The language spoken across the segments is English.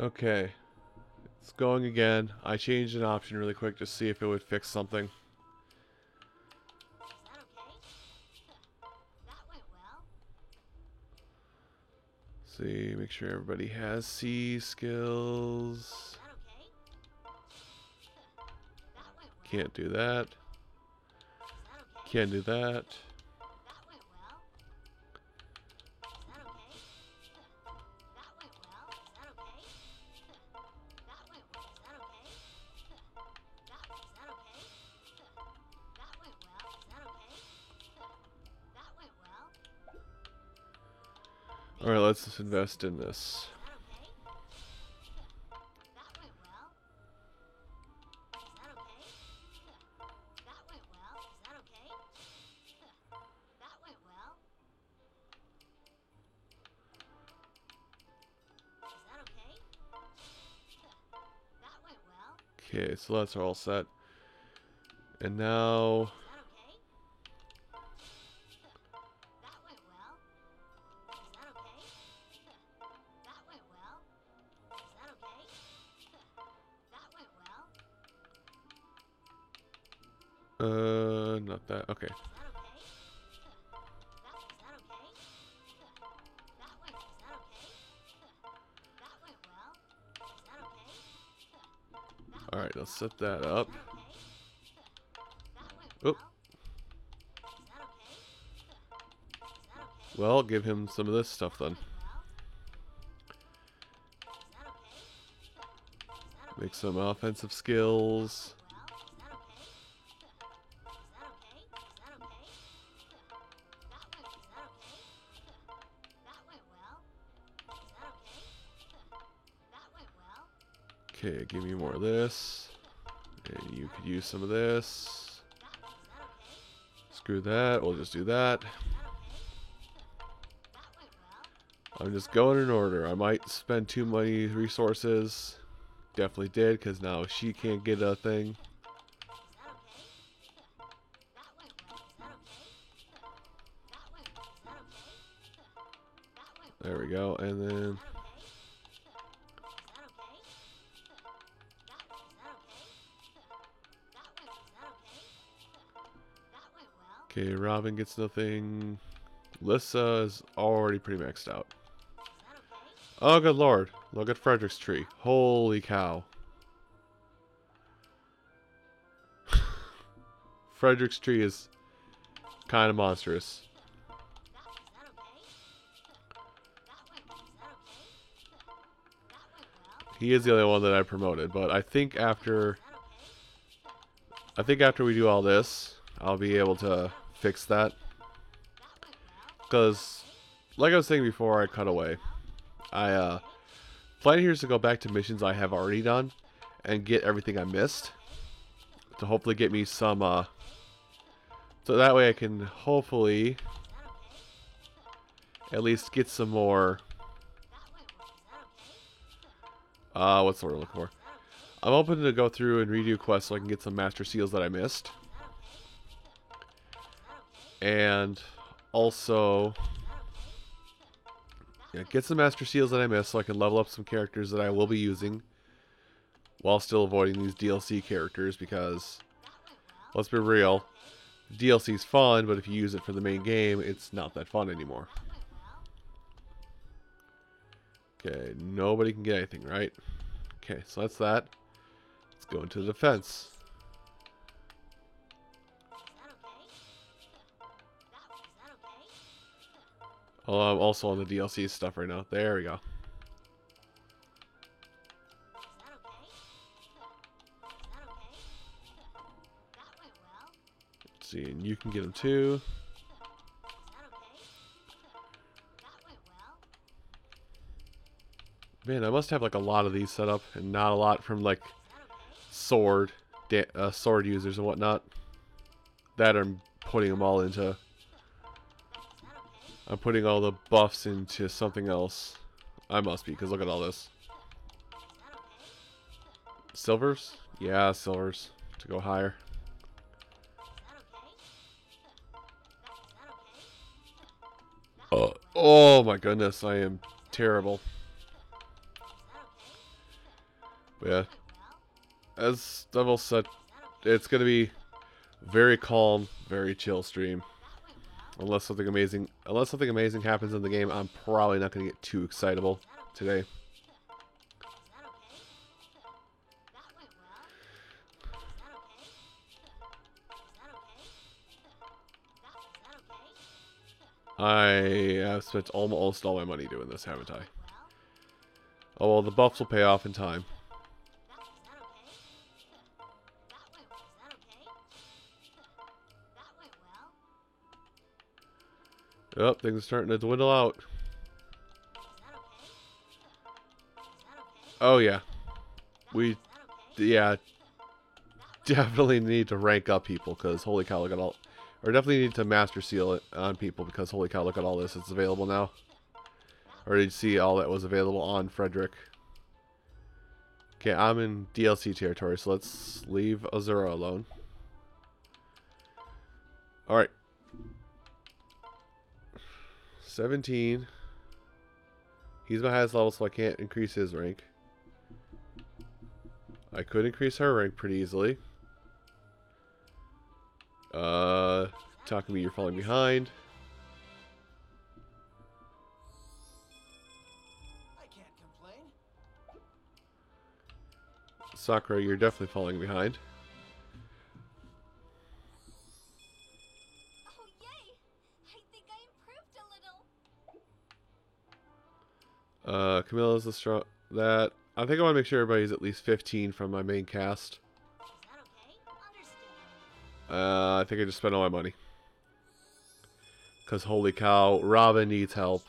Okay. It's going again. I changed an option really quick to see if it would fix something. Is that okay? That went well. See, make sure everybody has C skills. Is that okay? That went well. Can't do that? Can't do that. Okay? invest in this. Okay, so that's all set. And now, That Alright, let's set that up. that okay? That went Oop. well. Is that okay? Is that okay? Well, give him some of this stuff then. Went well. Is that okay? Is that okay? Make some offensive skills. Give me more of this. And you could use some of this. Screw that. We'll just do that. I'm just going in order. I might spend too many resources. Definitely did, because now she can't get a thing. Robin gets nothing. Lissa is already pretty maxed out. Oh, good lord. Look at Frederick's tree. Holy cow. Frederick's tree is kind of monstrous. He is the only one that I promoted, but I think after? I think after we do all this, I'll be able to fix that. Because, like I was saying before, I cut away. I uh, plan here is to go back to missions I have already done and get everything I missed to hopefully get me some. Uh, so that way I can hopefully at least get some more. Uh, what's the word I'm looking for? I'm open to go through and redo quests so I can get some master seals that I missed, and also yeah, get some master seals that I missed so I can level up some characters that I will be using while still avoiding these DLC characters because let's be real, DLC's fun, but if you use it for the main game, it's not that fun anymore. Okay, nobody can get anything, right? Okay, so that's that. Let's go into the defense. I'm also on the DLC stuff right now. There we go. Let's see, and you can get them too. Man, I must have like a lot of these set up, and not a lot from like sword, uh, sword users and whatnot. That I'm putting them all into. I'm putting all the buffs into something else. I must be, because look at all this. Silvers? Yeah, silvers. To go higher. Uh, oh my goodness, I am terrible. Yeah. As Devil said, it's gonna be very calm, very chill stream. Unless something amazing, unless something amazing happens in the game, I'm probably not gonna get too excitable today. I have spent almost all my money doing this, haven't I? Oh well, the buffs will pay off in time. Yep, things are starting to dwindle out. Oh yeah, we yeah definitely need to rank up people because holy cow, look at all. Or definitely need to master seal it on people because holy cow, look at all this. It's available now. You see all that was available on Frederick? Okay, I'm in DLC territory, so let's leave Azura alone. Alright. 17. He's my highest level, so I can't increase his rank. I could increase her rank pretty easily. Uh, Takumi, you're falling behind. I can't complain. Sakura, you're definitely falling behind. Uh, Camilla's the strong. That I think I want to make sure everybody's at least 15 from my main cast. Is that okay? Uh, I think I just spent all my money. Cause holy cow, Robin needs help.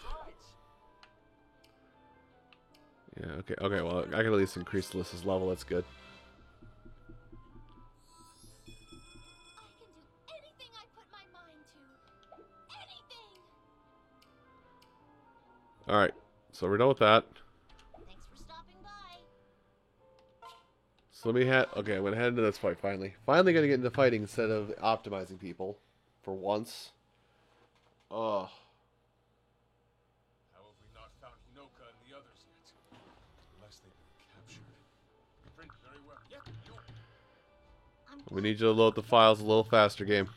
Yeah. Okay. Okay. Well, I can at least increase Alyssa's level. That's good. I can do anything I put my mind to. Anything! All right. So we're done with that. Thanks for stopping by. So let me head. Okay, I'm gonna head into this fight finally. Finally, gonna get into fighting instead of optimizing people, for once. How have we not found Hinoka and the others yet? Unless they've been captured. Friend, very well. Yeah, we need you to load the files a little faster, game.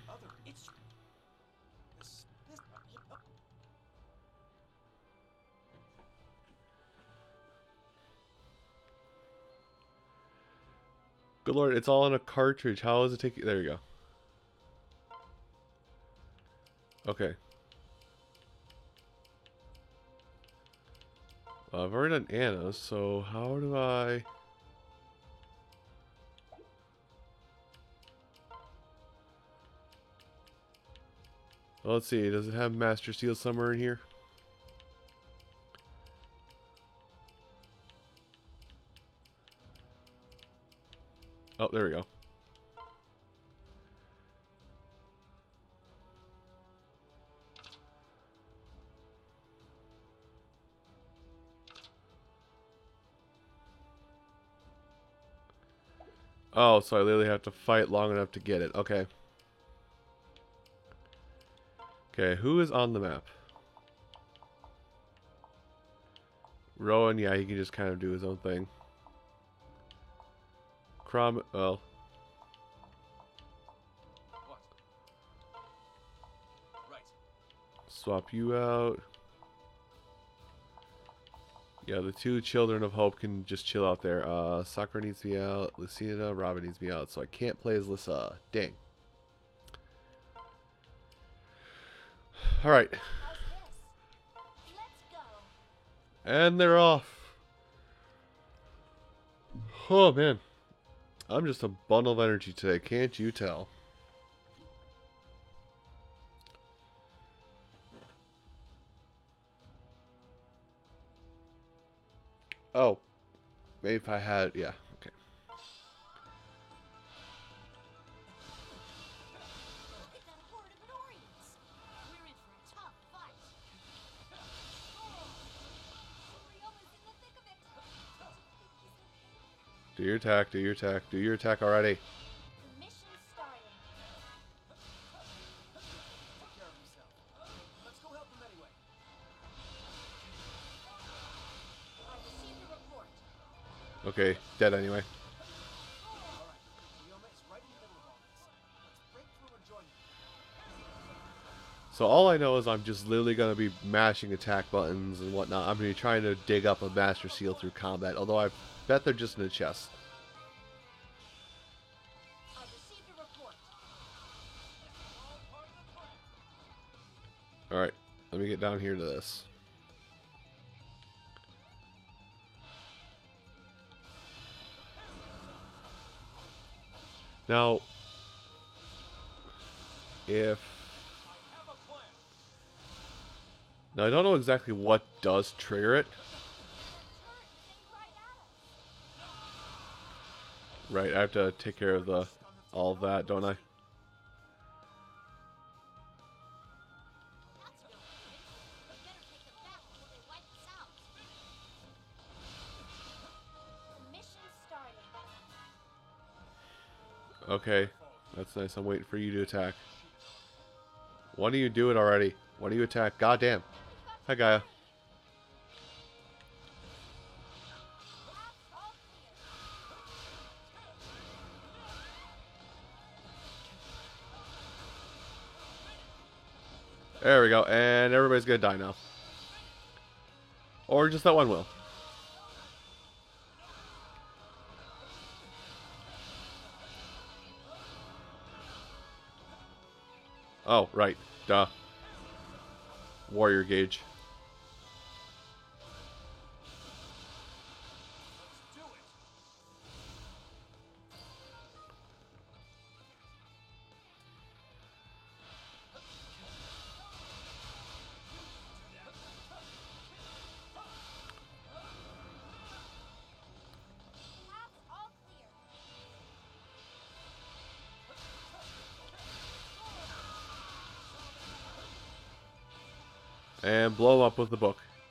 Good lord, it's all in a cartridge. How is it taking... There you go. Okay. Well, I've already done Anna, so how do I? Well, let's see. Does it have Master Seal somewhere in here? Oh, there we go. Oh, so I literally have to fight long enough to get it. Okay. Okay, who is on the map? Rowan, yeah, he can just kind of do his own thing. Chrom, well? Right. swap you out. Yeah, the two children of hope can just chill out there. Uh, Sakura needs to be out. Lucina, Robin needs to be out. So I can't play as Lissa. Dang. Let's go. And they're off. Oh, man. I'm just a bundle of energy today. Can't you tell? Oh. Maybe if I had... Yeah. Do your attack. Do your attack. Do your attack already. Okay, dead anyway. So all I know is I'm just literally going to be mashing attack buttons and whatnot. I'm going to be trying to dig up a Master Seal through combat, although I bet they're just in a chest. Alright, let me get down here to this. Now, if... Now, I don't know exactly what does trigger it. Right, I have to take care of the all of that, don't I? Okay, that's nice. I'm waiting for you to attack. Why don't you do it already? Why don't you attack? Goddamn. Hi, Gaia. There we go. And everybody's gonna die now. Or just that one will. Oh, right. Duh. Warrior gauge.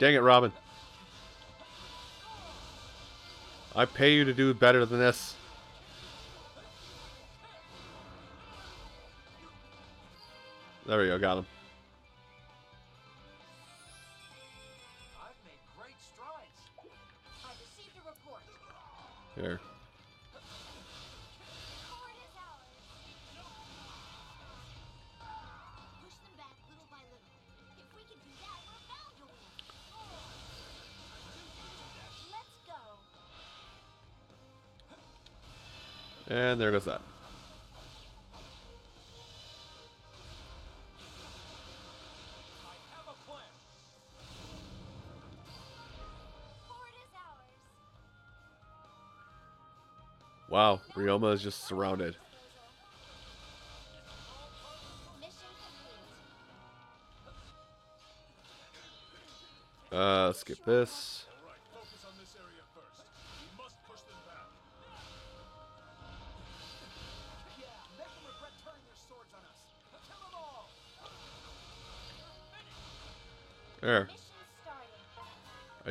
Dang it, Robin. I pay you to do better than this. There we go, got him. And there goes that. Wow, Ryoma is just surrounded. Uh, skip this.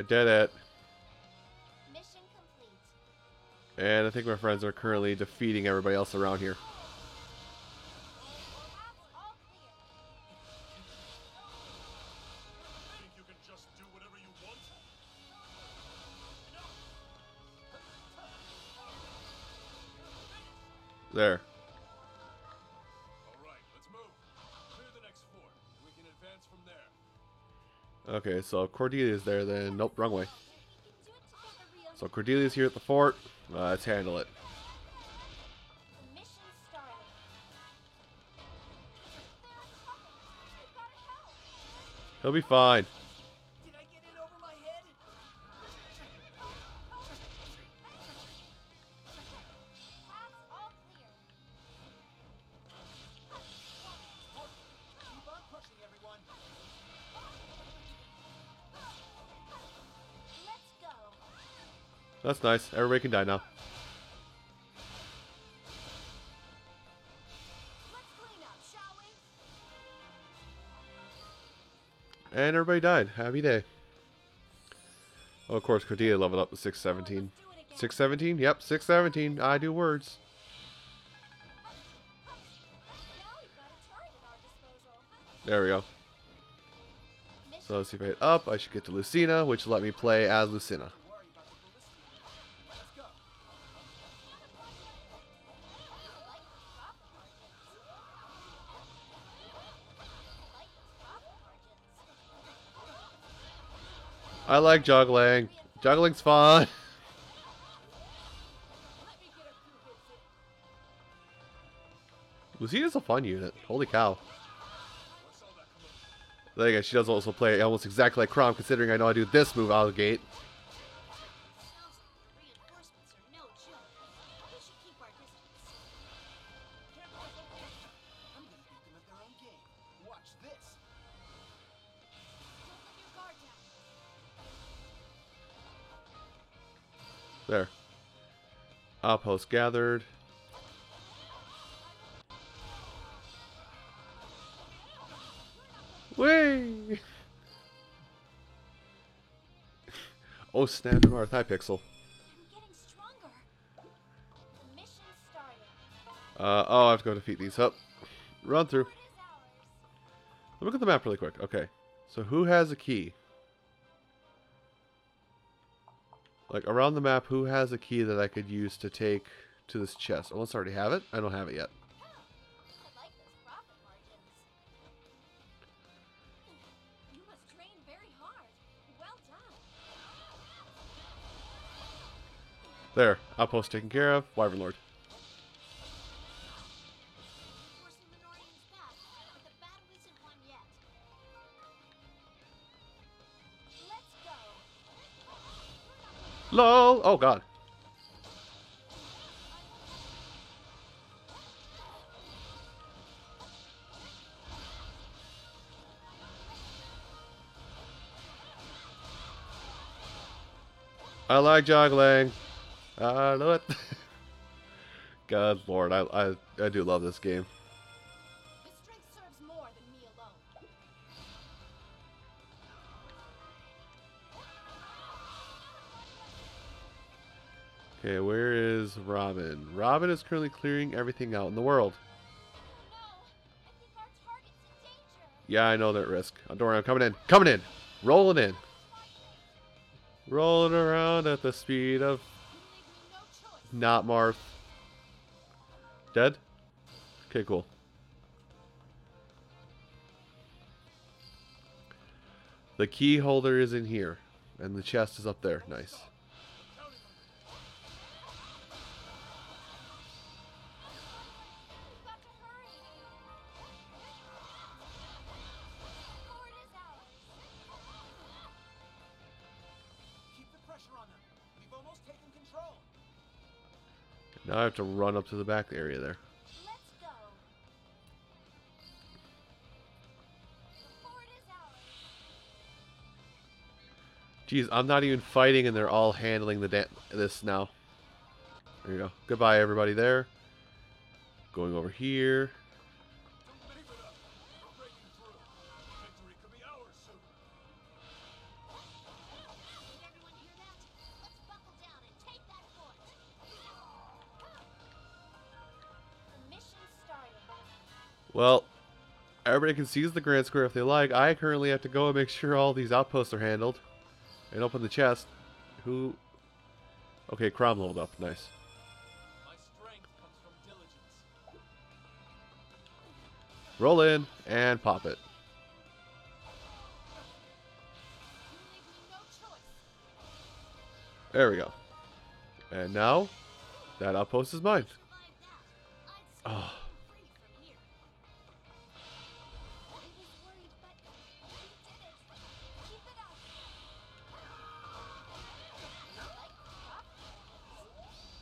Starting. I did it. Mission complete. And I think my friends are currently defeating everybody else around here. So Cordelia's there then. Nope, wrong way. So Cordelia's here at the fort. Uh, let's handle it. He'll be fine. That's nice. Everybody can die now. And everybody died. Happy day. Oh, of course, Cordelia leveled up to 617. Let's do it again. 617? Yep, 617. I do words. There we go. So let's see if I hit up. I should get to Lucina, which let me play as Lucina. I like juggling. Juggling's fun. Lucina's a fun unit. Holy cow. All that commotion? She does also play almost exactly like Chrom, considering I know I do this move out of the gate. Outpost gathered. Way. oh snap! North, hi Pixel. Uh, oh, I have to go defeat these. Up, run through. Look at the map really quick. Okay, so who has a key? Like around the map, who has a key that I could use to take to this chest? Unless I already have it. I don't have it yet. There, outpost taken care of. Wyvern Lord. LOL. Oh god. I like juggling. I know it. God lord, I, I I do love this game. Okay, where is Robin? Robin is currently clearing everything out in the world. Yeah, I know they're at risk. Uh, Don't worry, I'm coming in. Coming in. Rolling in. Rolling around at the speed of not Marth. Dead? Okay, cool. The key holder is in here, and the chest is up there. Nice. Now I have to run up to the back area there. Jeez, I'm not even fighting, and they're all handling the this now. There you go. Goodbye, everybody there. Going over here. Well, everybody can seize the Grand Square if they like. I currently have to go and make sure all these outposts are handled. And open the chest. Who... Okay, Chrom leveled up. Nice. My strength comes from diligence. Roll in and pop it. You leave me no choice. There we go. And now, that outpost is mine. Oh.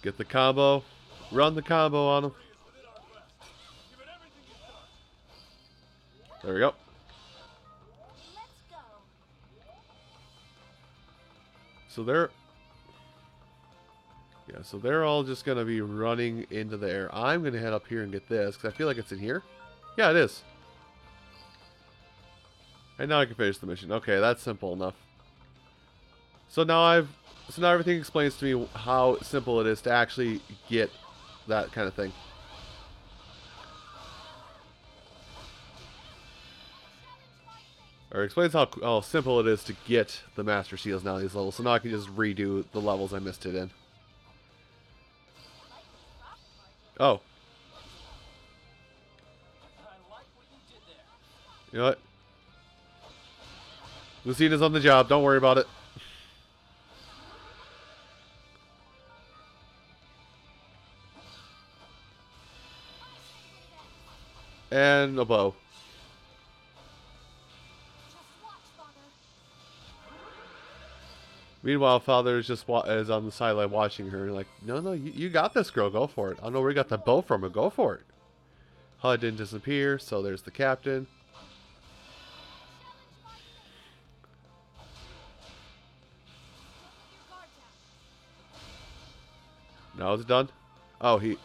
Get the combo. Run the combo on got. There we go. Go. So they're... Yeah, so they're all just going to be running into the air. I'm going to head up here and get this, because I feel like it's in here. Yeah, it is. And now I can finish the mission. Okay, that's simple enough. So now I've... So now everything explains to me how simple it is to actually get that kind of thing. Or explains how, how simple it is to get the Master Seals now these levels. So now I can just redo the levels I missed it in. Oh, you know what? Lucina's on the job. Don't worry about it. Even a bow. Meanwhile, father is just is on the sideline watching her, like, no, no, you, you got this, girl. Go for it. Oh, I don't know where you got the bow from, but go for it. HUD didn't disappear, so there's the captain. Now it's done. Oh, he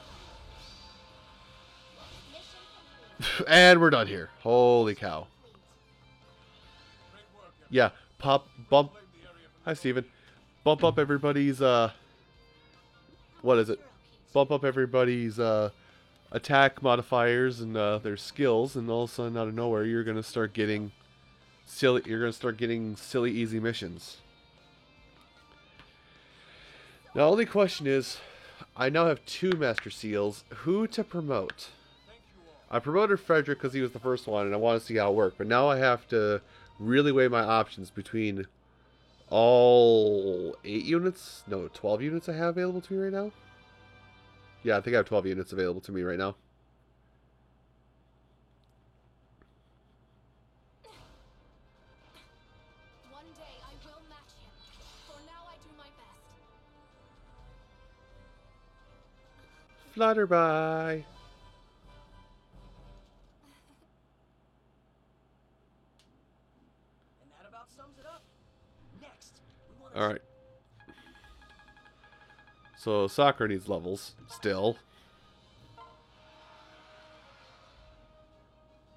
and we're done here. Holy cow. Yeah, pop bump. Hi, Steven. Bump up everybody's uh, what is it? Bump up everybody's uh, attack modifiers and uh, their skills, and all of a sudden, out of nowhere, you're gonna start getting silly. You're gonna start getting silly, easy missions. Now, only question is, I now have two Master Seals. Who to promote? Thank you all. I promoted Frederick because he was the first one, and I want to see how it worked. But now I have to really weigh my options between all eight units, no, twelve units I have available to me right now. Yeah, I think I have twelve units available to me right now. One Next, we want All right. So Sakura needs levels still.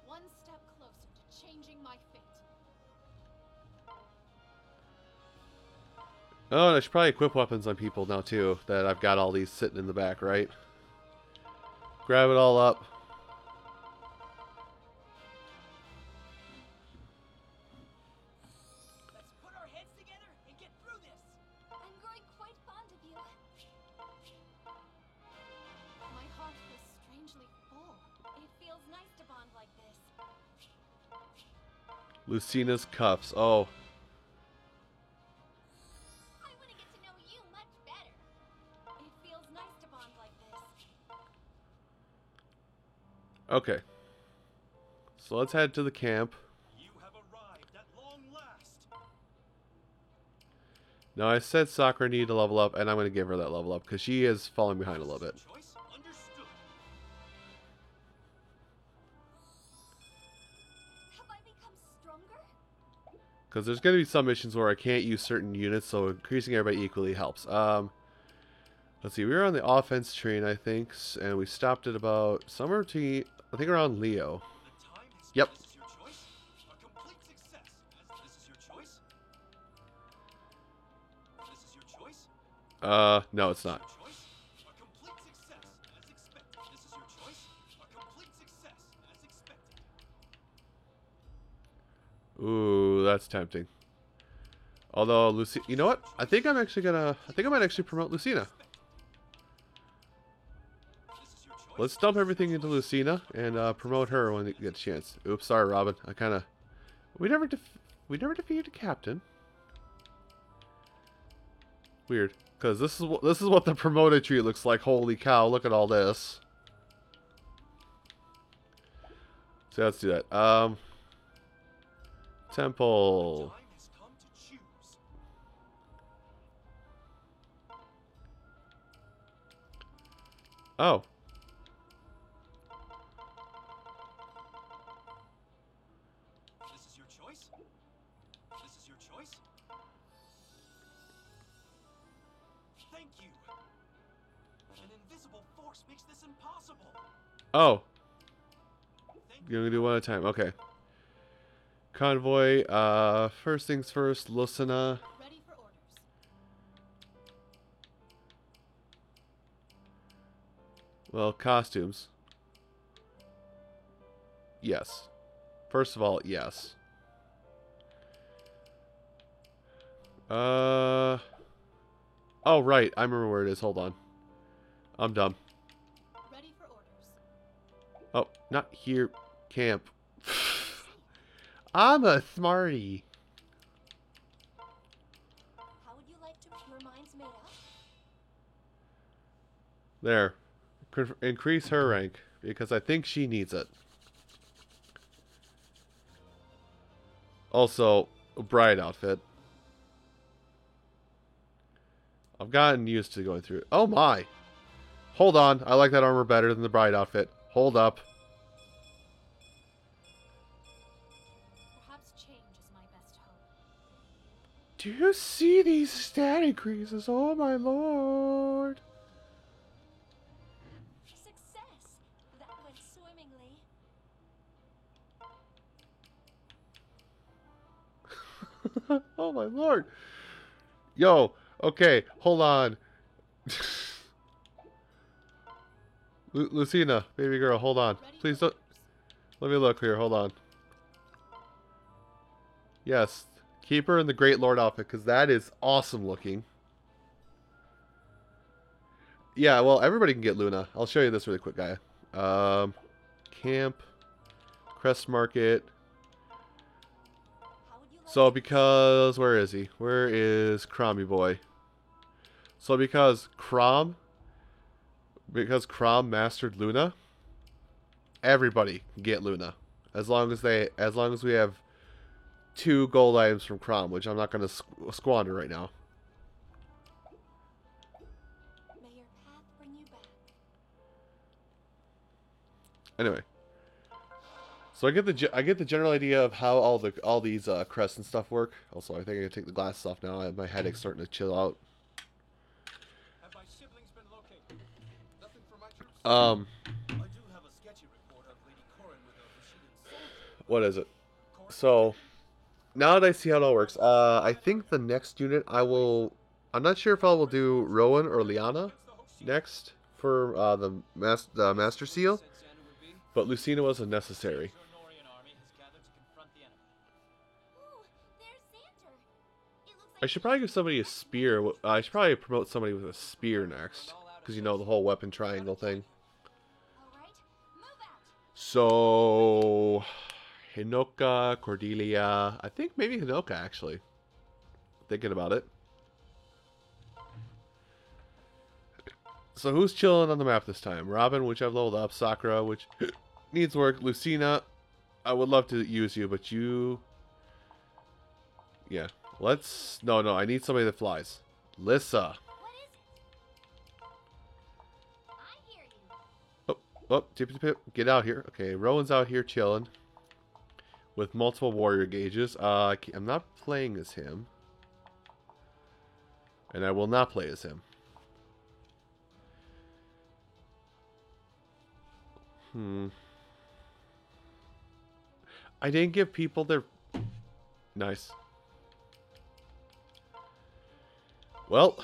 One step closer to changing my fate. Oh, and I should probably equip weapons on people now too. That I've got all these sitting in the back, right? Grab it all up. Lucina's cuffs. Oh, I want to get to know you much better. It feels nice like okay. So let's head to the camp. You have arrived at long last. Now I said Sakura needed to level up, and I'm going to give her that level up because she is falling behind a little bit. Because there's going to be some missions where I can't use certain units, so increasing everybody equally helps. Um, let's see, we were on the offense train, I think, and we stopped at about somewhere between, I think around Leo. Yep. This is your choice. Ooh, that's tempting. Although, Lucy, you know what? I think I'm actually gonna, I think I might actually promote Lucina. Let's dump everything into Lucina and uh, promote her when we get a chance. Oops, sorry, Robin. I kind of, we never, we never defeated a captain. Weird, because this is what this is what the promoted tree looks like. Holy cow! Look at all this. So let's do that. Um, temple. Time has come to choose. Oh, This is your choice. This is your choice. Thank you. An invisible force makes this impossible. oh, you're gonna do one at a time. Okay. Convoy. Uh, first things first. Lucina. Ready for orders. Well, costumes. Yes. First of all, yes. Uh. Oh, right. I remember where it is. Hold on. I'm dumb. Ready for orders. Oh, not here. Camp. I'm a smarty. Like there. Increase her rank, because I think she needs it. Also, bride outfit. I've gotten used to going through. Oh my! Hold on, I like that armor better than the bride outfit. Hold up. Do you see these static creases? Oh my lord! Success! That went swimmingly. oh my lord! Yo, okay, hold on. Lu- Lucina, baby girl, hold on. Please don't. Let me look here. Hold on. Yes, keep her in the Great Lord outfit because that is awesome looking. Yeah, well, everybody can get Luna. I'll show you this really quick, guy. Um, camp, Crest Market. So because where is he? Where is Crommy boy? So because Chrom, because Chrom mastered Luna, everybody get Luna as long as they as long as we have two gold items from Chrom, which I'm not going to squ- squander right now. May your path bring you back. Anyway, so I get the I get the general idea of how all the all these uh, crests and stuff work. Also, I think I can take the glasses off now. I- My headache's starting to chill out. Have my siblings been located? Nothing for my troops? Um, I do have a sketchy report of Lady Corrin with a Rashidan what is it? So, now that I see how it all works, uh, I think the next unit I will. I'm not sure if I will do Rowan or Lianna next for uh, the mas- the Master Seal, but Lucina was unnecessary. Xernorian army has gathered to confront the enemy. Ooh, there's Xander. It looks like I should probably give somebody a spear. I should probably promote somebody with a spear next, because you know the whole weapon triangle thing. So, Hinoka, Cordelia. I think maybe Hinoka actually. Thinking about it. So who's chilling on the map this time? Robin, which I've leveled up. Sakura, which needs work. Lucina, I would love to use you, but you. Yeah, let's. No, no, I need somebody that flies. Lissa. What is it? I hear you. Oh, oh, tip, tip, tip. Get out here. Okay, Rowan's out here chilling with multiple warrior gauges. Uh, I'm not playing as him, and I will not play as him. Hmm. I didn't give people their nice. Well,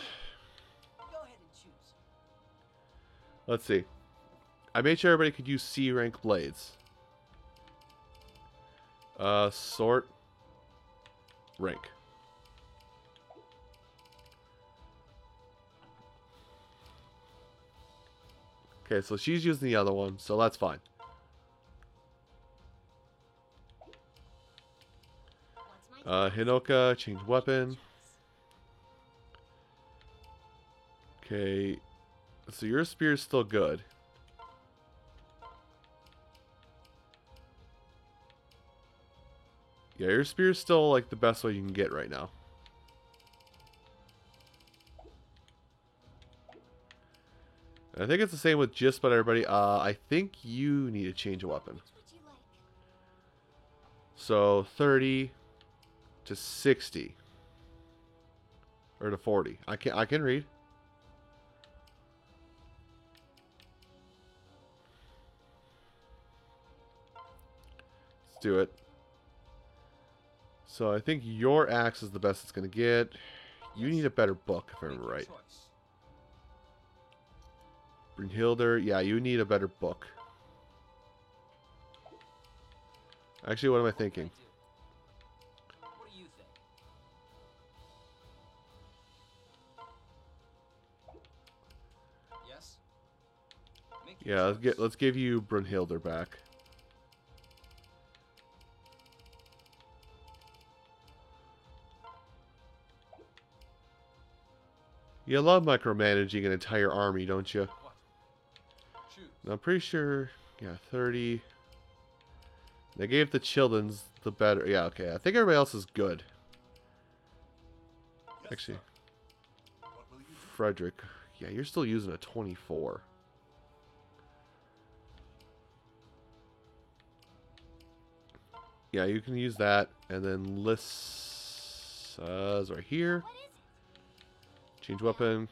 let's see. I made sure everybody could use C rank blades. Uh, sort. Rank. Okay, so she's using the other one, so that's fine. Uh, Hinoka, change weapon. Okay, so your spear is still good. Yeah, your spear's still like the best way you can get right now. I think it's the same with just about everybody. Uh, I think you need to change a weapon. Which would you like? So 30 to 60 or to 40. I can I can read. Let's do it. So I think your axe is the best it's going to get. You need a better book if I Make remember right. choice. Brynhildr, yeah, you need a better book. Actually, what am I thinking? What do you think? Yes? Yeah, let's get let's give you Brynhildr back. You love micromanaging an entire army, don't you? I'm pretty sure, yeah, 30, They gave the children's the better. Yeah, okay. I think everybody else is good. Actually? Frederick. Yeah, you're still using a 24. Yeah, you can use that, and then lists uh, right here. Change weapon.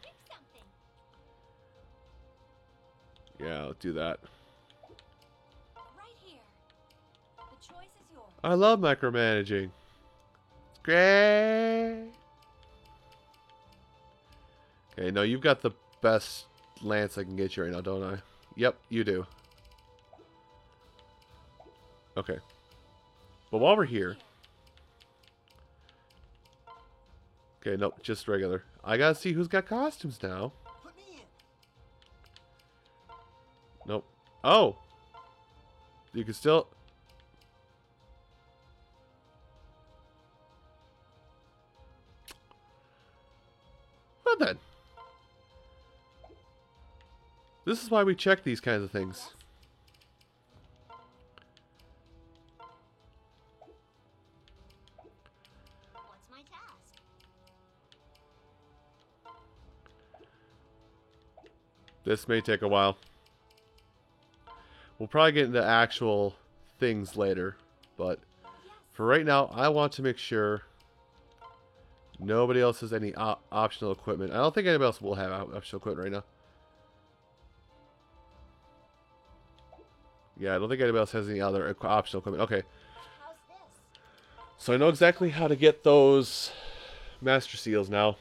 Yeah, let's do that. I love micromanaging. It's great. Okay, no, you've got the best lance I can get you right now, don't I? Yep, you do. Okay. But while we're here... Okay, nope, just regular. I gotta see who's got costumes now. Nope. Oh! You can still... Well then. This is why we check these kinds of things. This may take a while. We'll probably get into actual things later, but for right now, I want to make sure nobody else has any op optional equipment. I don't think anybody else will have op- optional equipment right now. Yeah, I don't think anybody else has any other optional equipment. Okay, so I know exactly how to get those master seals now.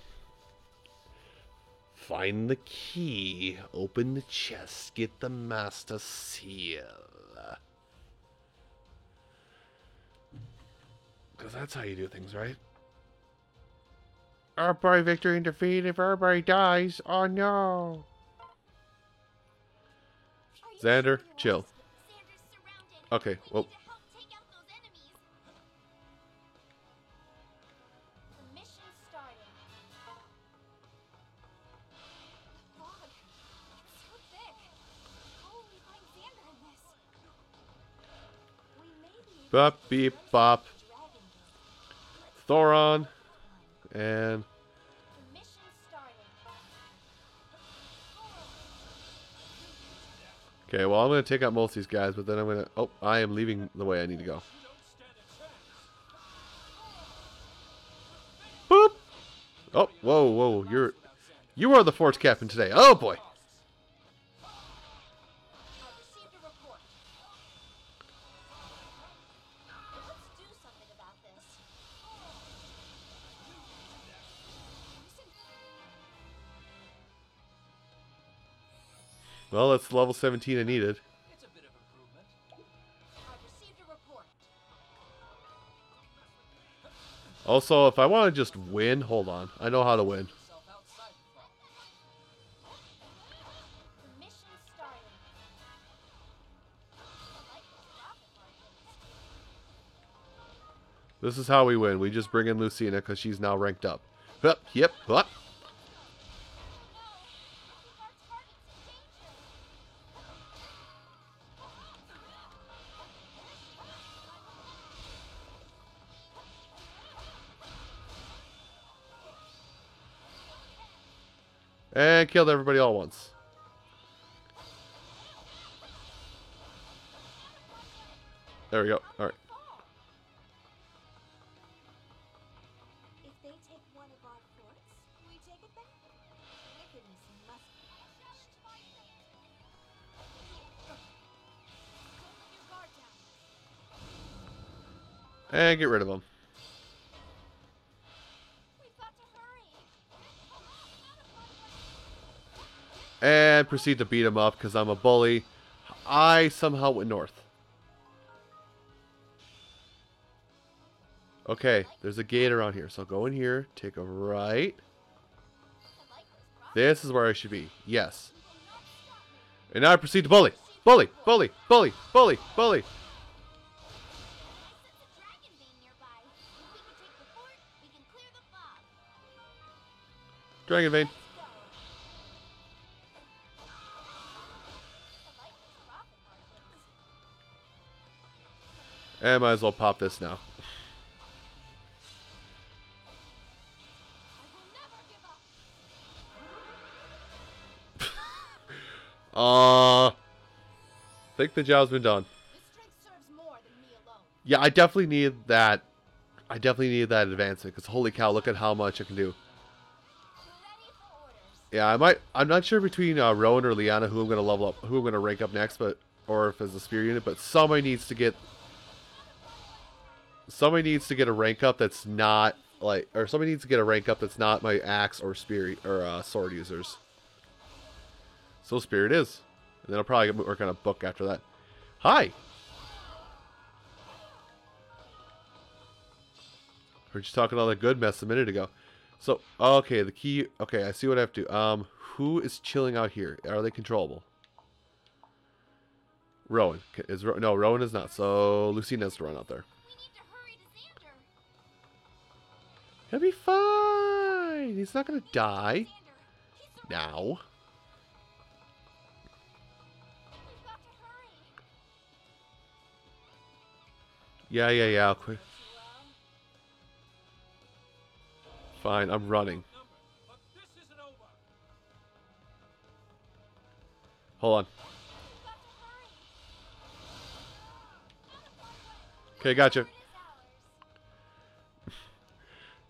Find the key, open the chest, get the master seal. Because that's how you do things, right? Everybody victory and defeat if everybody dies. Oh no. Xander, chill. want- Xander's surrounded. Okay, well- Bop, beep, bop. Thoron and. Okay, well, I'm going to take out most of these guys, but then I'm going to... Oh, I am leaving the way I need to go. Boop! Oh, whoa, whoa, you're... You are the force captain today. Oh, boy. Well, that's the level 17 I needed. It's a bit of improvement. I've received a report. Also, if I want to just win... Hold on. I know how to win. Yourself outside the front. The mission started. I like those profit margins. This is how we win. We just bring in Lucina because she's now ranked up. Hup, yep, up. Killed everybody all at once. There we go. Guard down. And get rid of them. And proceed to beat him up because I'm a bully. I somehow went north. Okay, there's a gate around here, so I'll go in here, take a right. This is where I should be. Yes. And now I proceed to bully. Bully, bully, bully, bully, bully. Dragon vein I. And might as well pop this now. I. Uh, think the job's been done. Yeah, I definitely need that. I definitely need that advancement because holy cow, look at how much I can do. Yeah, I might. I'm not sure between uh, Rowan or Lianna who I'm gonna level up, who I'm gonna rank up next, but or if it's a spear unit. But somebody needs to get. Somebody needs to get a rank up that's not like, or somebody needs to get a rank up that's not my axe or spear or uh, sword users. So spirit is, and then I'll probably work on a book after that. Hi. We're just talking all that good mess a minute ago. So, okay, the key. Okay, I see what I have to. Um, who is chilling out here? Are they controllable? Rowan is no Rowan is not. So Lucina has to run out there. He'll be fine. He's not gonna die now. To. Yeah, yeah, yeah. I'll quit. Fine, I'm running. Hold on. to. Okay, gotcha.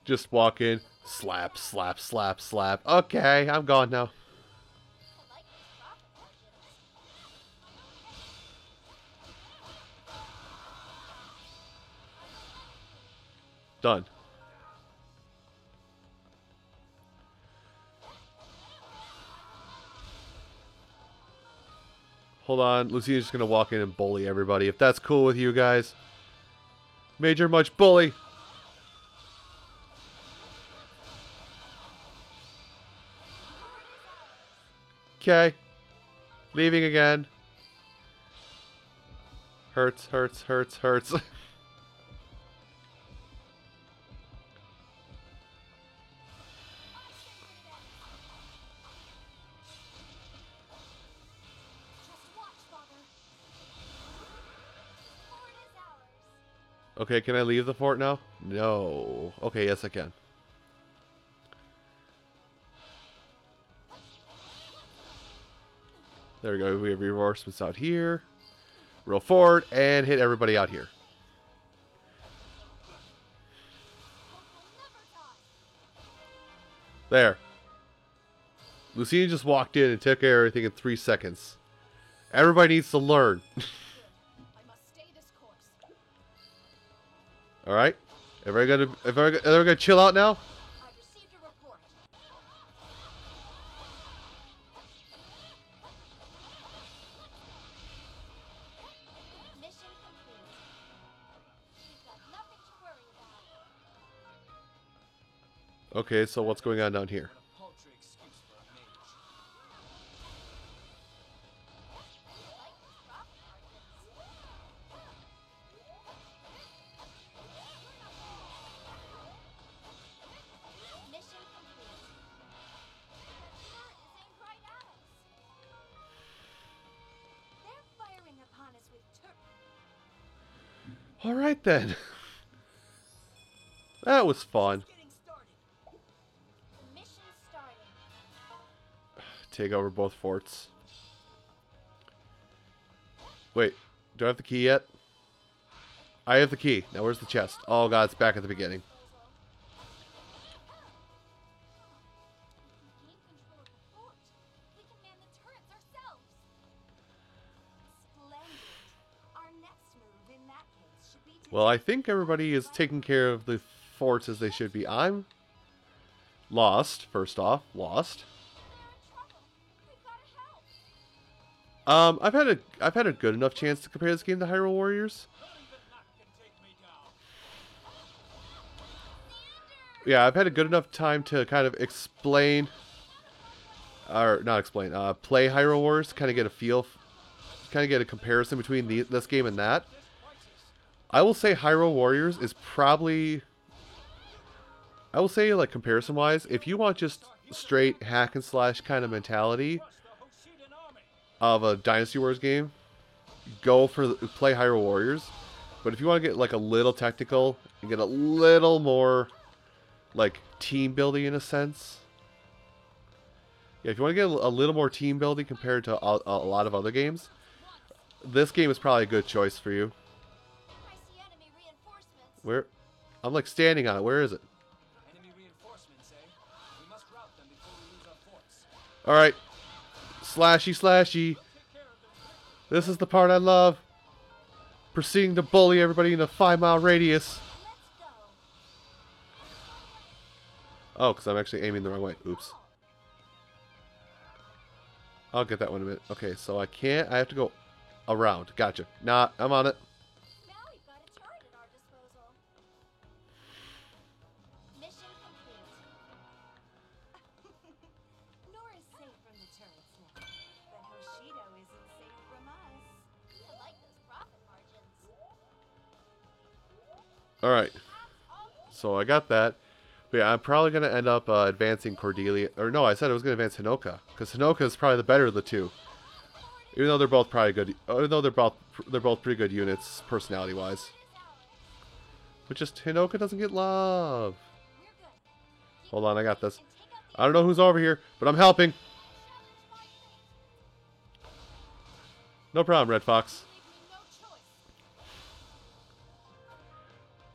Just walk in, slap, slap, slap, slap. Okay, I'm gone now. Done. Hold on, Lucina's just gonna walk in and bully everybody. If that's cool with you guys. Major much bully. Okay. Leaving again. Hurts, hurts, hurts, hurts. Okay, can I leave the fort now? No. Okay, yes I can. There we go. We have reinforcements out here. Roll forward and hit everybody out here. There. Lucina just walked in and took care of everything in three seconds. Everybody needs to learn. Course. Alright? Everybody gonna everybody gonna chill out now? Okay, so what's going on down here? All right then. That was a Take over both forts. Wait, do I have the key yet? I have the key. Now where's the chest? Oh god, it's back at the beginning. Well, I think everybody is taking care of the forts as they should be. I'm lost, first off. Lost. Um, I've had a I've had a good enough chance to compare this game to Hyrule Warriors. Yeah, I've had a good enough time to kind of explain, or not explain, uh, play Hyrule Warriors, kind of get a feel, kind of get a comparison between the, this game and that. I will say Hyrule Warriors is probably, I will say like comparison wise, if you want just straight hack and slash kind of mentality Plus the Hoshidan army. Of a Dynasty Wars game, go for the, play Hyrule Warriors. But if you want to get like a little technical and get a little more like team building in a sense. Yeah, if you want to get a little more team building compared to a, a lot of other games, this game is probably a good choice for you. I see enemy reinforcements. Where? I'm like standing on it. Where is it? Enemy reinforcements, eh? We must rout them before we lose our forts. All right. Slashy, slashy. This is the part I love. Proceeding to bully everybody in a five mile radius. Oh, because I'm actually aiming the wrong way. Oops. I'll get that one in a minute. Okay, so I can't. I have to go around. Gotcha. Nah, I'm on it. All right. So I got that. But yeah, I'm probably going to end up uh, advancing Cordelia. Or no, I said I was going to advance Hinoka. Because Hinoka is probably the better of the two. Even though they're both probably good. Even though they're both they're both pretty good units, personality-wise. But just Hinoka doesn't get love. Hold on, I got this. I don't know who's over here, but I'm helping. No problem, Red Fox.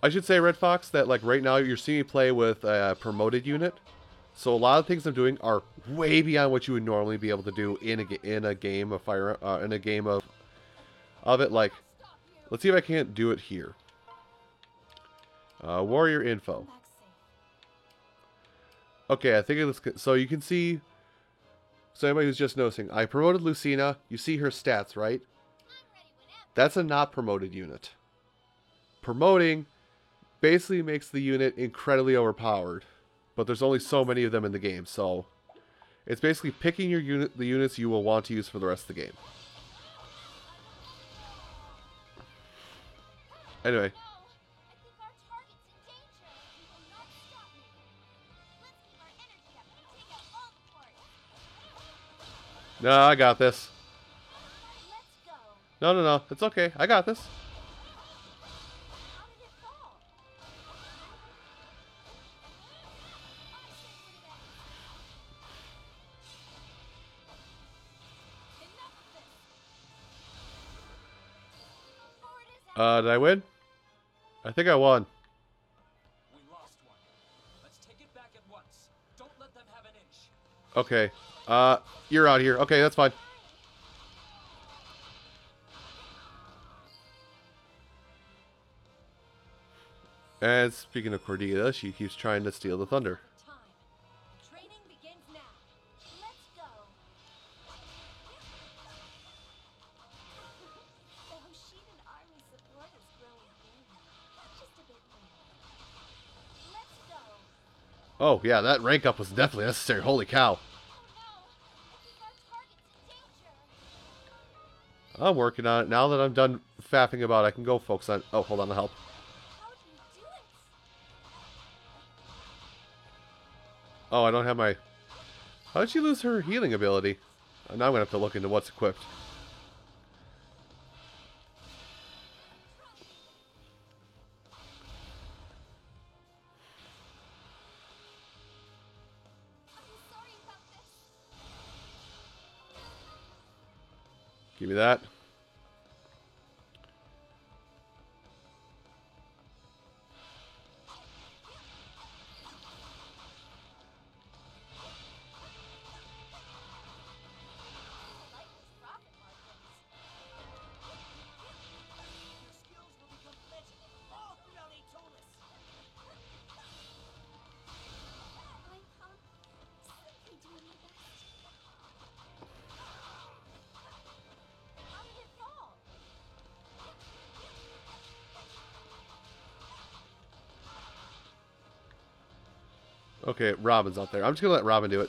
I should say, Red Fox, that like right now you're seeing me play with a promoted unit. So a lot of things I'm doing are way beyond what you would normally be able to do in a in a game of fire uh, in a game of of it. Like, let's see if I can't do it here. Uh, warrior info. Okay, I think it's so you can see. So anybody who's just noticing, I promoted Lucina. You see her stats, right? That's a not promoted unit. Promoting basically makes the unit incredibly overpowered, but there's only so many of them in the game, so it's basically picking your unit, the units you will want to use for the rest of the game. Anyway, No! I think our target's in danger. You will not stop me. Let's keep our energy up and take out all the forts. no, I got this. No, no, no, it's okay. I got this. Uh, did I win? I think I won. We lost one. Let's take it back at once. Don't let them have an inch. Okay. Uh, you're out here. Okay, that's fine. And speaking of Cordelia, she keeps trying to steal the thunder. Oh, yeah, that rank up was definitely necessary. Holy cow. I'm working on it. Now that I'm done faffing about, I can go focus on... Oh, hold on, I'll help. Oh, I don't have my... How did she lose her healing ability? Now I'm going to have to look into what's equipped. Me that. Okay, Robin's out there. I'm just going to let Robin do it.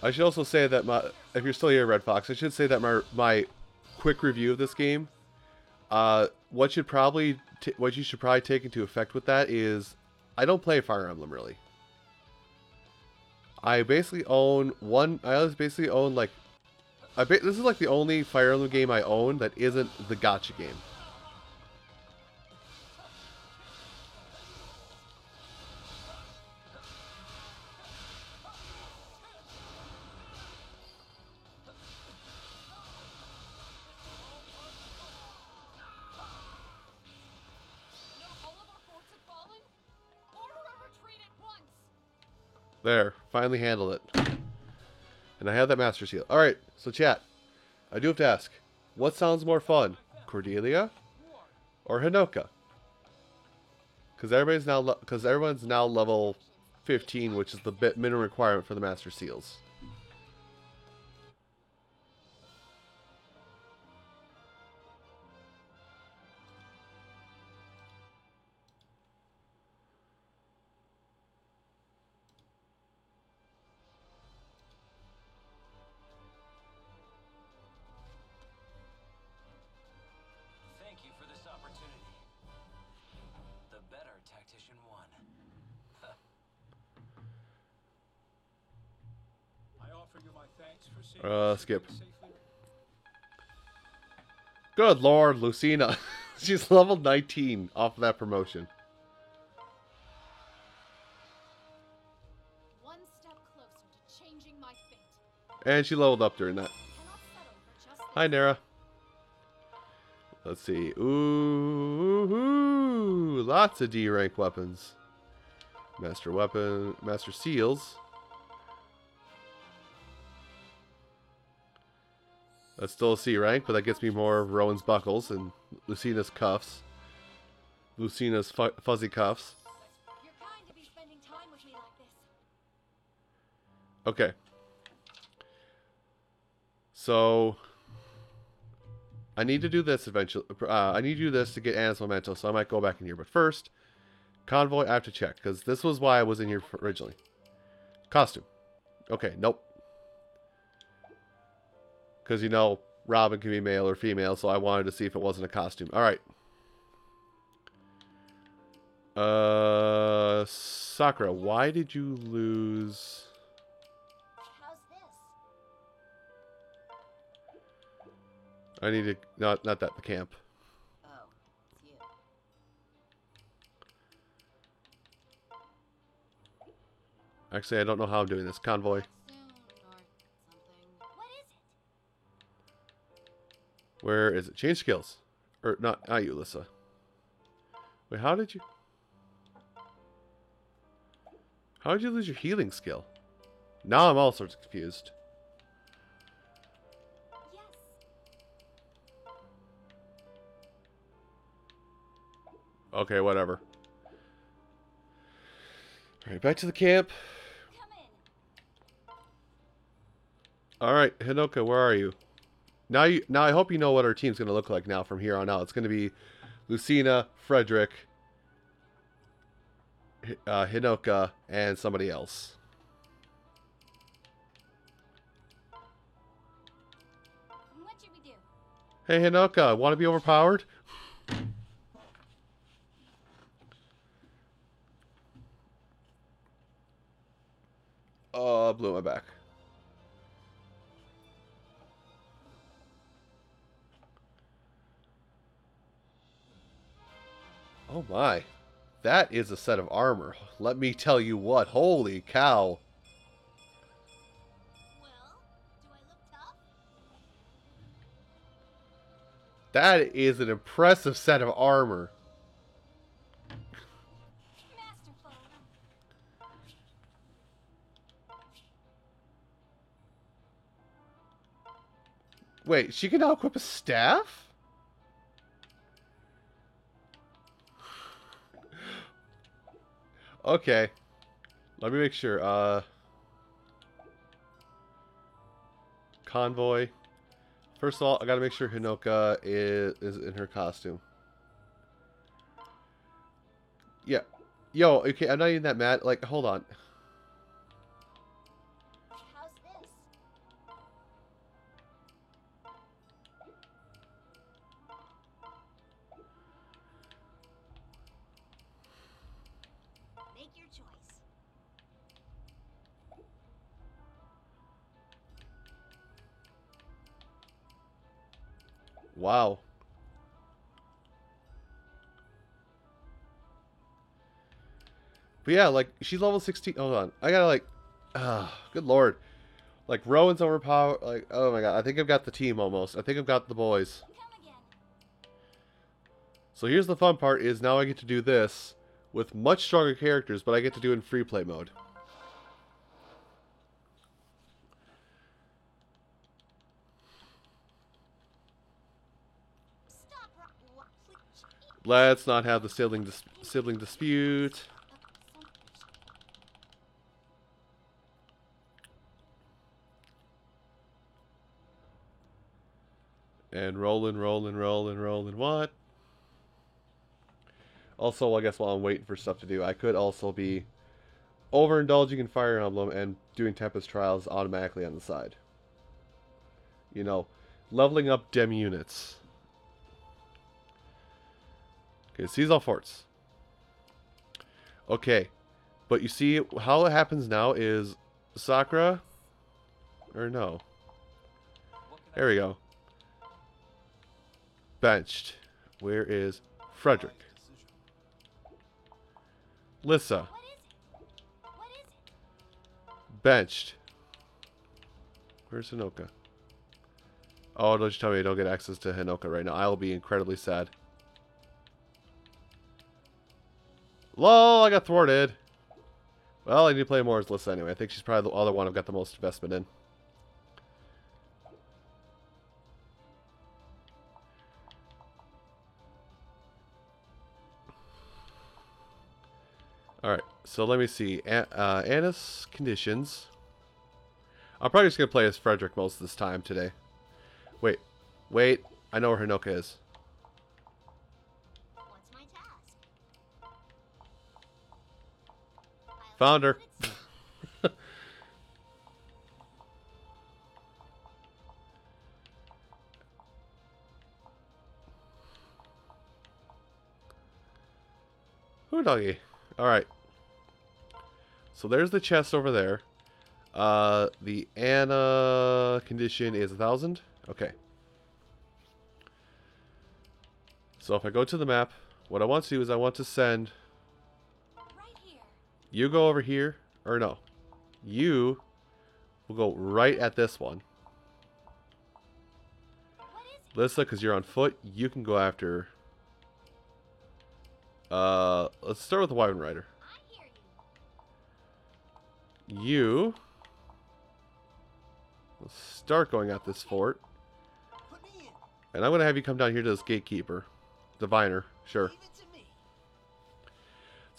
I should also say that my if you're still here, Red Fox, I should say that my my quick review of this game, uh, what should probably what you should probably take into effect with that is, I don't play Fire Emblem really. I basically own one. I basically own like. I this is like the only Fire Emblem game I own that isn't the gotcha game. There, finally handled it. And I have that Master Seal. Alright, so chat. I do have to ask. What sounds more fun? Cordelia? Or Hinoka? Because everybody's now because everyone's now level 15, which is the bit minimum requirement for the Master Seals. Skip. Good lord, Lucina. She's level 19 off of that promotion. One step closer to changing my fate. And she leveled up during that. Cannot settle for just Hi, Nara. Let's see. Ooh, ooh, lots of D rank weapons. Master weapon, master seals. That's still a C rank, but that gets me more of Rowan's buckles and Lucina's cuffs. Lucina's fu- fuzzy cuffs. Okay. So I need to do this eventually. Uh, I need to do this to get Anna's memento, so I might go back in here. But first, convoy. I have to check because this was why I was in here originally. Costume. Okay. Nope. Because you know Robin can be male or female, so I wanted to see if it wasn't a costume. All right. Uh, Sakura, why did you lose? How's this? I need to not not that the camp. Oh. Actually, I don't know how I'm doing this. Convoy. Where is it? Change skills. Or not not you, Alyssa. Wait, how did you How did you lose your healing skill? Now I'm all sorts of confused. Yes. Okay, whatever. Alright, back to the camp. Alright, Hinoka, where are you? Now you now I hope you know what our team's gonna look like now from here on out. It's gonna be Lucina, Frederick, uh, Hinoka, and somebody else. What should we do? Hey Hinoka, want to be overpowered? Uh, blew my back. Oh my. That is a set of armor. Let me tell you what. Holy cow. Well, do I look tough? That is an impressive set of armor. Wait, she can now equip a staff? Okay. Let me make sure. Uh Convoy. First of all, I gotta make sure Hinoka is, is in her costume. Yeah. Yo, okay, I'm not even that mad. Like, hold on. Wow. But yeah, like she's level 16. Hold on. I gotta like ah, good lord. Like Rowan's overpowered like oh my god. I think I've got the team almost. I think I've got the boys. So here's the fun part is now I get to do this with much stronger characters, but I get to do it in free play mode. Stop rock walk, please. Let's not have the sibling dis- sibling dispute. And rolling, rolling, rolling, rolling. What? Also, I guess while I'm waiting for stuff to do, I could also be overindulging in Fire Emblem and doing Tempest Trials automatically on the side. You know, leveling up dem units. Okay, seize all forts. Okay, but you see how it happens now is Sakura, or no? There we go. Benched. Where is Frederick? Lissa. Benched. Where's Hinoka? Oh, don't you tell me I don't get access to Hinoka right now. I'll be incredibly sad. Lol, I got thwarted. Well, I need to play more as Lissa anyway. I think she's probably the other one I've got the most investment in. Alright, so let me see. A- uh, Anna's conditions. I'm probably just going to play as Frederick most of this time today. Wait, wait. I know where Hinoka is. Found her. Ooh, doggy. Alright. So there's the chest over there. Uh, the Anna condition is a thousand. Okay. So if I go to the map, what I want to do is I want to send Right. You go over here, or no, you will go right at this one. Lissa, because you're on foot, you can go after. Uh, let's start with the Wyvern Rider. You. Will start going at this fort, and I'm gonna have you come down here to this gatekeeper, Diviner. Sure,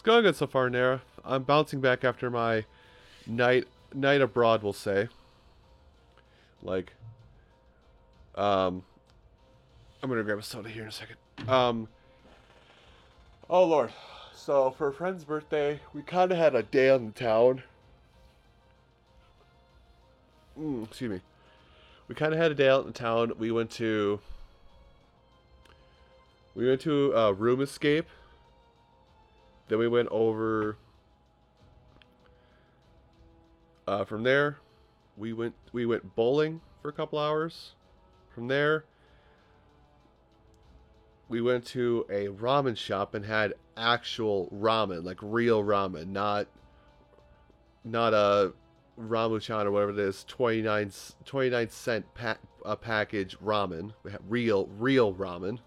going good so far, Nara. I'm bouncing back after my night night abroad. We'll say, like, um, I'm gonna grab a soda here in a second. Um, oh lord. So for a friend's birthday, we kind of had a day on the town. Mm, excuse me. We kind of had a day out in town. We went to. We went to uh, Room Escape. Then we went over. Uh, from there, we went we went bowling for a couple hours. From there, we went to a ramen shop and had actual ramen, like real ramen, not not a Ramuchan or whatever it is, 29, 29 cent pa- a package ramen. We real, real ramen.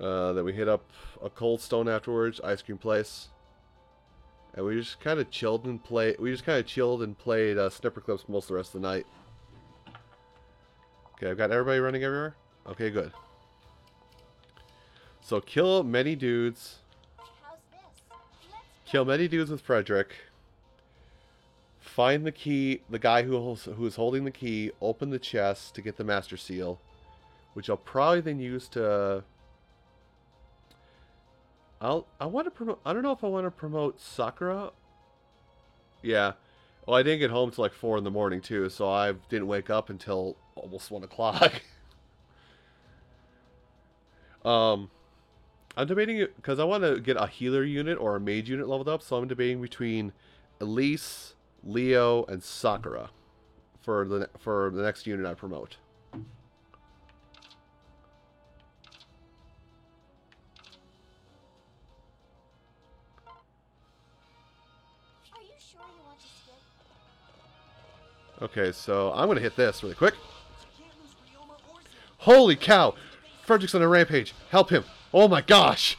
Uh, then we hit up a Cold Stone afterwards, ice cream place. And we just kind of chilled and played. We just kind of chilled and played uh, Snipperclips most of the rest of the night. Okay, I've got everybody running everywhere. Okay, good. So kill many dudes. Kill many dudes with Frederick. Find the key, the guy who who is holding the key. Open the chest to get the master seal, which I'll probably then use to. I'll I want to promote. I don't know if I want to promote Sakura. Yeah, well I didn't get home till like four in the morning too, so I didn't wake up until almost one o'clock. um. I'm debating it because I want to get a healer unit or a mage unit leveled up, so I'm debating between Elise, Leo, and Sakura for the for the next unit I promote. Okay, so I'm gonna hit this really quick. Holy cow! Frederick's on a rampage. Help him! Oh my gosh!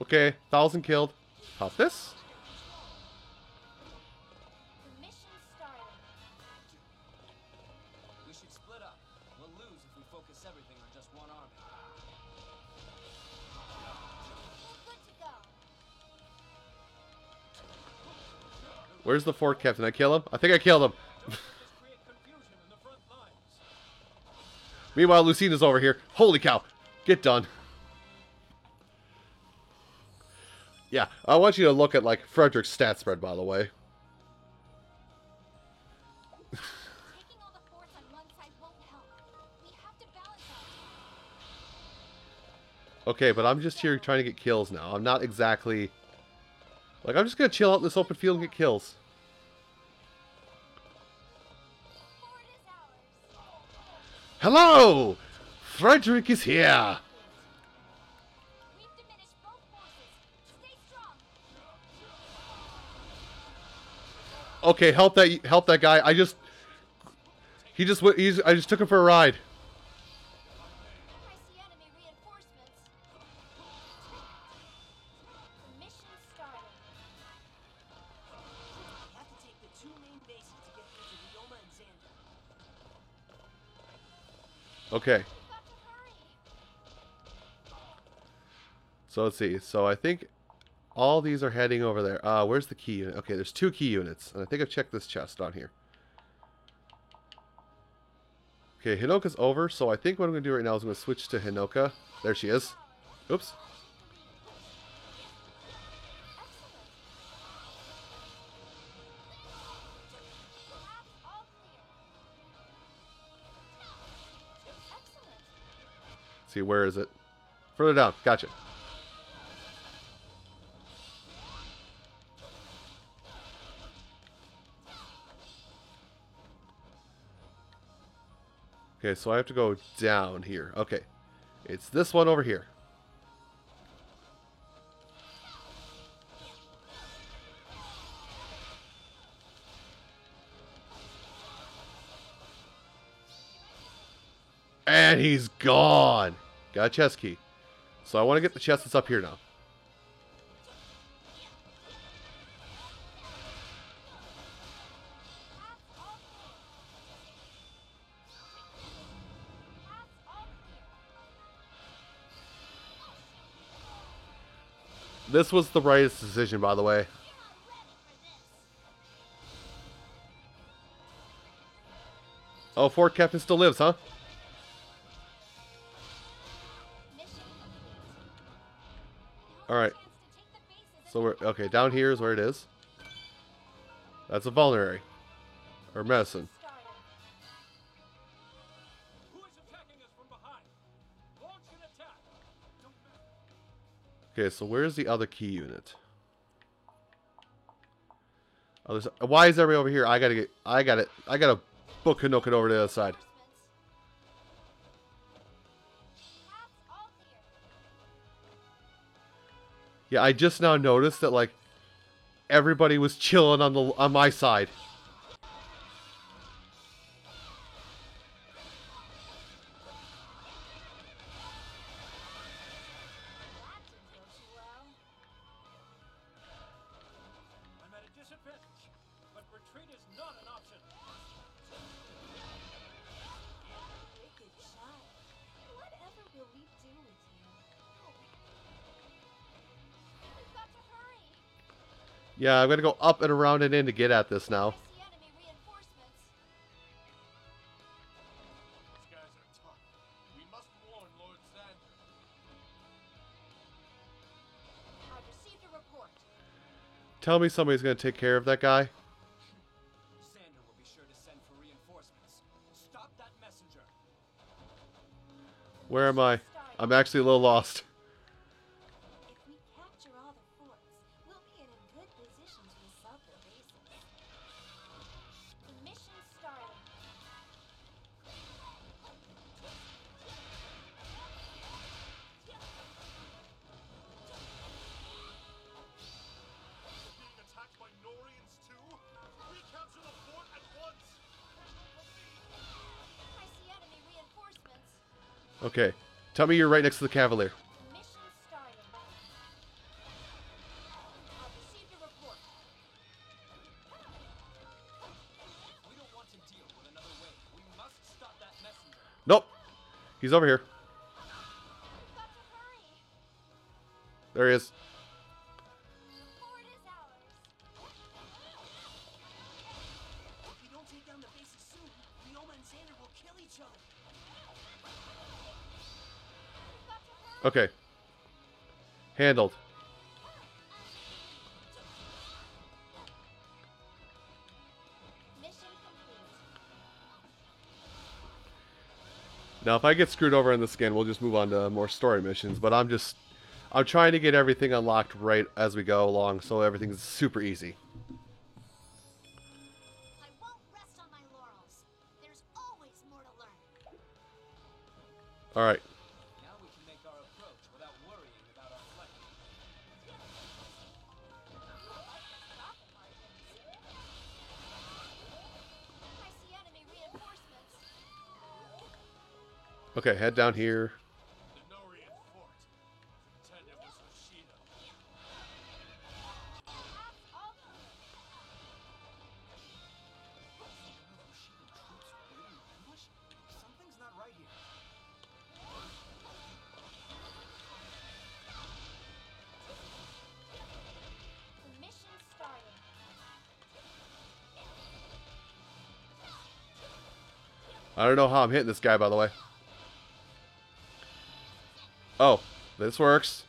Okay, thousand killed. Pop this. Where's the fort captain? I kill him? I think I killed him. Meanwhile, Lucina's over here. Holy cow! Get done. Yeah, I want you to look at like Frederick's stat spread, by the way. Okay, but I'm just here trying to get kills now. I'm not exactly like I'm just gonna chill out in this open field and get kills. Hello, Frederick is here. Okay, help that help that guy. I just he just. He's I just took him for a ride. Okay, to so let's see. So I think all these are heading over there. Uh, where's the key unit? Okay, there's two key units, and I think I've checked this chest on here. Okay, Hinoka's over, so I think what I'm gonna do right now is I'm gonna switch to Hinoka. There she is. Oops. See, where is it? Further down. Gotcha. Okay, so I have to go down here. Okay. It's this one over here. And he's gone. Got a chest key. So I want to get the chest that's up here now. This was the rightest decision, by the way. Oh, Fort Captain still lives, huh? All right. Chance to take the bases So we're okay. Down here is where it is. That's a vulnerary, or medicine. Okay, so where's the other key unit? Oh, there's, why is everybody over here? I gotta get. I got it. I gotta book Hinoka over to the other side. Yeah, I just now noticed that like everybody was chilling on the on my side. Yeah, I'm gonna go up and around and in to get at this now. I see enemy reinforcements. These guys are tough. We must warn Lord Xander. I've received a report. Tell me somebody's gonna take care of that guy. Xander will be sure to send for reinforcements. Stop that. Where am I? I'm actually a little lost. Tell me you're right next to the Cavalier. Nope. He's over here. There he is. Handled. Now, if I get screwed over in the skin, we'll just move on to more story missions. But I'm just, I'm trying to get everything unlocked right as we go along, so everything's super easy. Here. head down here. I don't know how I'm hitting this guy, by the way. Oh, this works.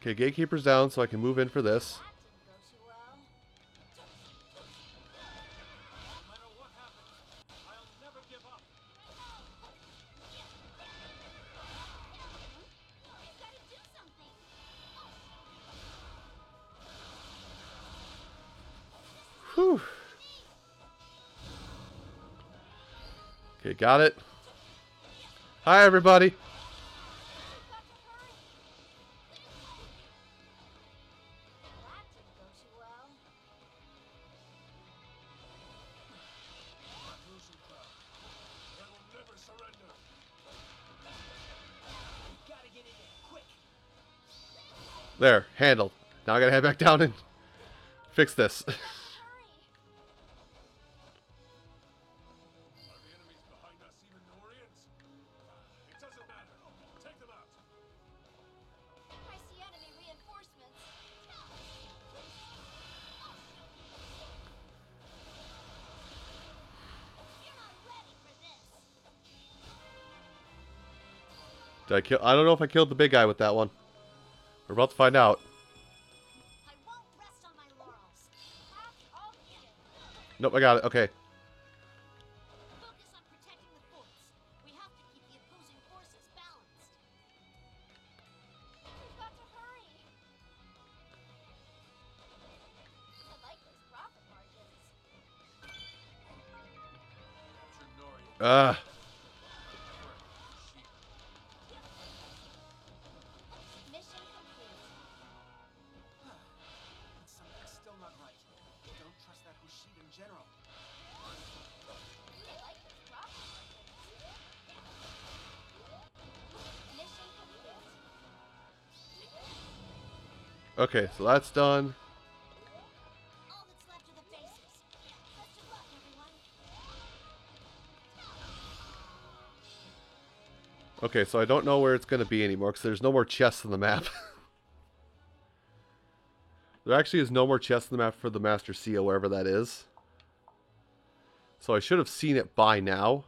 Okay, gatekeeper's down, so I can move in for this. We gotta get in! There, handled. Now I gotta head back down and fix this. Did I kill? I don't know if I killed the big guy with that one. We're about to find out. I won't rest on my laurels. Perhaps all together. Nope, I got it. Okay. Okay, so that's done. Okay, so I don't know where it's going to be anymore because there's no more chests on the map. there actually is no more chests on the map for the Master Seal, wherever that is. So I should have seen it by now.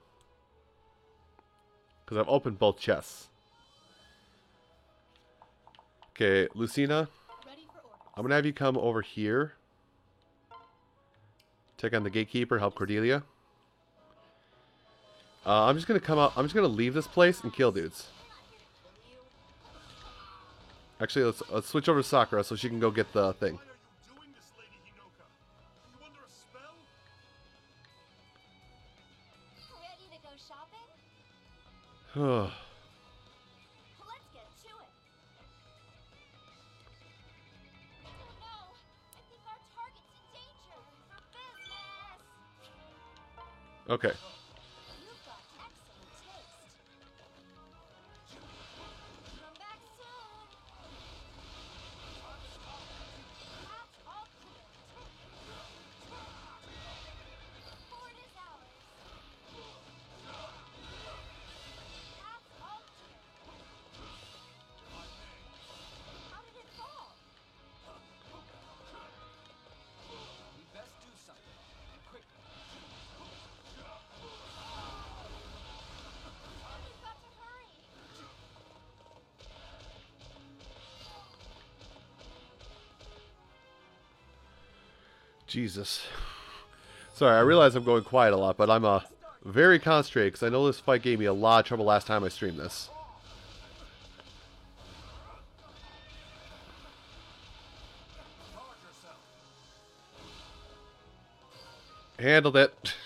Because I've opened both chests. Okay, Lucina. I'm going to have you come over here. Take on the Gatekeeper, help Cordelia. Uh, I'm just going to come out. I'm just going to leave this place and kill dudes. Actually, let's let's switch over to Sakura so she can go get the thing. Why are you doing this, Lady Hinoka? Okay. Jesus. Sorry, I realize I'm going quiet a lot, but I'm uh, very concentrated because I know this fight gave me a lot of trouble last time I streamed this. Handled it.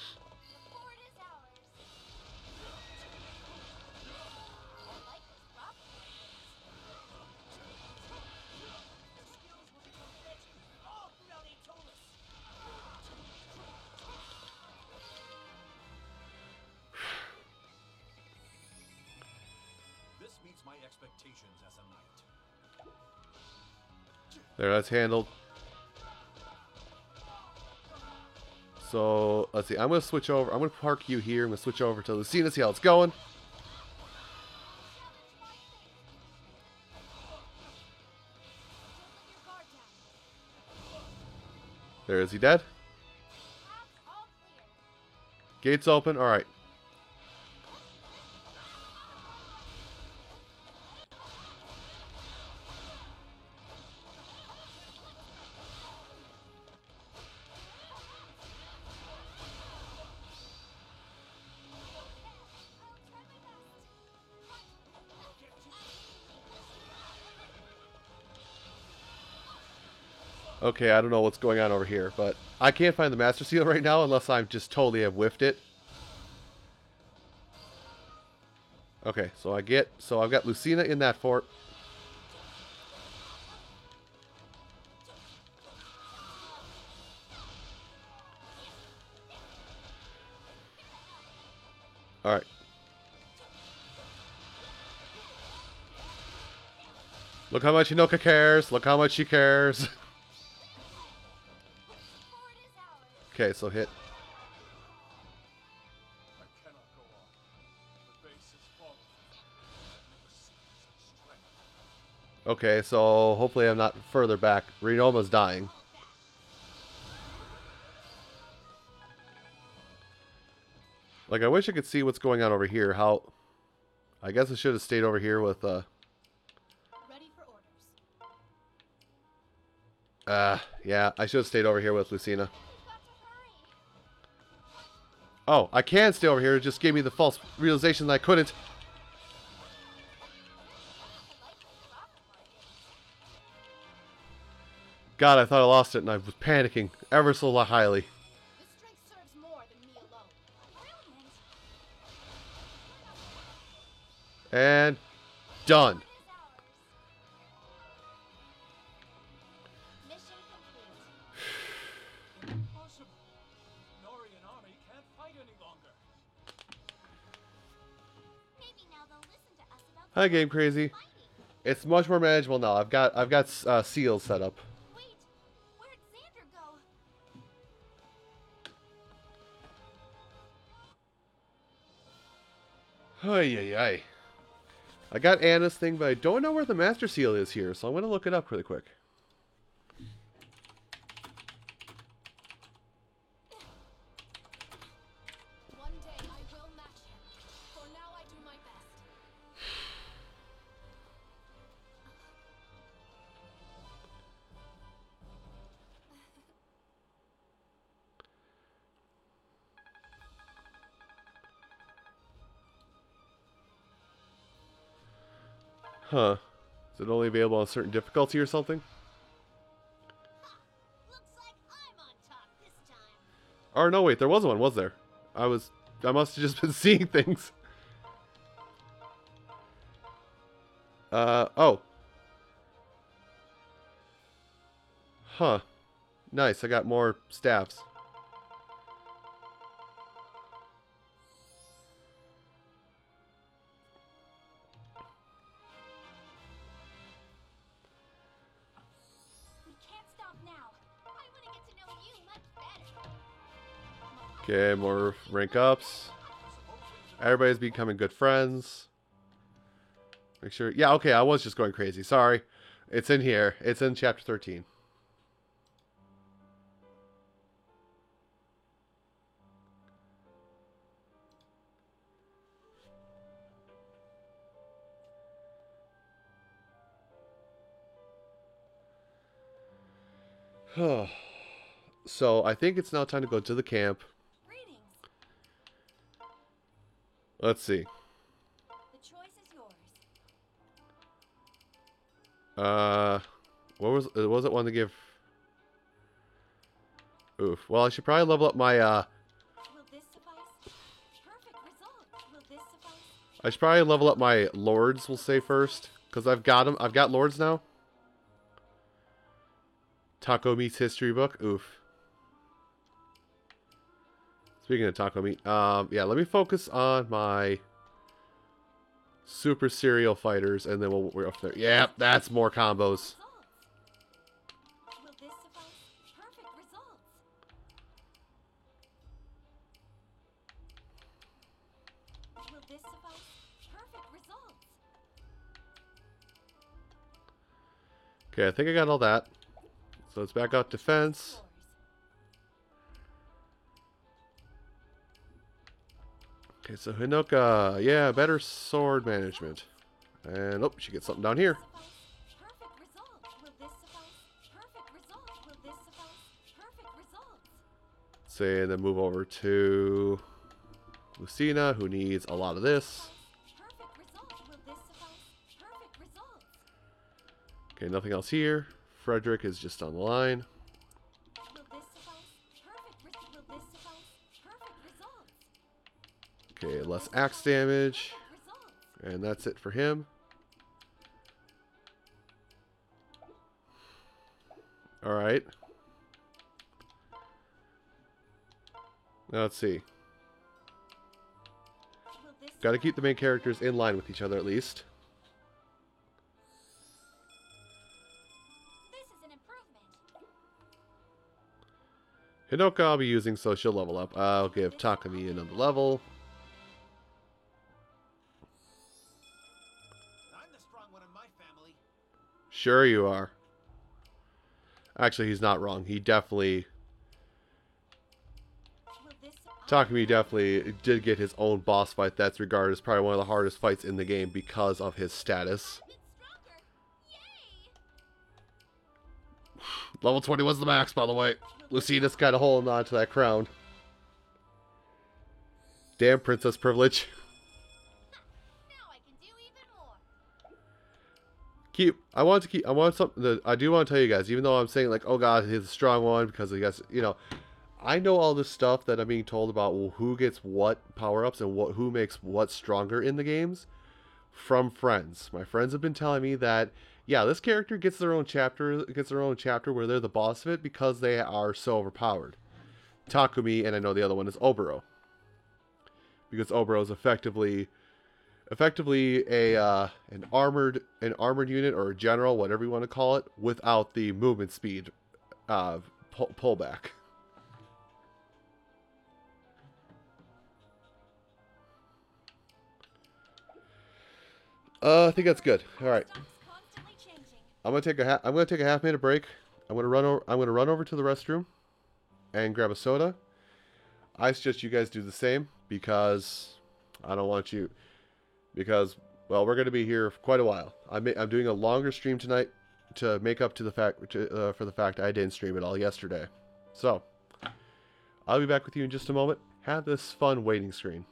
that's handled. So, let's see. I'm going to switch over. I'm going to park you here. I'm going to switch over to Lucina, see how it's going. There, is he dead? Gates open. All right. Okay, I don't know what's going on over here, but I can't find the Master Seal right now unless I'm just totally have whiffed it. Okay, so I get, so I've got Lucina in that fort. Alright. Look how much Hinoka cares. Look how much she cares. seen so hit. Okay, so hopefully I'm not further back. Ryoma's dying. Like, I wish I could see what's going on over here. How... I guess I should have stayed over here with, uh... Ready for orders. Uh, yeah, I should have stayed over here with Lucina. Oh, I can stay over here. It just gave me the false realization that I couldn't. God, I thought I lost it, and I was panicking ever so highly. And strength Hi, Game Crazy. It's much more manageable now. I've got I've got uh, seals set up. Wait? Ay, ay, ay. I got Anna's thing, but I don't know where the Master Seal is here, so I'm going to look it up really quick. Huh. Is it only available on certain difficulty or something? Looks like I'm on top this time. Or no, wait, there was one, was there? I was... I must have just been seeing things. Uh, oh. Huh. Nice, I got more staffs. Okay, more rank ups. Everybody's becoming good friends. Make sure. Yeah, okay, I was just going crazy. Sorry. It's in here. It's in chapter 13. so I think it's now time to go to the camp. Let's see. The choice is yours. Uh, what was uh, was it one to give? Oof. Well, I should probably level up my. Uh, Will this suffice? Perfect result. Will this suffice? I should probably level up my lords. We'll say first, because I've got them. I've got lords now. Taco Meat's history book. Oof. Speaking of Taco Meat, um, yeah, let me focus on my super serial fighters, and then we'll we're up there. Yeah, that's more combos. Okay, I think I got all that. So let's back out defense. Okay, so Hinoka, yeah, better sword management. And oh, she gets something down here. Say, and then move over to Lucina, who needs a lot of this. Okay, nothing else here. Frederick is just on the line. Less axe damage. And that's it for him. Alright. Now let's see. Got to keep the main characters in line with each other at least. Hinoka I'll be using, so she'll level up. I'll give Takumi another level. Sure you are. Actually, he's not wrong. He definitely, Takumi definitely did get his own boss fight. That's regarded as probably one of the hardest fights in the game because of his status. Level 20 was the max, by the way. Lucina's kind of holding on to that crown. Damn princess privilege. keep I want to keep I want something that I do want to tell you guys, even though I'm saying like, oh god, he's a strong one because he gets you know, I know all this stuff that I'm being told about well, who gets what power ups and what who makes what stronger in the games from friends. My friends have been telling me that yeah, this character gets their own chapter gets their own chapter where they're the boss of it because they are so overpowered. Takumi and I know the other one is Obero. Because Obero is effectively effectively a uh, an armored an armored unit or a general, whatever you want to call it, without the movement speed uh, pull, pullback. Uh, I think that's good. All right. I'm gonna take a ha- I'm gonna take a half minute break. I'm gonna run over. I'm gonna run over to the restroom and grab a soda. I suggest you guys do the same because I don't want you because well we're going to be here for quite a while. I'm I'm doing a longer stream tonight to make up to the fact to, uh, for the fact I didn't stream it all yesterday. So I'll be back with you in just a moment. Have this fun waiting screen.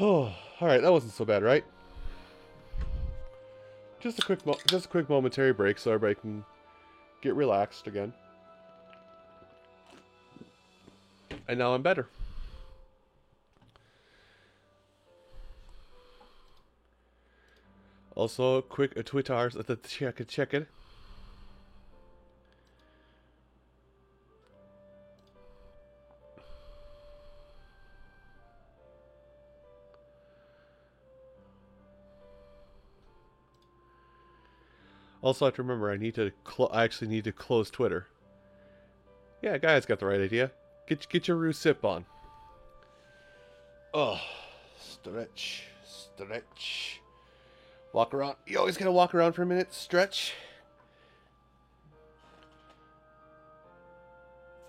Oh, all right, that wasn't so bad, right? Just a quick, just a quick momentary break so everybody can get relaxed again. And now I'm better. Also, quick a Twitter, let the check it, check it. Also, I have to remember I need to. Cl- I actually need to close Twitter. Yeah, guys, got the right idea. Get get your Roo sip on. Oh, stretch, stretch. Walk around. You always gotta walk around for a minute. Stretch.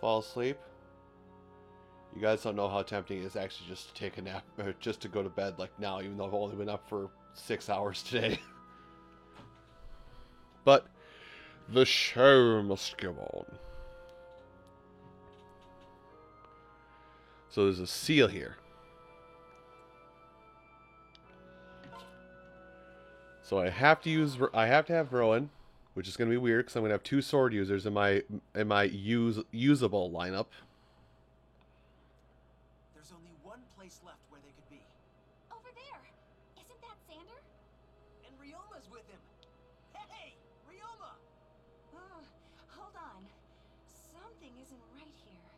Fall asleep. You guys don't know how tempting it is actually just to take a nap or just to go to bed like now, even though I've only been up for six hours today. but the show must go on. So there's a seal here. So I have to use I have to have Rowan, which is going to be weird because I'm going to have two sword users in my in my use usable lineup. There's only one place left where they could be. Over there. Isn't that Xander? And Ryoma's with him. Hey, Ryoma! Uh, hold on. Something isn't right here.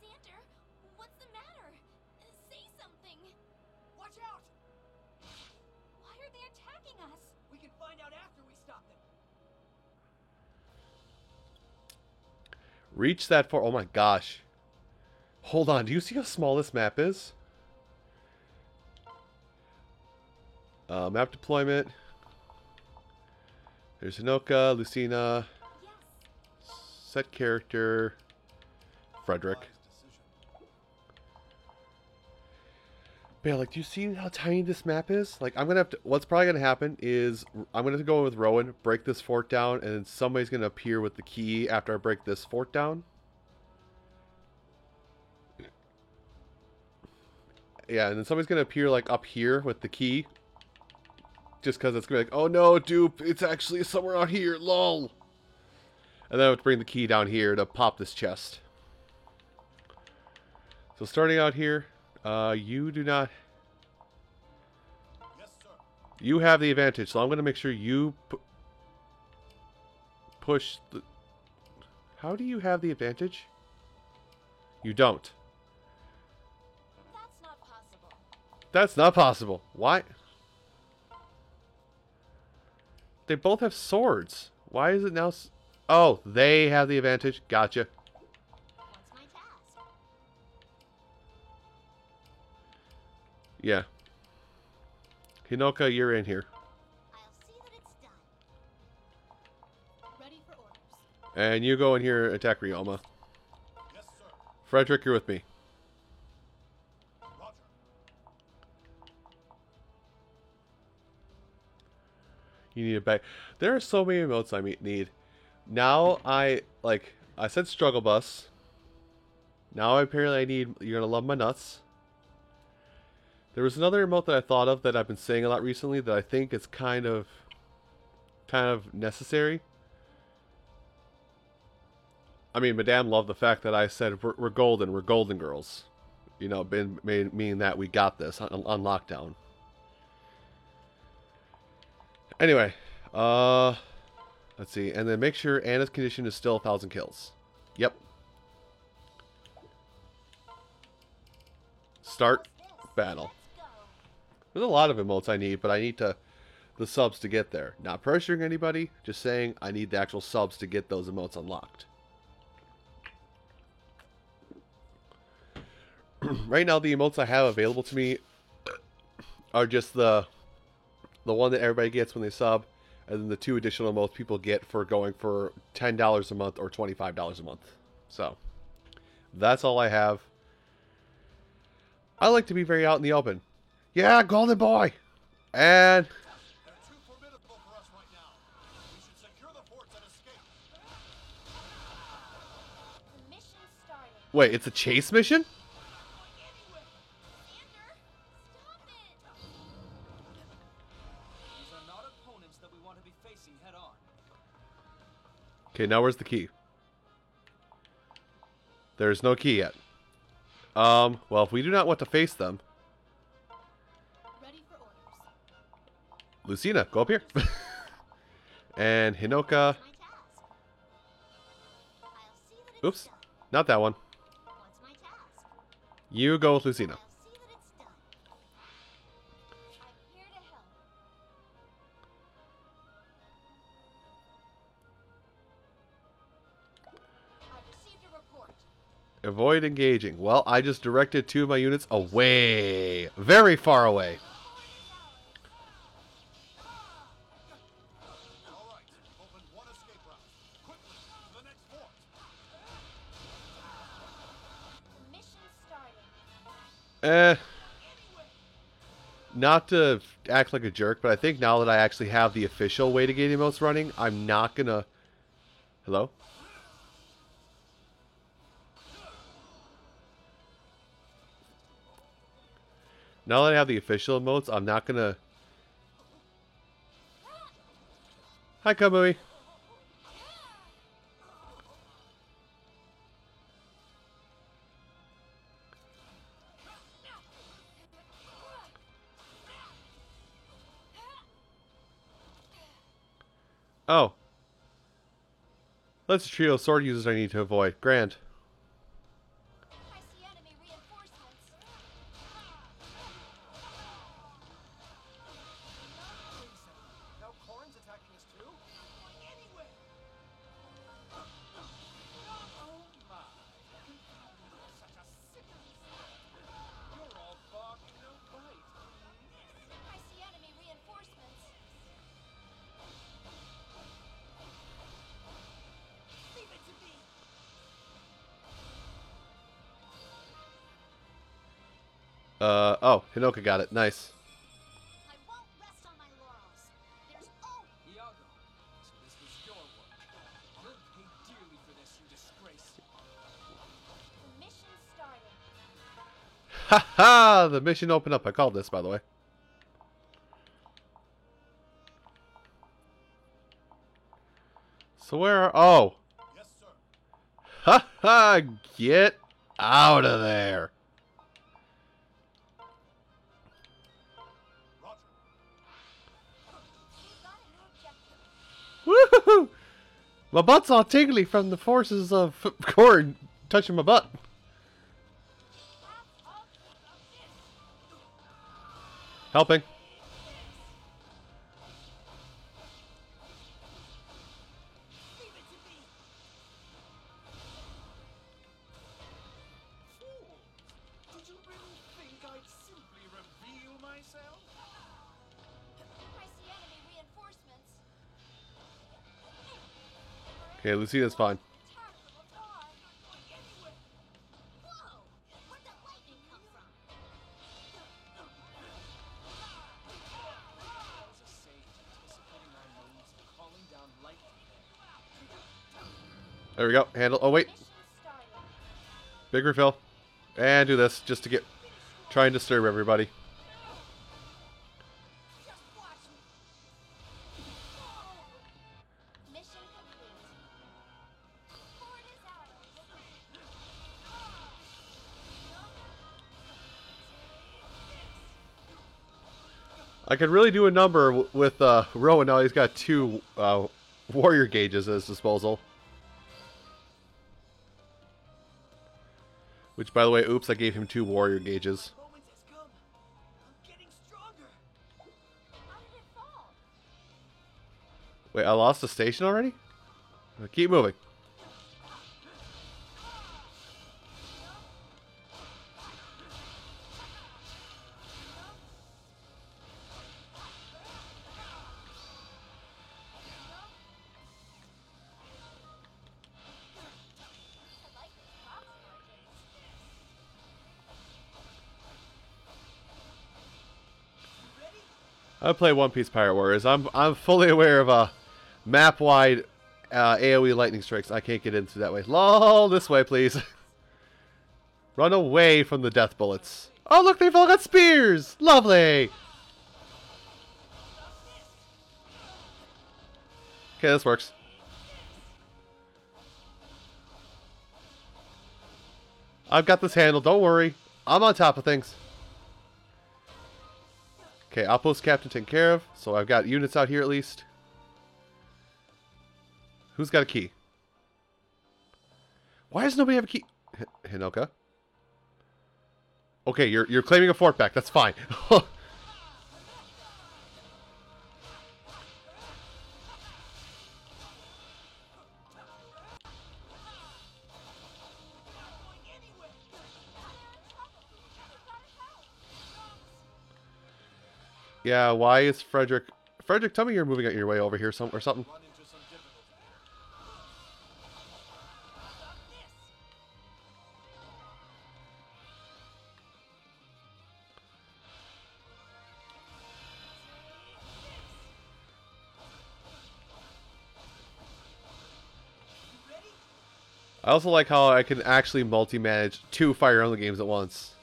Xander, what's the matter? Say something. Watch out! Why are they attacking us? We can find out after we stop them. Reach that far. Oh my gosh. Hold on. Do you see how small this map is? Uh, map deployment. There's Hinoka, Lucina, set character, Frederick. Yeah, like, do you see how tiny this map is? Like, I'm gonna have to. What's probably gonna happen is I'm gonna go in with Rowan, break this fort down, and then somebody's gonna appear with the key after I break this fort down. Yeah, and then somebody's gonna appear like up here with the key. Just because it's gonna be like, oh no, dupe, it's actually somewhere out here, lol. And then I have to bring the key down here to pop this chest. So starting out here, uh, you do not. Yes, sir. You have the advantage, so I'm going to make sure you pu- push the. How do you have the advantage? You don't. That's not possible. That's not possible. Why? They both have swords. Why is it now? S- oh, they have the advantage. Gotcha. What's my task? Yeah. Hinoka, you're in here. I'll see that it's done. Ready for orders. And you go in here and attack Ryoma. Yes, sir. Frederick, you're with me. You need a bag. There are so many emotes I need. Now I like I said struggle bus. Now apparently I need you're gonna love my nuts. There was another emote that I thought of that I've been saying a lot recently that I think is kind of kind of necessary. I mean, Madame loved the fact that I said we're, we're golden, we're golden girls. You know, been, mean, meaning that we got this on, on lockdown. Anyway, uh, let's see, and then make sure Anna's condition is still a thousand kills. Yep. Start battle. There's a lot of emotes I need, but I need to the subs to get there. Not pressuring anybody, just saying I need the actual subs to get those emotes unlocked. right now, the emotes I have available to me are just the the one that everybody gets when they sub, and then the two additional emotes people get for going for ten dollars a month or twenty five dollars a month. So that's all I have. I like to be very out in the open. Yeah, Golden Boy, and. Wait, it's a chase mission? Okay, now where's the key? There's no key yet. Um, well, if we do not want to face them. Lucina, go up here. and Hinoka, oops, not that one. You go with Lucina. Avoid engaging. Well, I just directed two of my units away. Very far away. Eh. Not to act like a jerk, but I think now that I actually have the official way to get emotes running, I'm not gonna. Hello? Now that I have the official emotes, I'm not gonna. Hi, Kamui. Oh. That's a trio of sword users I need to avoid. Grand. Disgrace. got it. Nice. Ha ha! The mission opened up. I called this, by the way. So where are... Oh! Yes, sir. Ha ha! Get out of there! Woohoo! My butt's all tingly from the forces of Cord touching my butt. Helping. Down lightning there. There we go. Handle. Oh, wait. Big refill. And do this just to get... Try and disturb everybody. I could really do a number with uh, Rowan now he's got two uh, warrior gauges at his disposal. Which, by the way, oops, I gave him two warrior gauges. Wait, I lost the station already? Keep moving. I play One Piece Pirate Warriors. I'm I'm fully aware of a map-wide uh, AOE lightning strikes. I can't get into that way. Lol, this way, please. Run away from the death bullets. Oh, look, they've all got spears! Lovely! Okay, this works. I've got this handled, don't worry. I'm on top of things. Okay, outpost captain taken care of, so I've got units out here at least. Who's got a key? Why does nobody have a key? Hinoka? Okay, you're you're claiming a fort back. That's fine. yeah, why is Frederick Frederick, tell me you're moving out your way over here some or something. I also like how I can actually multi-manage two Fire Emblem games at once.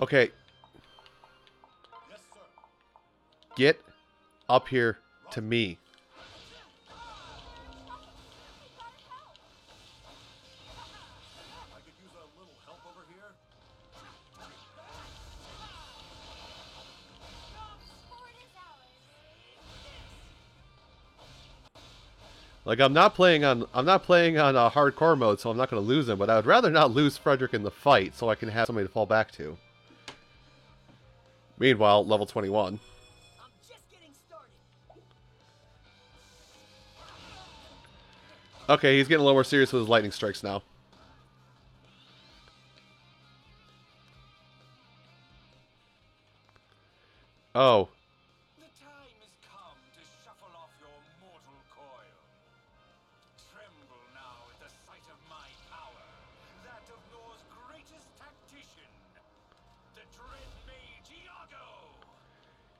Okay, Yes, get up here to me. Like I'm not playing on I'm not playing on a hardcore mode, so I'm not going to lose him. But I would rather not lose Frederick in the fight, so I can have somebody to fall back to. Meanwhile, level 21. I'm just getting started. Okay, he's getting a little more serious with his lightning strikes now. Oh,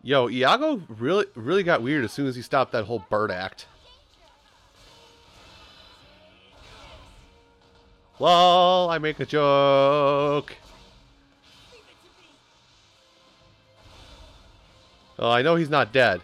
yo, Iago really really got weird as soon as he stopped that whole bird act. Lol, I make a joke. Oh, I know he's not dead.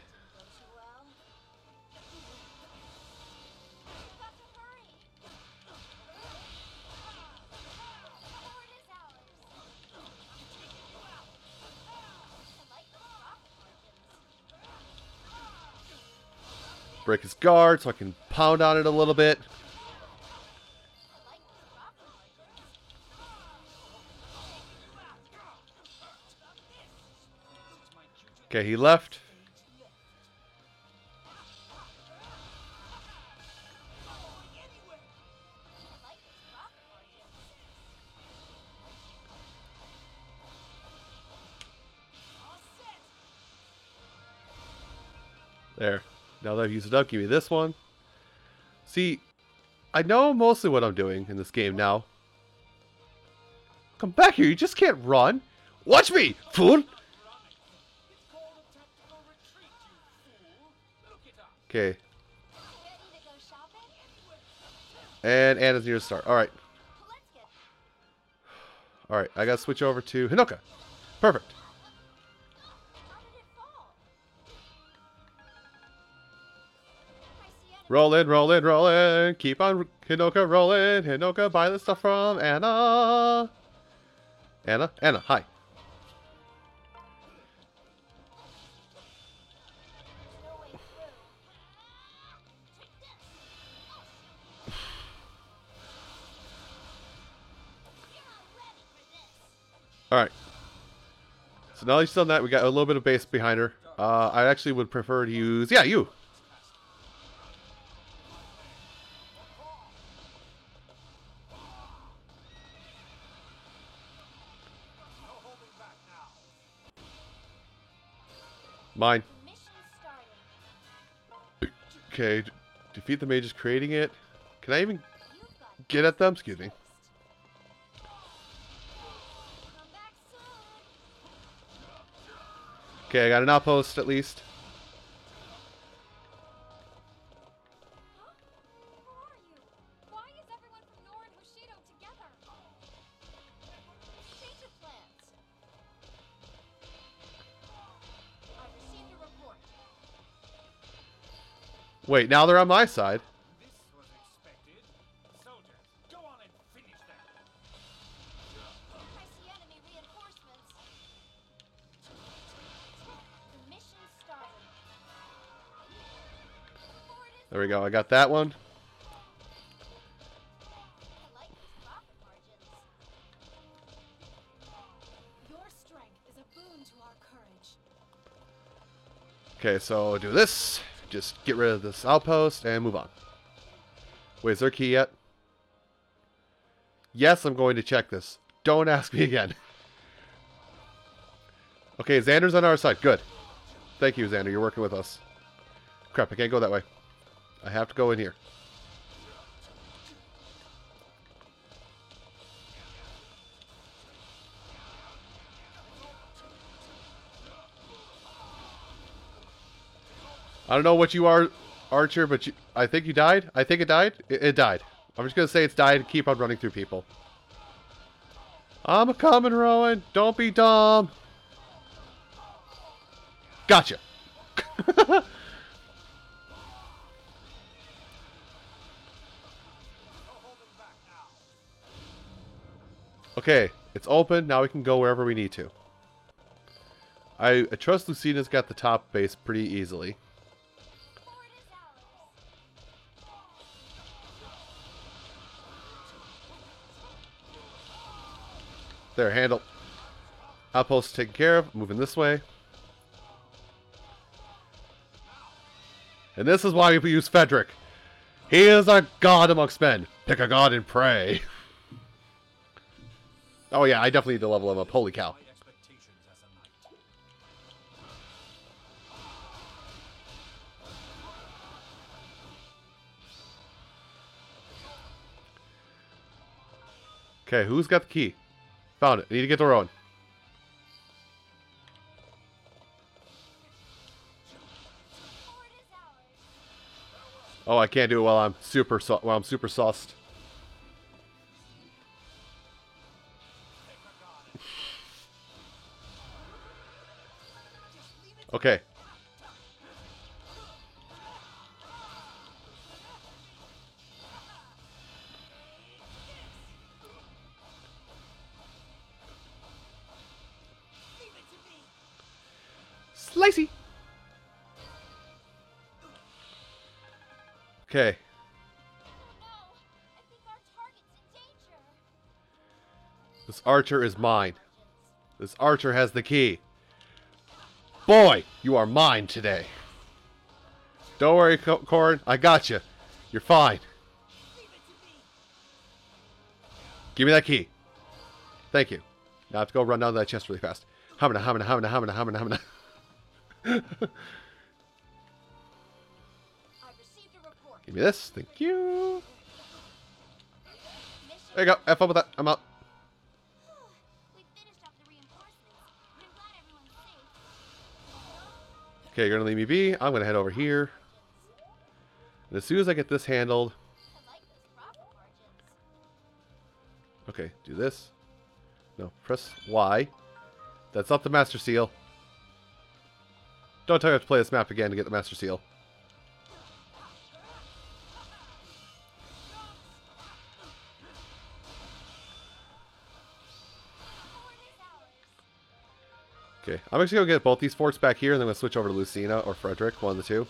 Break his guard so I can pound on it a little bit. Okay, he left. There. Now that I've used it up, give me this one. See, I know mostly what I'm doing in this game now. Come back here, you just can't run. Watch me, fool! Okay, and Anna's near to start. Alright. Alright, I gotta switch over to Hinoka. Perfect. I see enemies. Rollin', rollin', rollin'. Keep on Hinoka rolling. Hinoka, buy the stuff from Anna. Anna, Anna, hi. Alright. So now she's done that, we got a little bit of base behind her. Uh, I actually would prefer to use... Yeah, you! Mine. Okay, defeat the mages creating it. Can I even get at them? Excuse me. Okay, I got an outpost at least. Wait, now they're on my side. This was expected. Soldiers, go on and finish them. I see enemy reinforcements. The mission started. There we go. I got that one. Okay, so do this. Just get rid of this outpost and move on. Wait, is there a key yet? Yes, I'm going to check this. Don't ask me again. Okay, Xander's on our side. Good. Thank you, Xander. You're working with us. Crap, I can't go that way. I have to go in here. I don't know what you are, Archer, but you, I think you died. I think it died. It, it died. I'm just gonna say it's died and keep on running through people. I'm a coming, Rowan. Don't be dumb. Gotcha. okay, it's open. Now we can go wherever we need to. I, I trust Lucina's got the top base pretty easily. There, handle. Outpost taken care of. Moving this way. And this is why we use Frederick. He is a god amongst men. Pick a god and pray. oh yeah, I definitely need to level him up. Holy cow. Okay, who's got the key? Found it. I need to get Rowan. Forward. Oh, I can't do it while I'm super while I'm super sauced. Okay. Danger. This archer is mine. This archer has the key. Boy, you are mine today. Don't worry, Co- Corrin. I got you. You're fine. Give me that key. Thank you. Now I have to go run down that chest really fast. Hamina, hamina, hamina, hamina, hamina, hamina. Give me this. Thank you. There you go. Have fun with that. I'm out. Okay, you're gonna leave me be. I'm gonna head over here. And as soon as I get this handled. Okay, do this. No, press Y. That's not the Master Seal. Don't tell me I have to play this map again to get the Master Seal. Okay, I'm actually gonna get both these forts back here, and then gonna switch over to Lucina or Frederick, one of the two.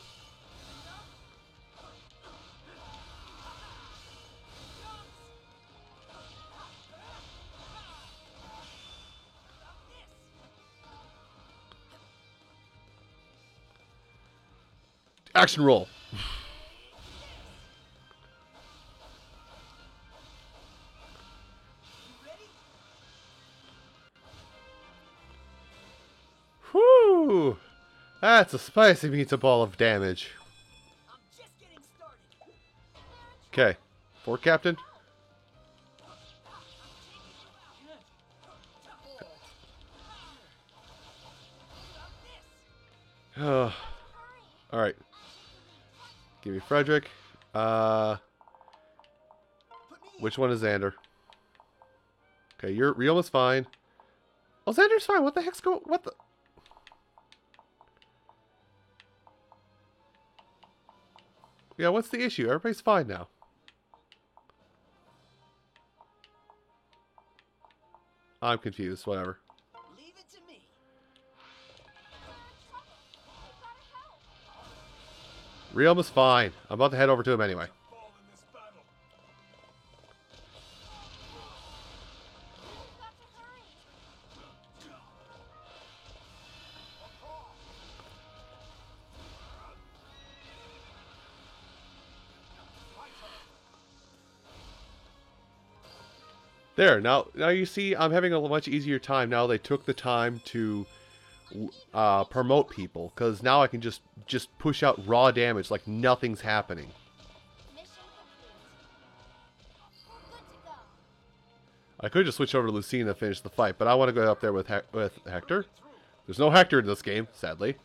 Action roll. That's a spicy meatball of damage. Okay, fort captain. All right. Give me Frederick. Uh, which one is Xander? Okay, you're Ryoma's fine. Oh, Xander's fine. What the heck's going? What the? Yeah, what's the issue? Everybody's fine now. I'm confused. Whatever. Leave it to me. Ryoma's fine. I'm about to head over to him anyway. There, now now you see I'm having a much easier time now they took the time to uh, promote people cuz now I can just just push out raw damage like nothing's happening. To. I could just switch over to Lucina and finish the fight, but I want to go up there with Hec- with Hector. There's no Hector in this game, sadly.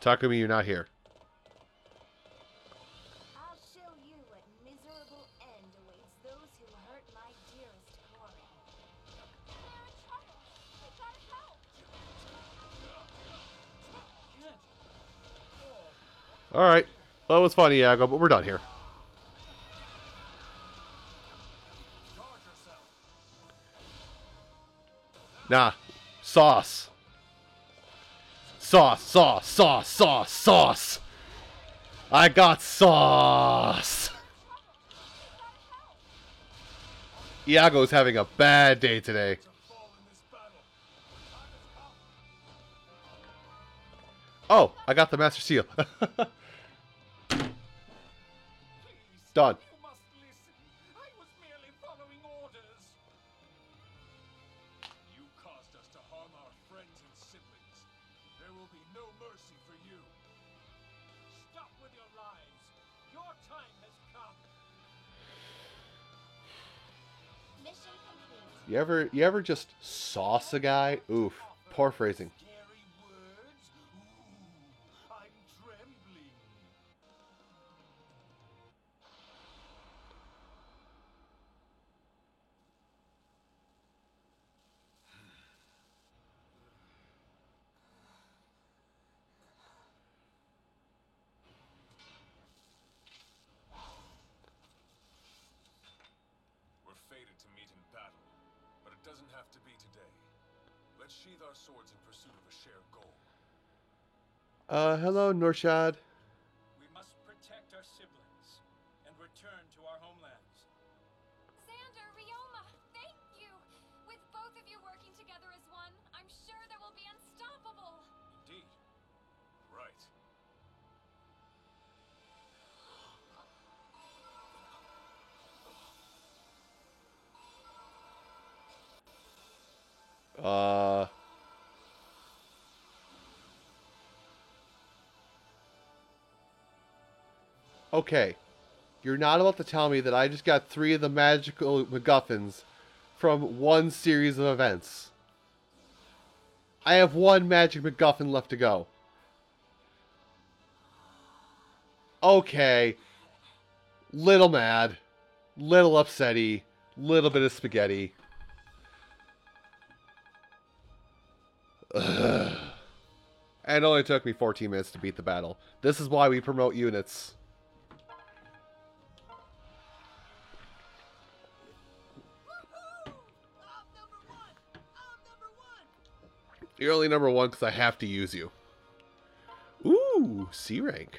Takumi, you're not for All right. Well, it was funny, Iago, but we're done here. Nah. Sauce. Sauce, sauce, sauce, sauce, sauce. I got sauce. Iago's having a bad day today. Oh, I got the Master Seal. Please, Done. you must listen. I was merely following orders. You caused us to harm our friends and siblings. There will be no mercy for you. Stop with your lies. Your time has come. Mission complete. You ever you ever just sauce a guy? Oof. Poor phrasing. Hello, Norshad. Okay. You're not about to tell me that I just got three of the magical MacGuffins from one series of events. I have one magic MacGuffin left to go. Okay. Little mad. Little upsetty. Little bit of spaghetti. Ugh. And it only took me 14 minutes to beat the battle. This is why we promote units. You're only number one because I have to use you. Ooh, C rank.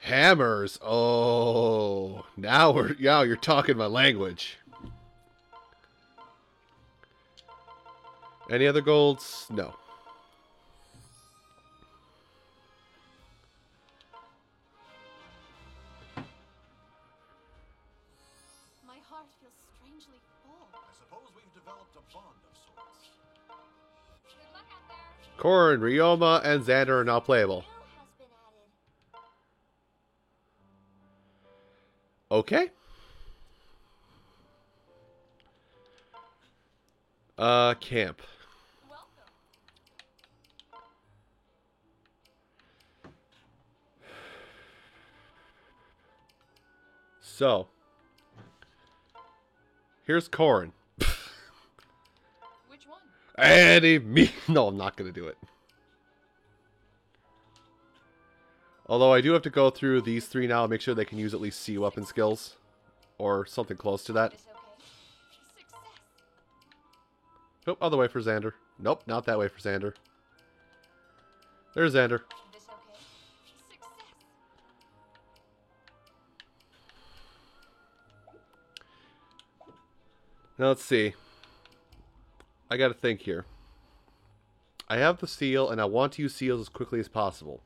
Hammers. Oh, now we're now you're talking my language. Any other golds? No. Corrin, Ryoma, and Xander are now playable. Okay. Uh, camp. So, here's Corrin. Eddie me. No, I'm not gonna do it. Although I do have to go through these three now make sure they can use at least C weapon skills. Or something close to that. Nope, other way for Xander. Nope, not that way for Xander. There's Xander. Now let's see. I gotta think here. I have the seal, and I want to use seals as quickly as possible.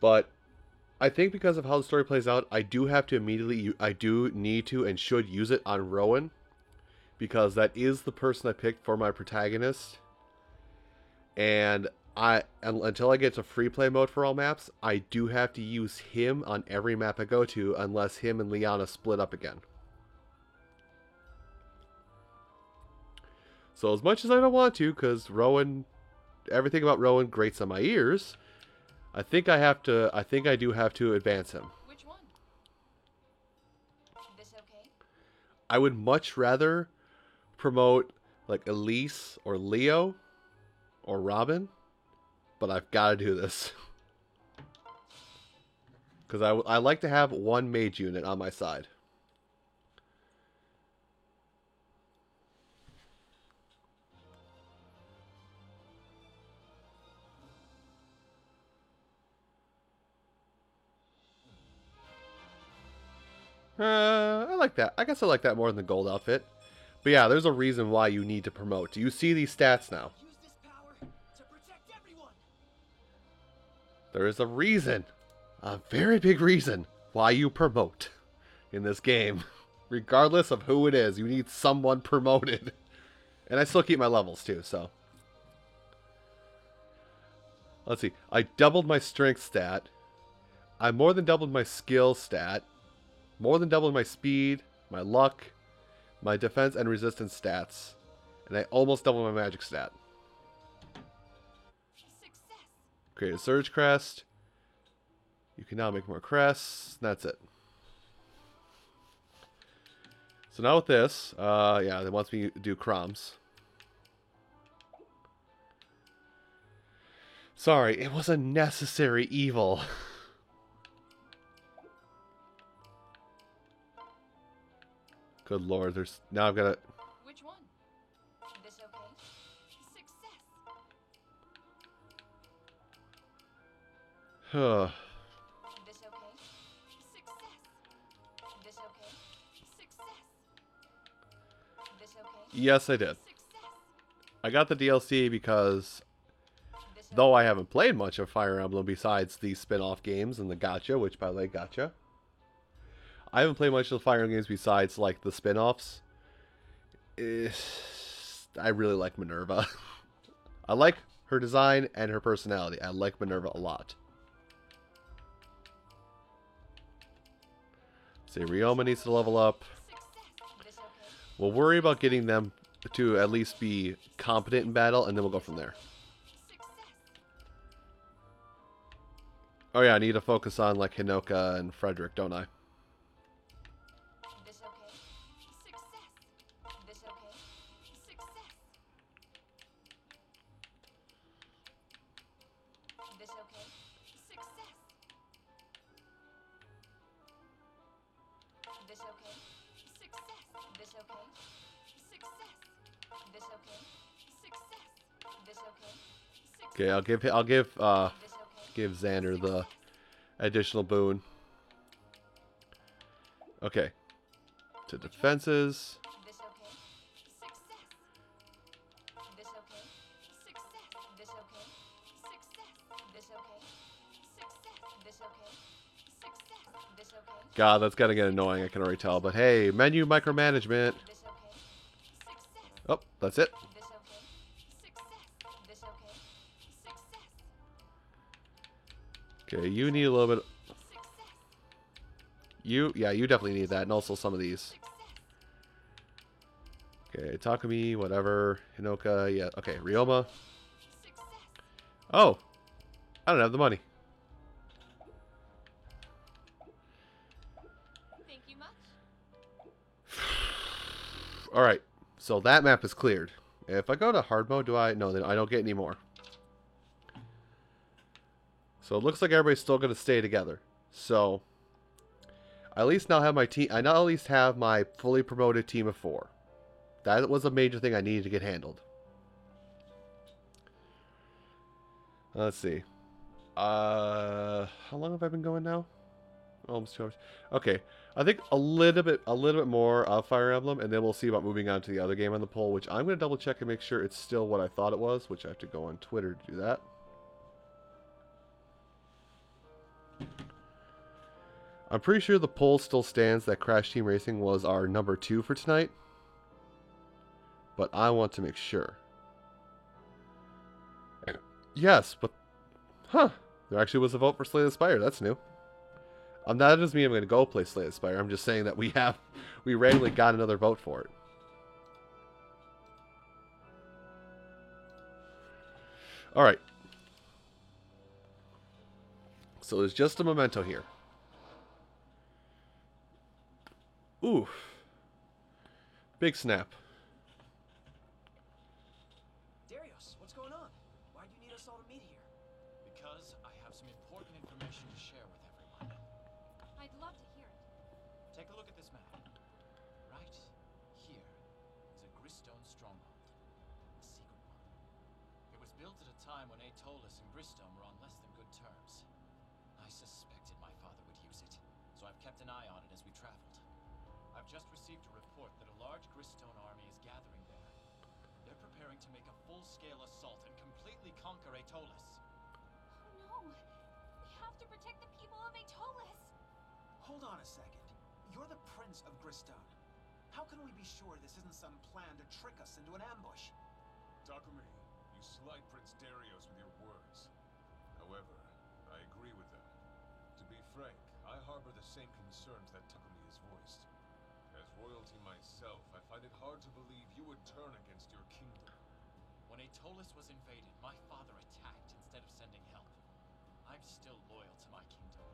But I think because of how the story plays out, I do have to immediately, I do need to and should use it on Rowan. Because that is the person I picked for my protagonist. And I until I get to free play mode for all maps, I do have to use him on every map I go to unless him and Lianna split up again. So as much as I don't want to, because Rowan, everything about Rowan grates on my ears, I think I have to. I think I do have to advance him. Which one? This okay? I would much rather promote like Elise or Leo or Robin, but I've got to do this. Because I, I like to have one mage unit on my side. Uh, I like that. I guess I like that more than the gold outfit. But yeah, there's a reason why you need to promote. Do you see these stats now? There is a reason, a very big reason, why you promote in this game. Regardless of who it is, you need someone promoted. And I still keep my levels too, so. Let's see. I doubled my strength stat. I more than doubled my skill stat. More than doubled my speed, my luck, my defense and resistance stats. And I almost doubled my magic stat. Create a surge crest. You can now make more crests. That's it. So now with this, uh, yeah, it wants me to do crumbs. Sorry, it was a necessary evil. Good lord, there's now I've got to. Yes, I did. I got the DLC because Though? I haven't played much of Fire Emblem besides the spin-off games and the Gotcha, which by the way, Gotcha. I haven't played much of the Fire Emblem games besides like the spin-offs. Eh, I really like Minerva. I like her design and her personality. I like Minerva a lot. See, Ryoma needs to level up. We'll worry about getting them to at least be competent in battle, and then we'll go from there. Oh yeah, I need to focus on like Hinoka and Frederick, don't I? Okay, I'll give I'll give uh give Xander the additional boon. Okay. To defenses. God, that's gonna get annoying, I can already tell. But hey, menu micromanagement. Oh, that's it. Okay, you need a little bit You, yeah, you definitely need that, and also some of these. Okay, Takumi, whatever. Hinoka, yeah. Okay, Ryoma. Oh, I don't have the money. Thank you much. All right, so that map is cleared. If I go to hard mode, do I? No, then I don't get any more. So it looks like everybody's still going to stay together. So I at least now have my team. I now at least have my fully promoted team of four. That was a major thing I needed to get handled. Let's see. Uh, how long have I been going now? Almost two hours. Okay, I think a little bit, a little bit more of Fire Emblem, and then we'll see about moving on to the other game on the poll, which I'm gonna double check and make sure it's still what I thought it was. Which I have to go on Twitter to do that. I'm pretty sure the poll still stands that Crash Team Racing was our number two for tonight, but I want to make sure. Yes, but huh? There actually was a vote for Slay the Spire. That's new. Um, that doesn't mean I'm going to go play Slay the Spire. I'm just saying that we have, we randomly got another vote for it. All right. So there's just a memento here. Ooh. Big snap. Just received a report that a large Gristonne army is gathering there. They're preparing to make a full-scale assault and completely conquer Aetolis. Oh no. We have to protect the people of Aetolis. Hold on a second. You're the Prince of Gristonne. How can we be sure this isn't some plan to trick us into an ambush? Takumi, you slight Prince Darius with your words. However, I agree with them. To be frank, I harbor the same concerns that Takumi has voiced. As royalty myself, I find it hard to believe you would turn against your kingdom. When Aetolis was invaded, my father attacked instead of sending help. I'm still loyal to my kingdom.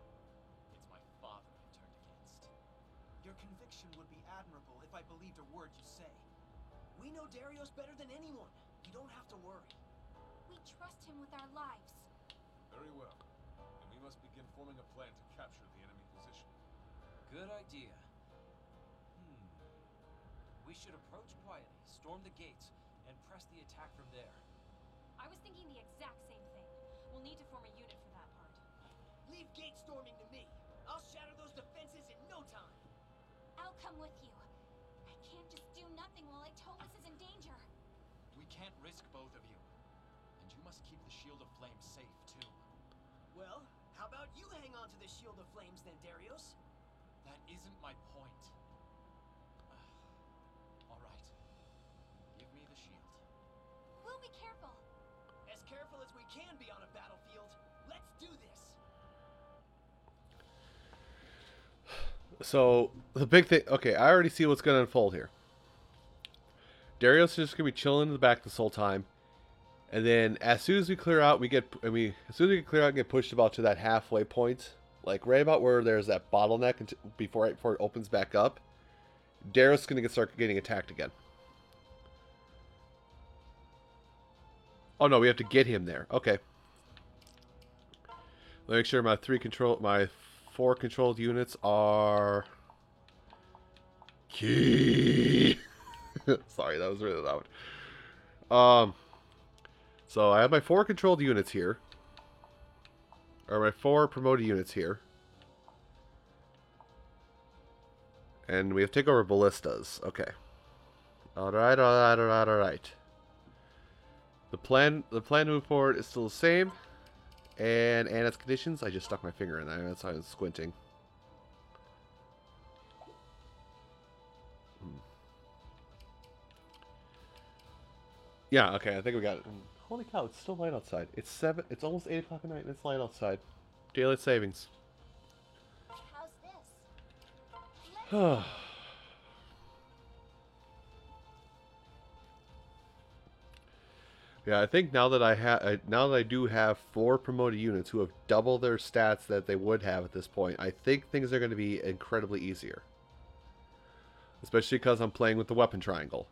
It's my father I turned against. Your conviction would be admirable if I believed a word you say. We know Darius better than anyone. You don't have to worry. We trust him with our lives. Very well. Then we must begin forming a plan to capture the enemy position. Good idea. We should approach quietly, storm the gates, and press the attack from there. I was thinking the exact same thing. We'll need to form a unit for that part. Leave gate storming to me. I'll shatter those defenses in no time. I'll come with you. I can't just do nothing while Aetolis is in danger. We can't risk both of you. And you must keep the Shield of Flame safe, too. Well, how about you hang on to the Shield of Flames then, Darius? That isn't my point. So the big thing. Okay, I already see what's going to unfold here. Darius is just going to be chilling in the back this whole time, and then as soon as we clear out, we get and we as soon as we clear out, and get pushed about to that halfway point, like right about where there's that bottleneck before right before it opens back up. Darius is going to start getting attacked again. Oh no, we have to get him there. Okay. Let me make sure my three control my four controlled units are key. Sorry, that was really loud. Um so I have my four controlled units here. Or my four promoted units here. And we have to take over ballistas. Okay. Alright, alright, alright, alright. The plan the plan to move forward is still the same. And Anna's conditions, I just stuck my finger in there. That's why I was squinting. Hmm. Yeah, okay, I think we got it. Holy cow, it's still light outside. It's seven. It's almost eight o'clock at night, and it's light outside. Daylight savings. How's this? yeah, I think now that I have, uh, now that I do have four promoted units who have double their stats that they would have at this point, I think things are going to be incredibly easier. Especially because I'm playing with the weapon triangle.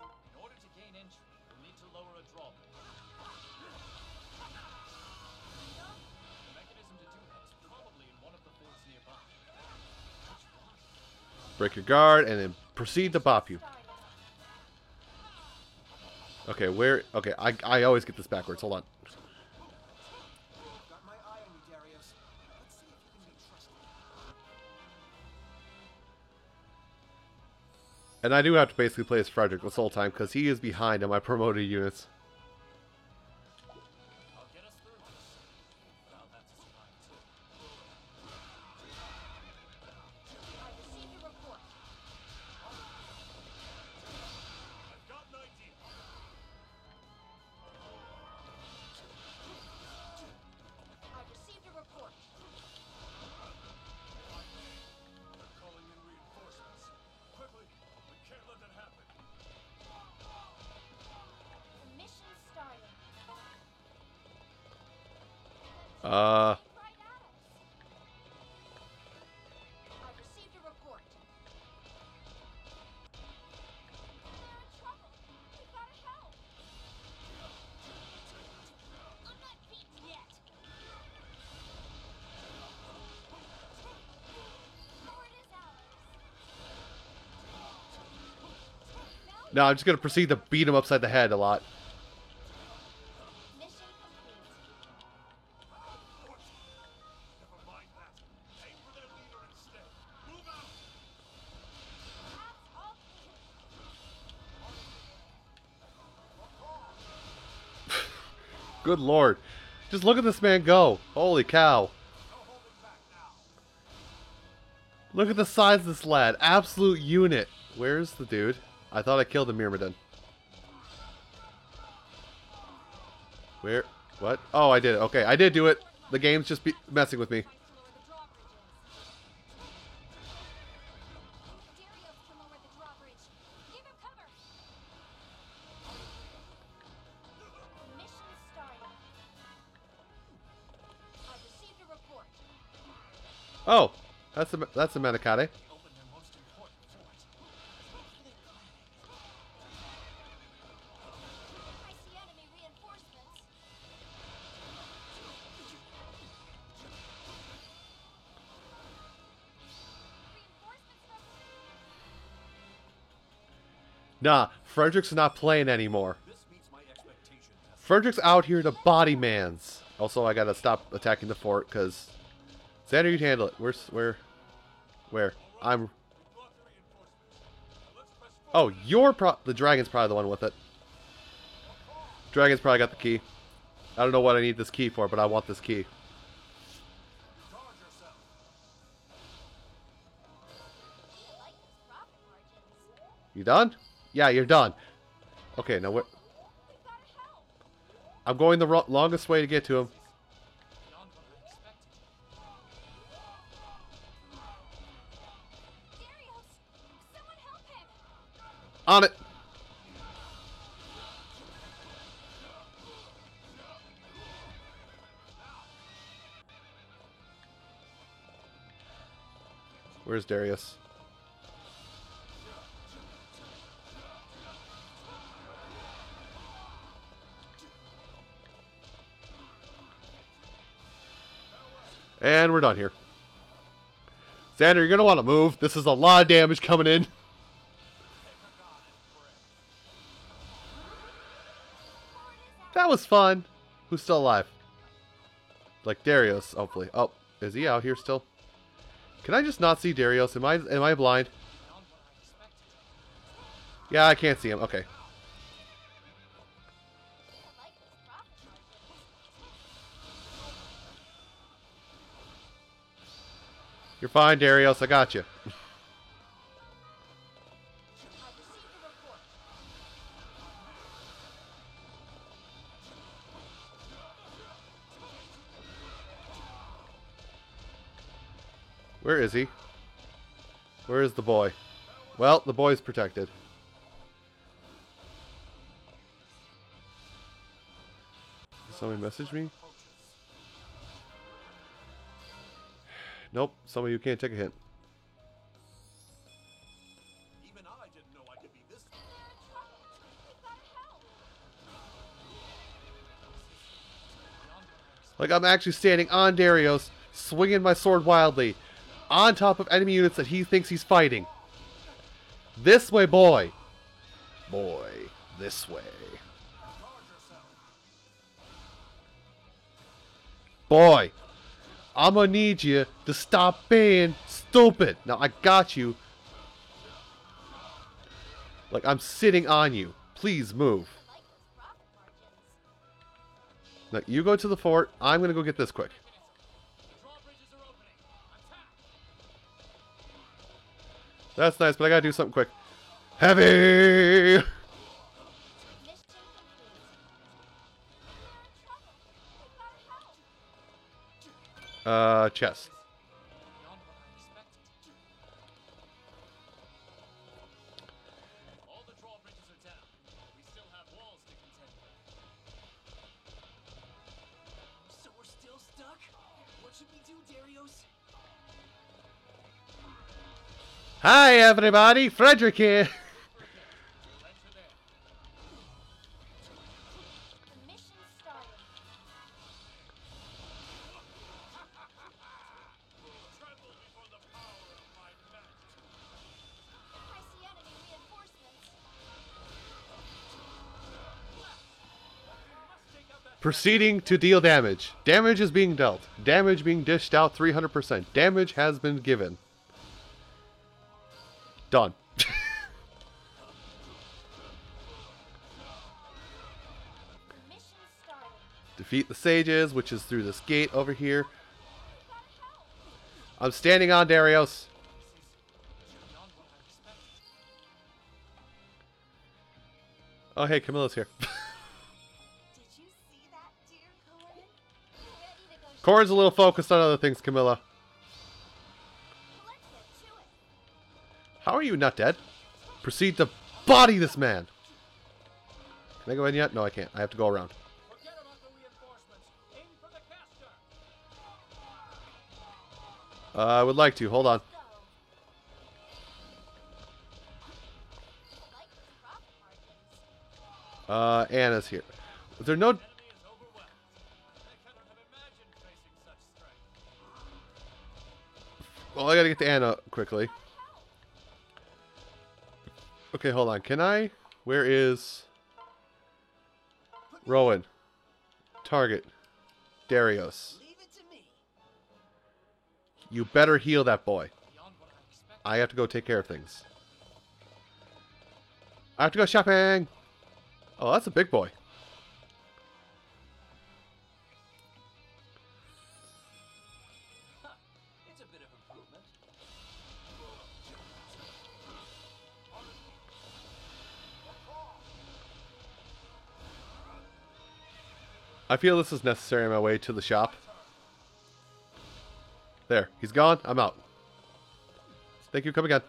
In order to gain entry, you'll need to lower a drawbridge. The mechanism to do that is probably in one of the forts nearby. Which one? Break your guard and then proceed to bop you. Okay, where? Okay, I, I always get this backwards. Hold on. And I do have to basically play as Frederick this whole time because he is behind on my promoted units. No, I'm just gonna proceed to beat him upside the head a lot. Good lord. Just look at this man go. Holy cow. Look at the size of this lad. Absolute unit. Where's the dude? I thought I killed the Myrmidon. Where? What? Oh, I did it. Okay, I did do it. The game's just be messing with me. Oh, to lower the drawbridges. Darius Nah, Frederick's not playing anymore. Frederick's out here to body mans. Also, I gotta stop attacking the fort because Xander, you handle it. Where's where? Where? I'm. Oh, you're pro. The dragon's probably the one with it. Dragon's probably got the key. I don't know what I need this key for, but I want this key. You done? Yeah, you're done. Okay, now what? I'm going the longest way to get to him! On it. Where's Darius? And we're done here. Xander, you're going to want to move. This is a lot of damage coming in. That was fun. Who's still alive? Like Darius, hopefully. Oh, is he out here still? Can I just not see Darius? Am I am I blind? Yeah, I can't see him. Okay. You're fine, Darius. I got you. Where is he? Where is the boy? Well, the boy's protected. Somebody message me? Nope, some of you can't take a hint. Even I didn't know I could be this. Like I'm actually standing on Darius, swinging my sword wildly, on top of enemy units that he thinks he's fighting. This way, boy. Boy, this way. Boy, I'm gonna need you to stop being stupid. Now I got you. Like I'm sitting on you. Please move. Now you go to the fort. I'm gonna go get this quick. That's nice, but I gotta do something quick. Heavy! Uh, do, Darius? Hi, everybody. Frederick here. Proceeding to deal damage. Damage is being dealt. Damage being dished out 300%. Damage has been given. Done. Defeat the sages, which is through this gate over here. I'm standing on Darius. Oh, hey, Camilla's here. Corrin's a little focused on other things, Camilla. How are you not dead? Proceed to body this man. Can I go in yet? No, I can't. I have to go around. Uh, I would like to. Hold on. Uh, Anna's here. Is there no... Well, I gotta get to Anna quickly. Okay, hold on. Can I? Where is... Rowan. Target. Darius. You better heal that boy. I have to go take care of things. I have to go shopping! Oh, that's a big boy. I feel this is necessary on my way to the shop. There, he's gone. I'm out. Thank you. Come again.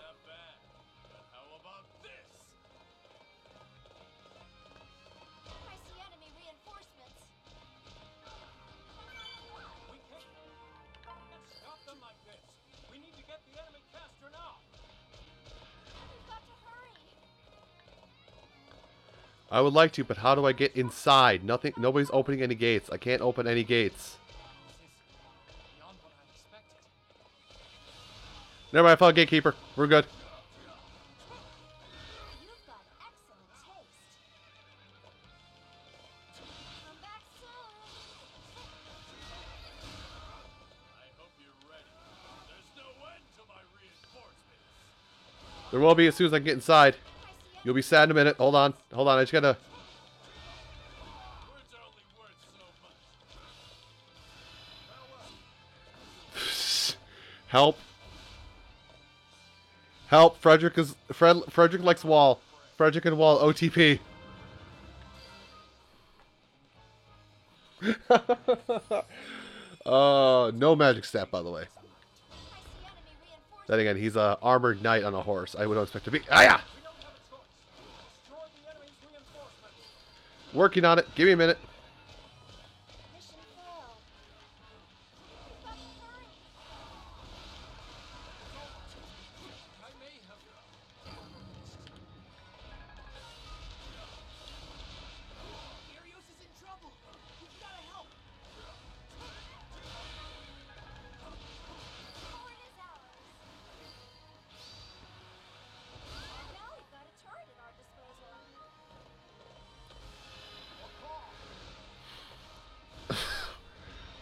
I would like to, but how do I get inside? Nothing. Nobody's opening any gates. I can't open any gates. Never mind. I found gatekeeper. We're good. There will be as soon as I get inside. You'll be sad in a minute. Hold on. Hold on. I just gotta. Help. Help. Frederick is. Fred, Frederick likes Wall. Frederick and Wall. OTP. uh, no magic step, by the way. Then again, he's a armored knight on a horse. I would not expect to be. Ah, yeah! Working on it. Give me a minute.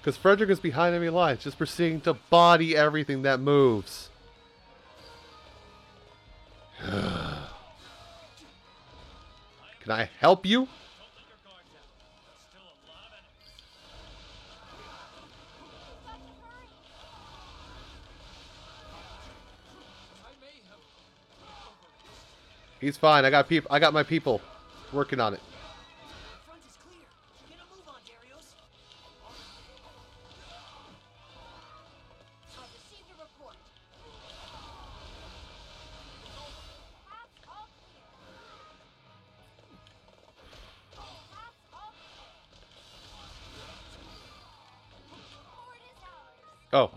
Because Frederick is behind enemy lines, just proceeding to body everything that moves. Can I help you? He's fine. I got people. I got my people working on it.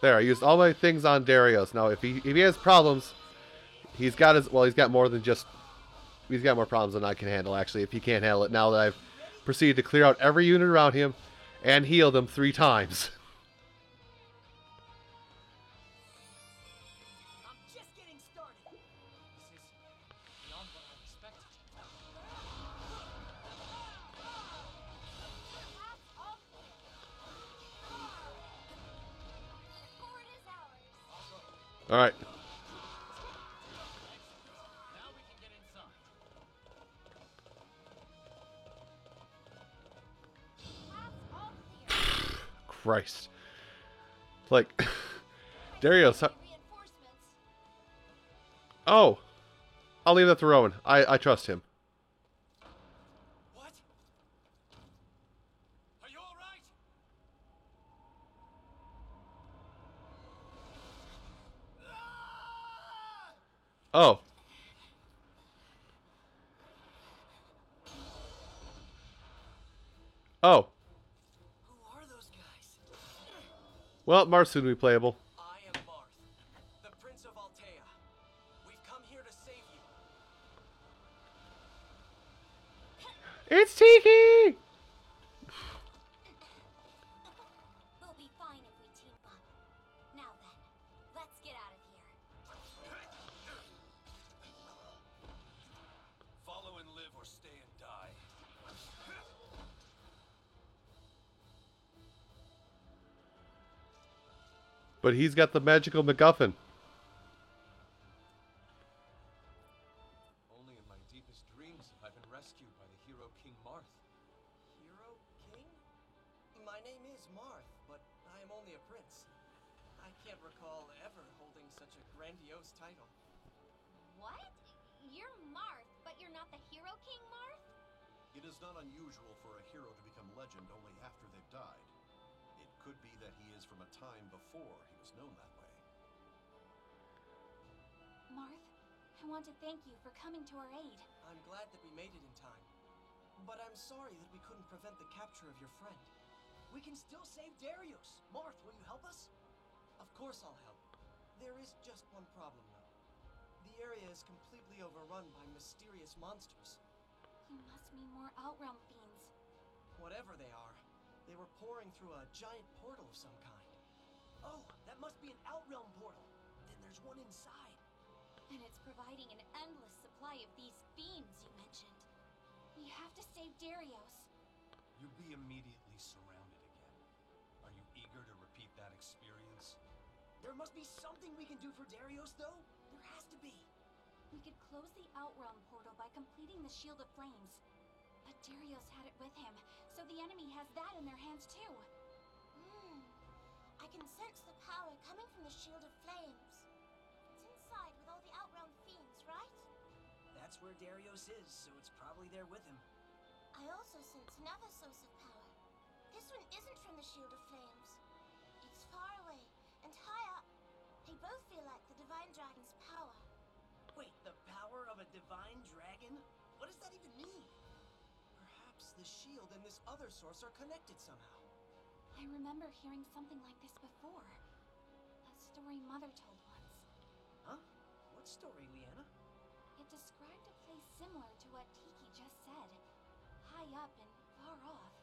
There, I used all my things on Darius. Now, if he if he has problems, he's got his well, he's got more than just he's got more problems than I can handle. Actually, if he can't handle it, now that I've proceeded to clear out every unit around him and heal them three times. I'll leave that to Rowan. I, I trust him. What? Are you all right? Oh. Oh. Well, Marsoon would be playable. he's got the magical MacGuffin. Completely overrun by mysterious monsters. You must mean more Outrealm fiends. Whatever they are, they were pouring through a giant portal of some kind. Oh, that must be an Outrealm portal. Then there's one inside. And it's providing an endless supply of these fiends you mentioned. We have to save Darius. You'll be immediately surrounded again. Are you eager to repeat that experience? There must be something we can do for Darius, though. We could close the Outrealm portal by completing the Shield of Flames. But Darius had it with him, so the enemy has that in their hands too. Hmm. I can sense the power coming from the Shield of Flames. It's inside with all the Outrealm fiends, right? That's where Darius is, so it's probably there with him. I also sense another source of power. This one isn't from the Shield of Flames. Divine dragon? What does that even mean? Perhaps the shield and this other source are connected somehow. I remember hearing something like this before. A story Mother told once. Huh? What story, Lianna? It described a place similar to what Tiki just said. High up and far off.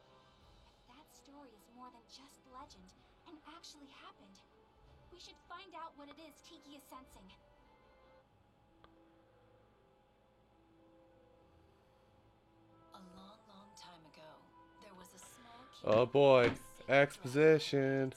If that story is more than just legend and actually happened, we should find out what it is Tiki is sensing. Oh boy, exposition.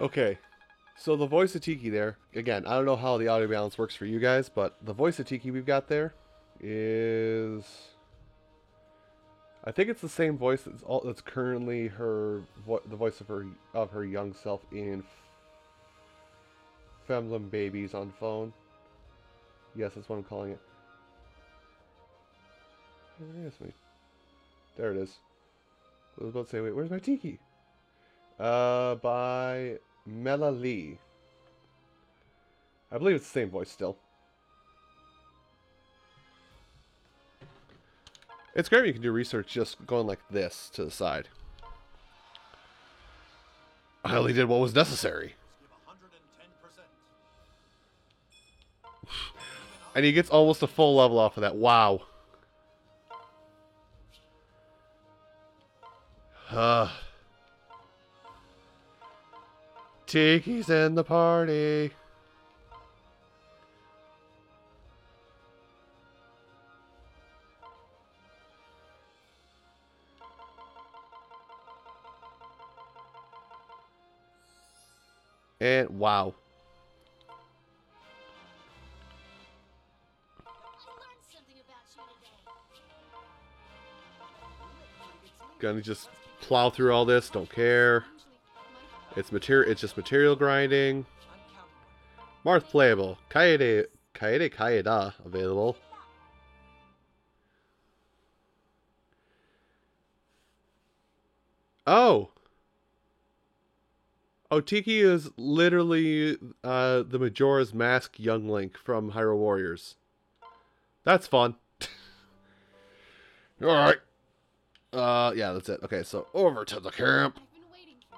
Okay, so the voice of Tiki there, again, I don't know how the audio balance works for you guys, but the voice of Tiki we've got there is. I think it's the same voice that's, all, that's currently her vo- the voice of her of her young self in Femblem Babies on phone. Yes, that's what I'm calling it. Where is my- There it is. I was about to say, wait, where's my Tiki? Uh, by Mela Lee. I believe it's the same voice still. It's great you can do research just going like this to the side. I only did what was necessary. And he gets almost a full level off of that. Wow. Uh, Tiki's in the party. And wow. Gonna just plow through all this. Don't care. It's material. It's just material grinding. Marth playable. Caeda Caeda Caeda available. Oh. Oh, Tiki is literally uh, the Majora's Mask young Link from Hyrule Warriors. That's fun. All right. Uh, yeah, that's it. Okay, so over to the camp.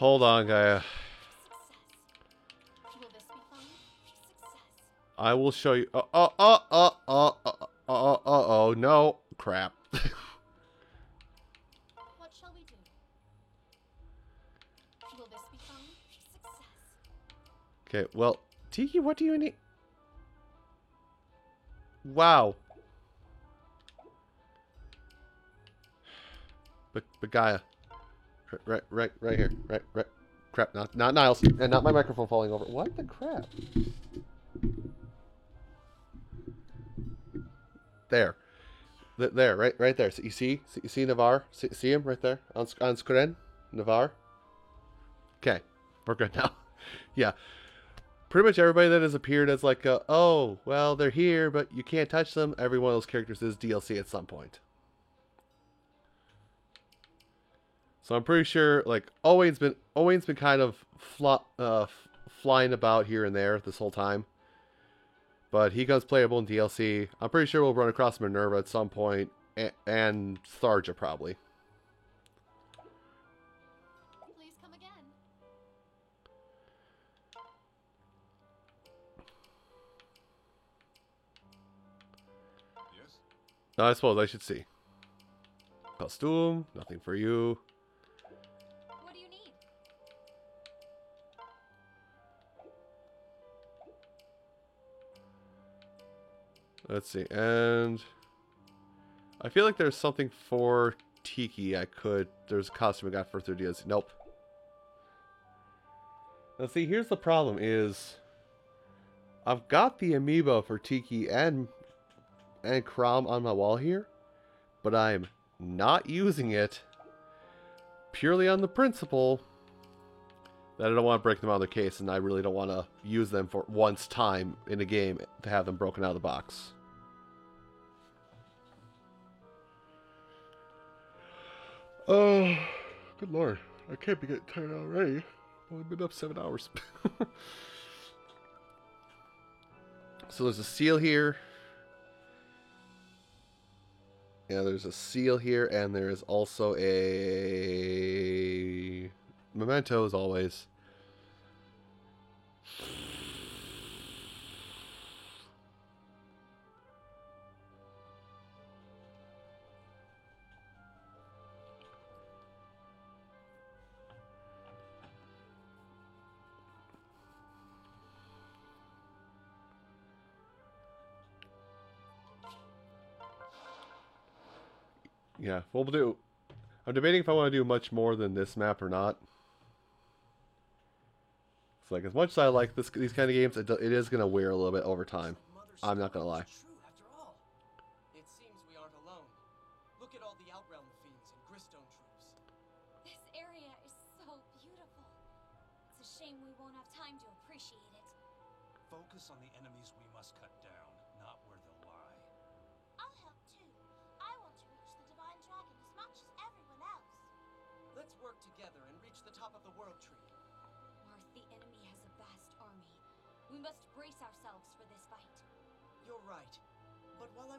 Hold on, Gaia. Success. Will this be fun? Success. I will show you. Oh, oh, oh, oh, oh, oh, oh, oh, oh, oh, no. Crap. What shall we do? Will this be fun? Success. okay, well, Tiki, what do you need? Wow. But, but Gaia. Right, right, right, here. Right, right. Crap, not, not Niles. And not my microphone falling over. What the crap? There. There, right, right there. So you see, see, you see Navarre? See, see him right there on on screen? Navarre. Okay, we're good now. yeah, pretty much everybody that has appeared as like, a, oh, well, they're here, but you can't touch them. Every one of those characters is DLC at some point. So I'm pretty sure, like, Owain's been Owain's been kind of fly, uh, f- flying about here and there this whole time. But he comes playable in DLC. I'm pretty sure we'll run across Minerva at some point, and, and Tharja probably. Please come again. Yes? No, I suppose I should see. Costume, nothing for you. Let's see, and I feel like there's something for Tiki I could. There's a costume I got for 3 DLC. Nope. Now see, here's the problem is I've got the amiibo for Tiki and and Chrom on my wall here, but I'm not using it purely on the principle that I don't want to break them out of their case, and I really don't want to use them for once time in a game to have them broken out of the box. Oh, good lord. I can't be getting tired already. I've only been up seven hours. so there's a seal here. Yeah, there's a seal here, and there's also a memento, as always. Yeah, we'll do. I'm debating if I want to do much more than this map or not. It's like as much as I like this these kind of games, it, it is gonna wear a little bit over time. I'm not gonna lie.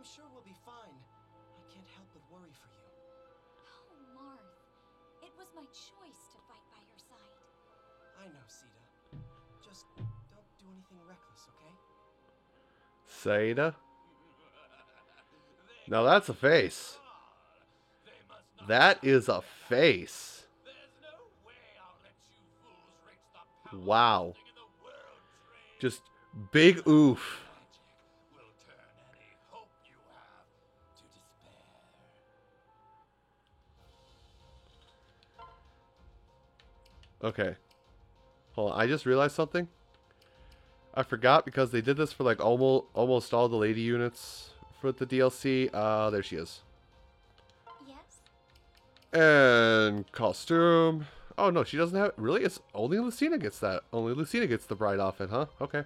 I'm sure we'll be fine, I can't help but worry for you. Oh, Marth. It was my choice to fight by your side. I know, Caeda. Just don't do anything reckless, okay? Caeda. Now that's a face. They must not That is a face. There's no way I'll let you fools reach the power Wow. holding in the world tree. Just big oof. Okay. Hold on. I just realized something. I forgot because they did this for like almost almost all the lady units for the DLC. Uh, there she is. Yes. And costume. Oh no, she doesn't have. Really, it's only Lucina gets that. Only Lucina gets the bride outfit, huh? Okay.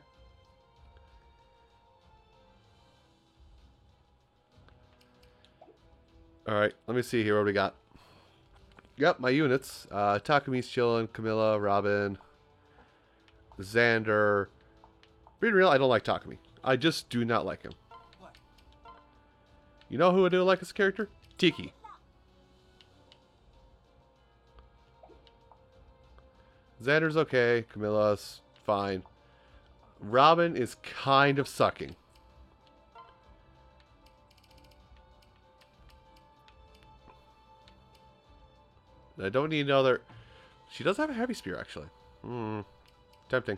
All right, let me see here what we got. Yep, my units. Uh, Takumi's chilling, Camilla, Robin, Xander. Being real, I don't like Takumi. I just do not like him. What? You know who I do like as a character? Tiki. Xander's okay. Camilla's fine. Robin is kind of sucking. I don't need another... She does have a heavy spear, actually. Hmm. Tempting.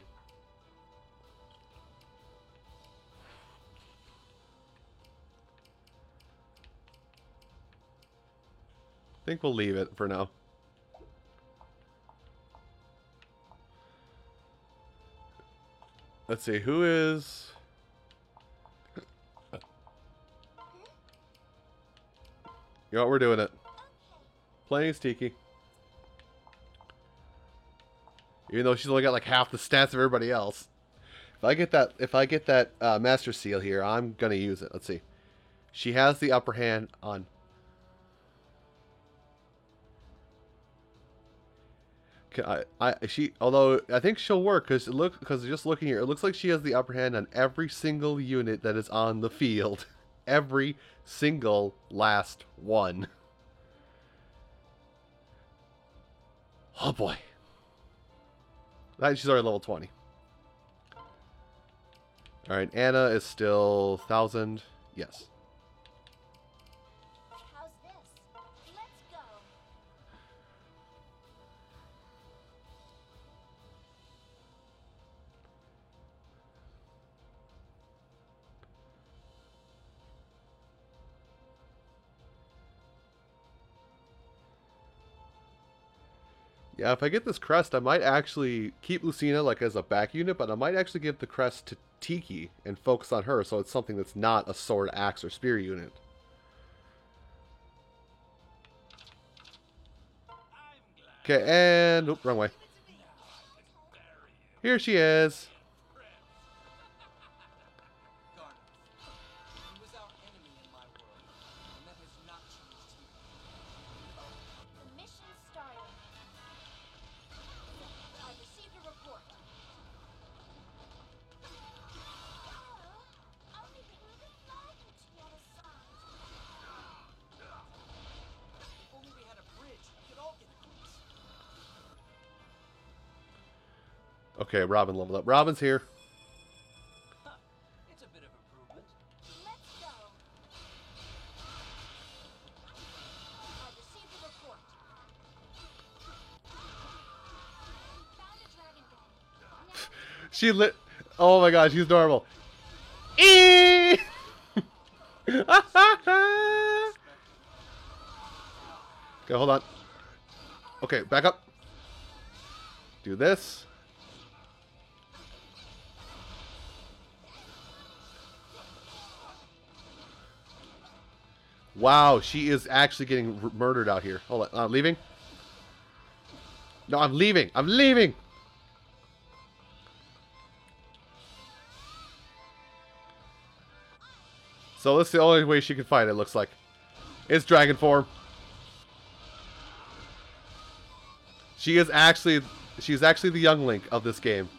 I think we'll leave it for now. Let's see, who is... You know what, we're doing it. Playing Tiki. Even though she's only got like half the stats of everybody else. If I get that, if I get that uh, Master Seal here, I'm gonna use it. Let's see. She has the upper hand on I, I she although I think she'll work because it look because just looking here it looks like she has the upper hand on every single unit that is on the field every single last one oh boy she's already level 20 all right Anna is still thousand. Yes Yeah, if I get this crest, I might actually keep Lucina like as a back unit, but I might actually give the crest to Tiki and focus on her, so it's something that's not a sword, axe, or spear unit. Okay, and oop, wrong way. Here she is. Okay, Robin leveled up. Robin's here. It's a bit of improvement. Let's go. I received a report. Found a dragon den. Now She lit. Oh my gosh, she's adorable. Eee! okay, hold on. Okay, back up. Do this. Wow, she is actually getting murdered out here. Hold on, I'm leaving. No, I'm leaving. I'm leaving. So that's the only way she can fight. It looks like, it's dragon form. She is actually, she's actually the young Link of this game.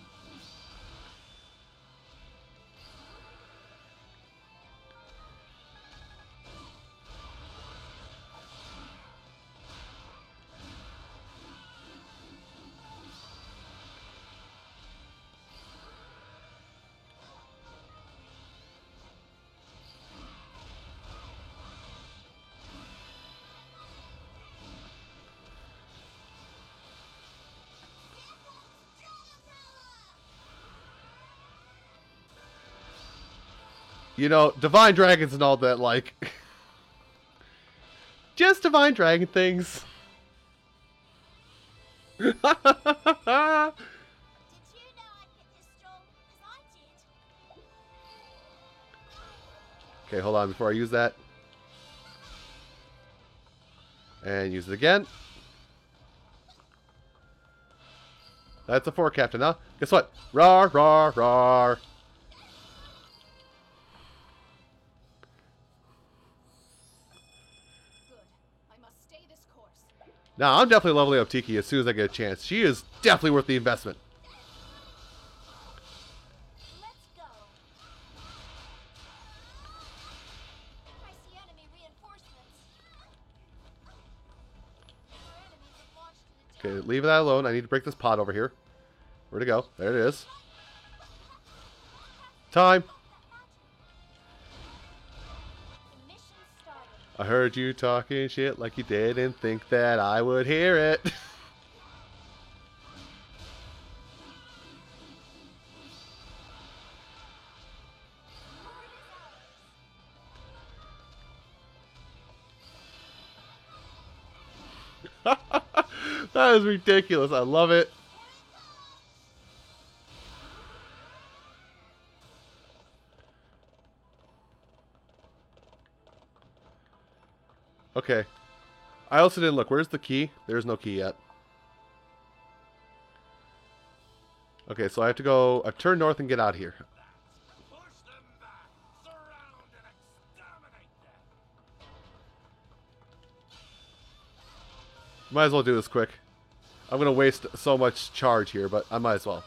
You know, divine dragons and all that, like, just divine dragon things. Did you know I'd get this strong? 'Cause I did. Okay, hold on before I use that. And use it again. That's a four captain, huh? Guess what? Rar, rar, rar. Now, I'm definitely leveling up Tiki as soon as I get a chance. She is definitely worth the investment. Okay, leave that alone. I need to break this pot over here. Where'd it go? There it is. Time. I heard you talking shit like you didn't think that I would hear it. that is ridiculous. I love it. Okay. I also didn't look. Where's the key? There's no key yet. Okay, so I have to go. I turn north and get out of here. Might as well do this quick. I'm gonna waste so much charge here, but I might as well.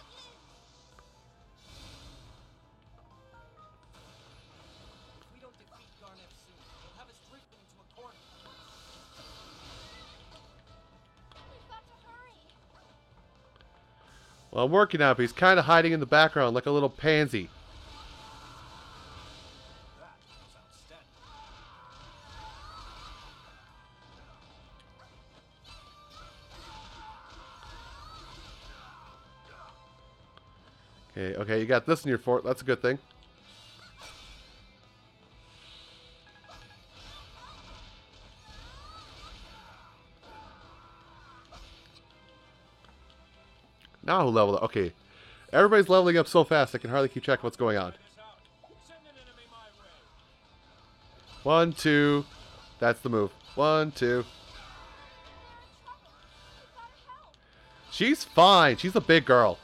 Well, I'm working out, but he's kind of hiding in the background like a little pansy. Okay, okay, you got this in your fort. That's a good thing. Now who leveled up? Okay. Everybody's leveling up so fast I can hardly keep track of what's going on. One, two. That's the move. One, two. She's fine. She's a big girl.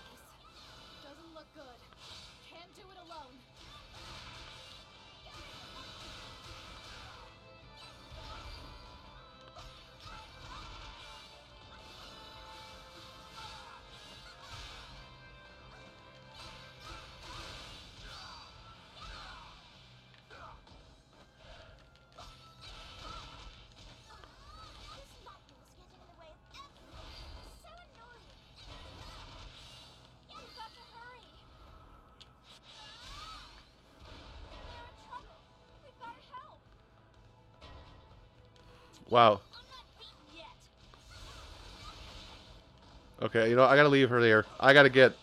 Know, I gotta leave her there. I gotta get.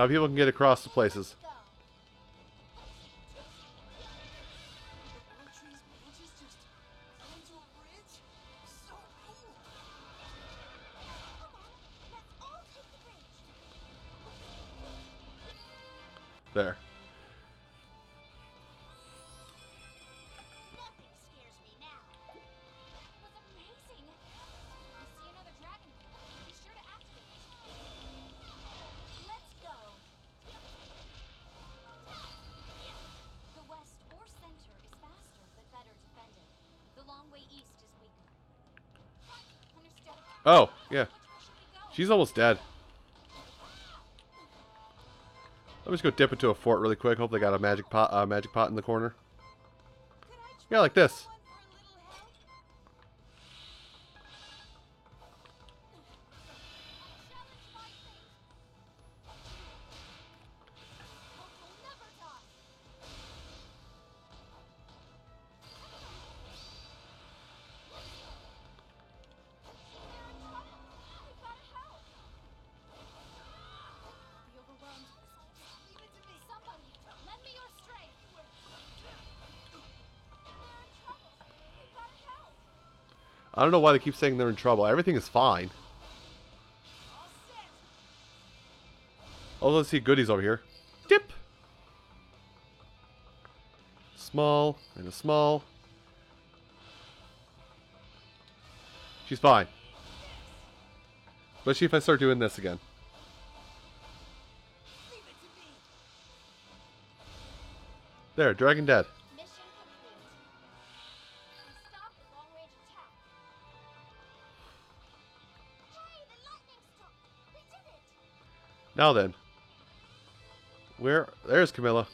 Now people can get across the places. She's almost dead. Let me just go dip into a fort really quick. Hope they got a magic pot, uh, magic pot in the corner. Yeah, like this. I don't know why they keep saying they're in trouble. Everything is fine. Oh, let's see goodies over here. Dip! Small, and a small. She's fine. Especially if I start doing this again. There, dragon dead. Now then. Where? There's Camilla.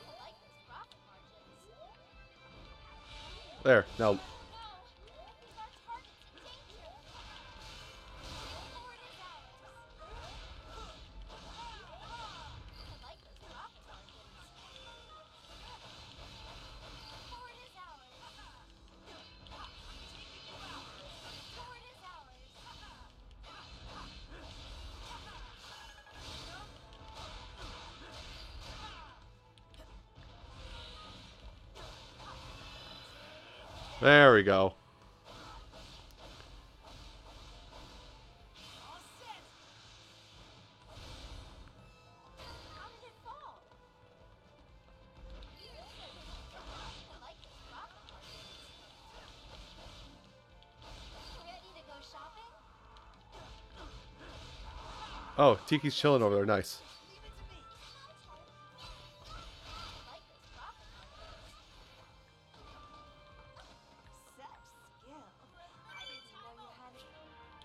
There. Now, Oh, Tiki's chilling over there. Nice.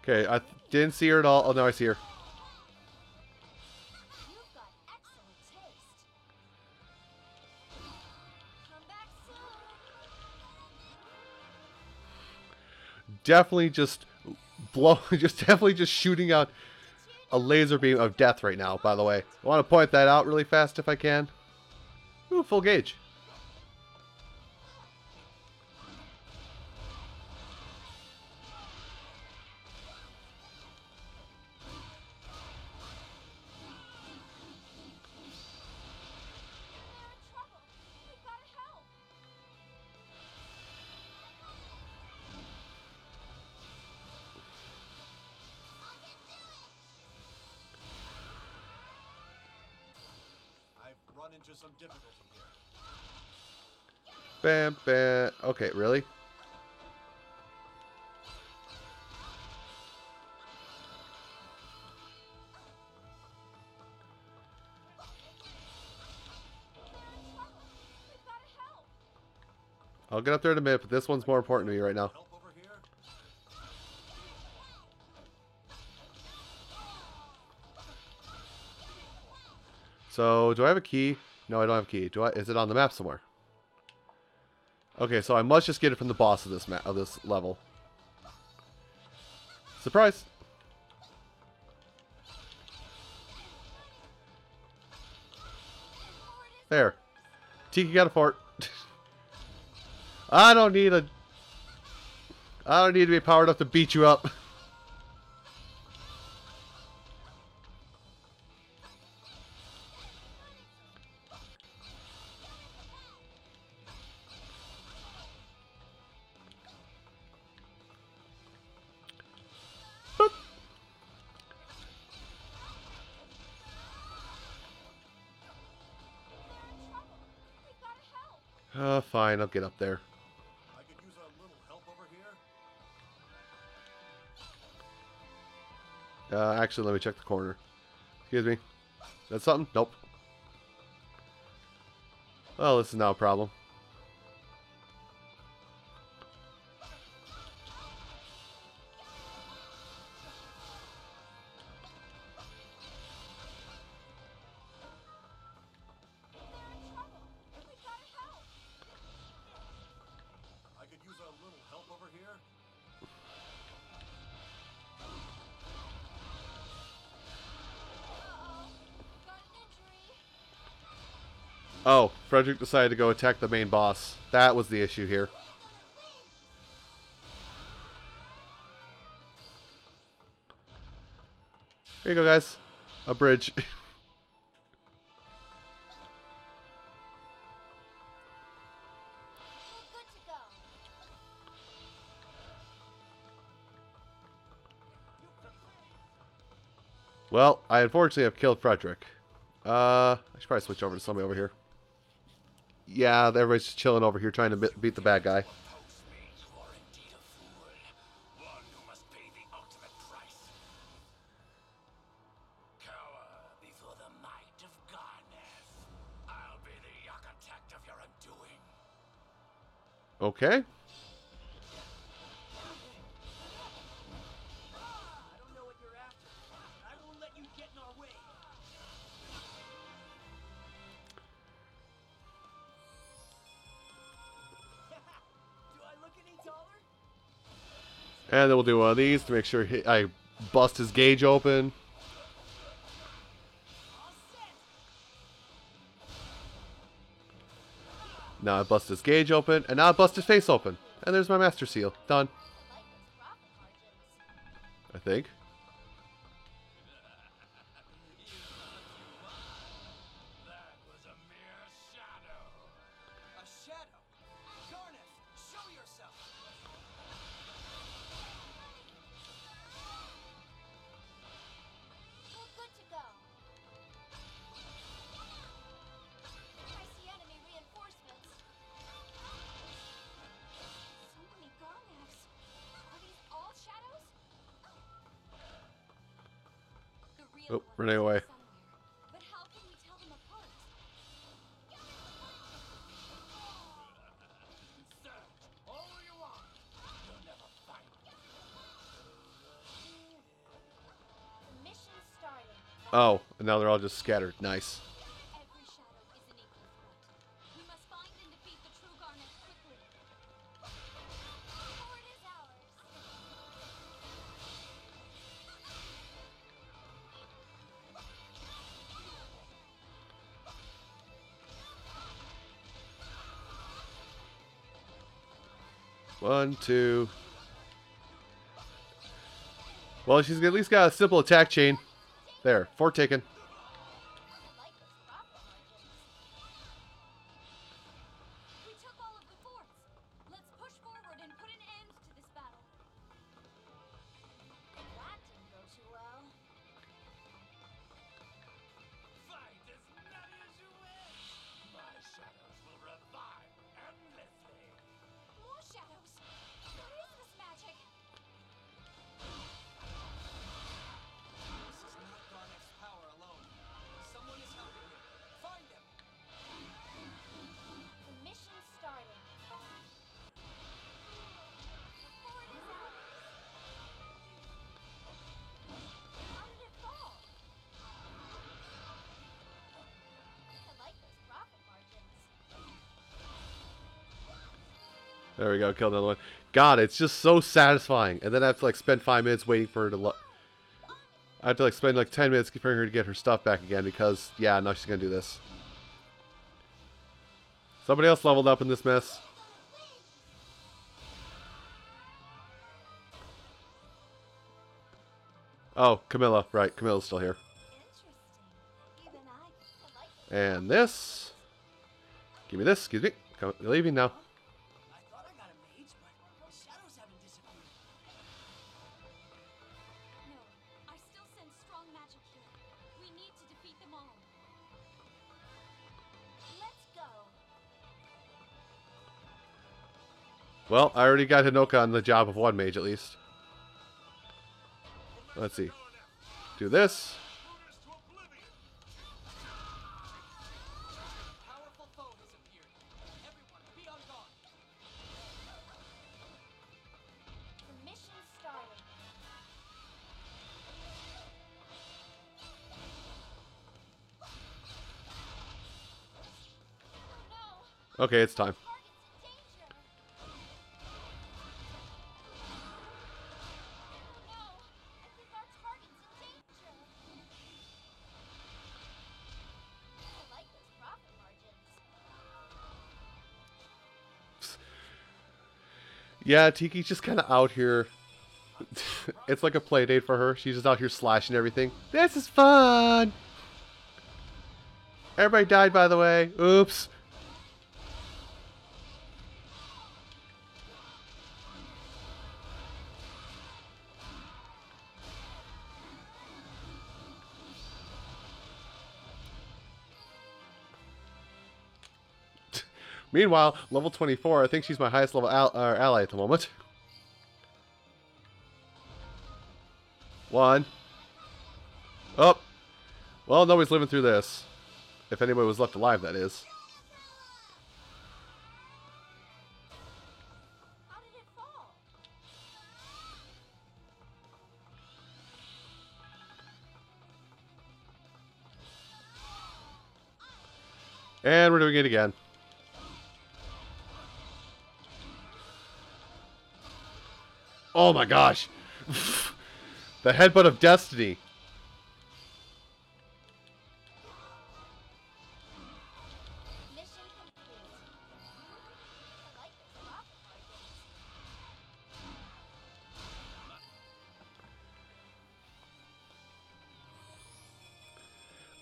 Okay, I didn't see her at all. Oh, no, I see her. Definitely just blow, just definitely just shooting out a laser beam of death right now, by the way. I want to point that out really fast if I can. Ooh, full gauge. Bam, bam. Okay, really? I'll get up there in a minute, but this one's more important to me right now. So, do I have a key? No, I don't have a key. Do I? Is it on the map somewhere? Okay, so I must just get it from the boss of this map of this level. Surprise! There. Tiki got a fort. I don't need a. I don't need to be powered up to beat you up. I'll get up there. I could use a little help over here. Uh, actually, let me check the corner. Excuse me. That's something? Nope. Well, this is now a problem. Frederick decided to go attack the main boss. That was the issue here. Here you go, guys. A bridge. well, I unfortunately have killed Frederick. Uh, I should probably switch over to somebody over here. Yeah, everybody's just chilling over here trying to be- beat the bad guy. Postmates, And then we'll do one of these to make sure he- I bust his gauge open. Now I bust his gauge open, and now I bust his face open. And there's my master seal. Done, I think. Now they're all just scattered. Nice. Every shadow is an equal threat. We must find and defeat the true Gharnef quickly. Fort is ours. One, two. Well, she's at least got a simple attack chain. There, four taken. There we go, Kill another one. God, it's just so satisfying. And then I have to like spend five minutes waiting for her to look. I have to like spend like ten minutes preparing her to get her stuff back again because yeah, now she's gonna do this. Somebody else leveled up in this mess. Oh, Camilla, right? Camilla's still here. Interesting. Even I, I like those. And this. Give me this. Excuse me. Come, you're leaving now. Well, I already got Hinoka on the job of one mage at least. Let's see. Do this. Okay, it's has Yeah, Tiki's just kind of out here. it's like a play date for her. She's just out here slashing everything. This is fun. Everybody died, by the way. Oops. Meanwhile, level 24, I think she's my highest level al uh, ally at the moment. One. Up. Oh. Well, nobody's living through this. If anybody was left alive, that is. And we're doing it again. Oh my gosh. the headbutt of destiny.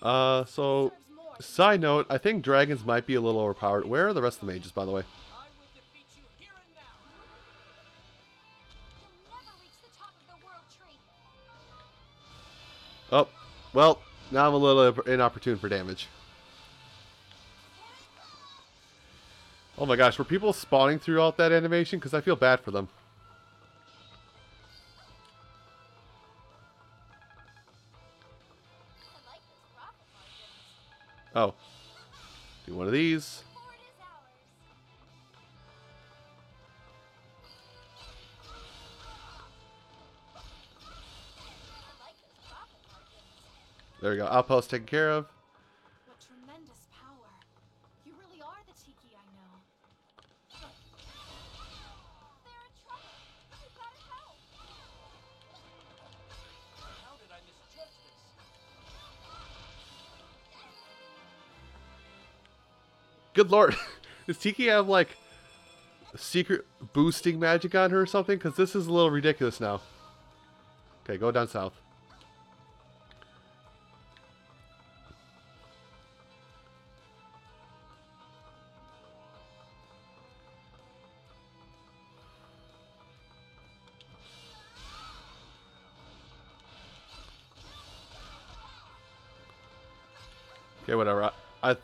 Uh, so, side note, I think dragons might be a little overpowered. Where are the rest of the mages, by the way? Oh, well, now I'm a little inopportune for damage. Oh my gosh, were people spawning throughout that animation? Because I feel bad for them. Oh. Do one of these. There we go. Outpost taken care of. What tremendous power. You really are the Tiki I know. They're in trouble. You gotta help. How did I misjudge this? Good lord. Does Tiki have, like, secret boosting magic on her or something? Because this is a little ridiculous now. Okay, go down south.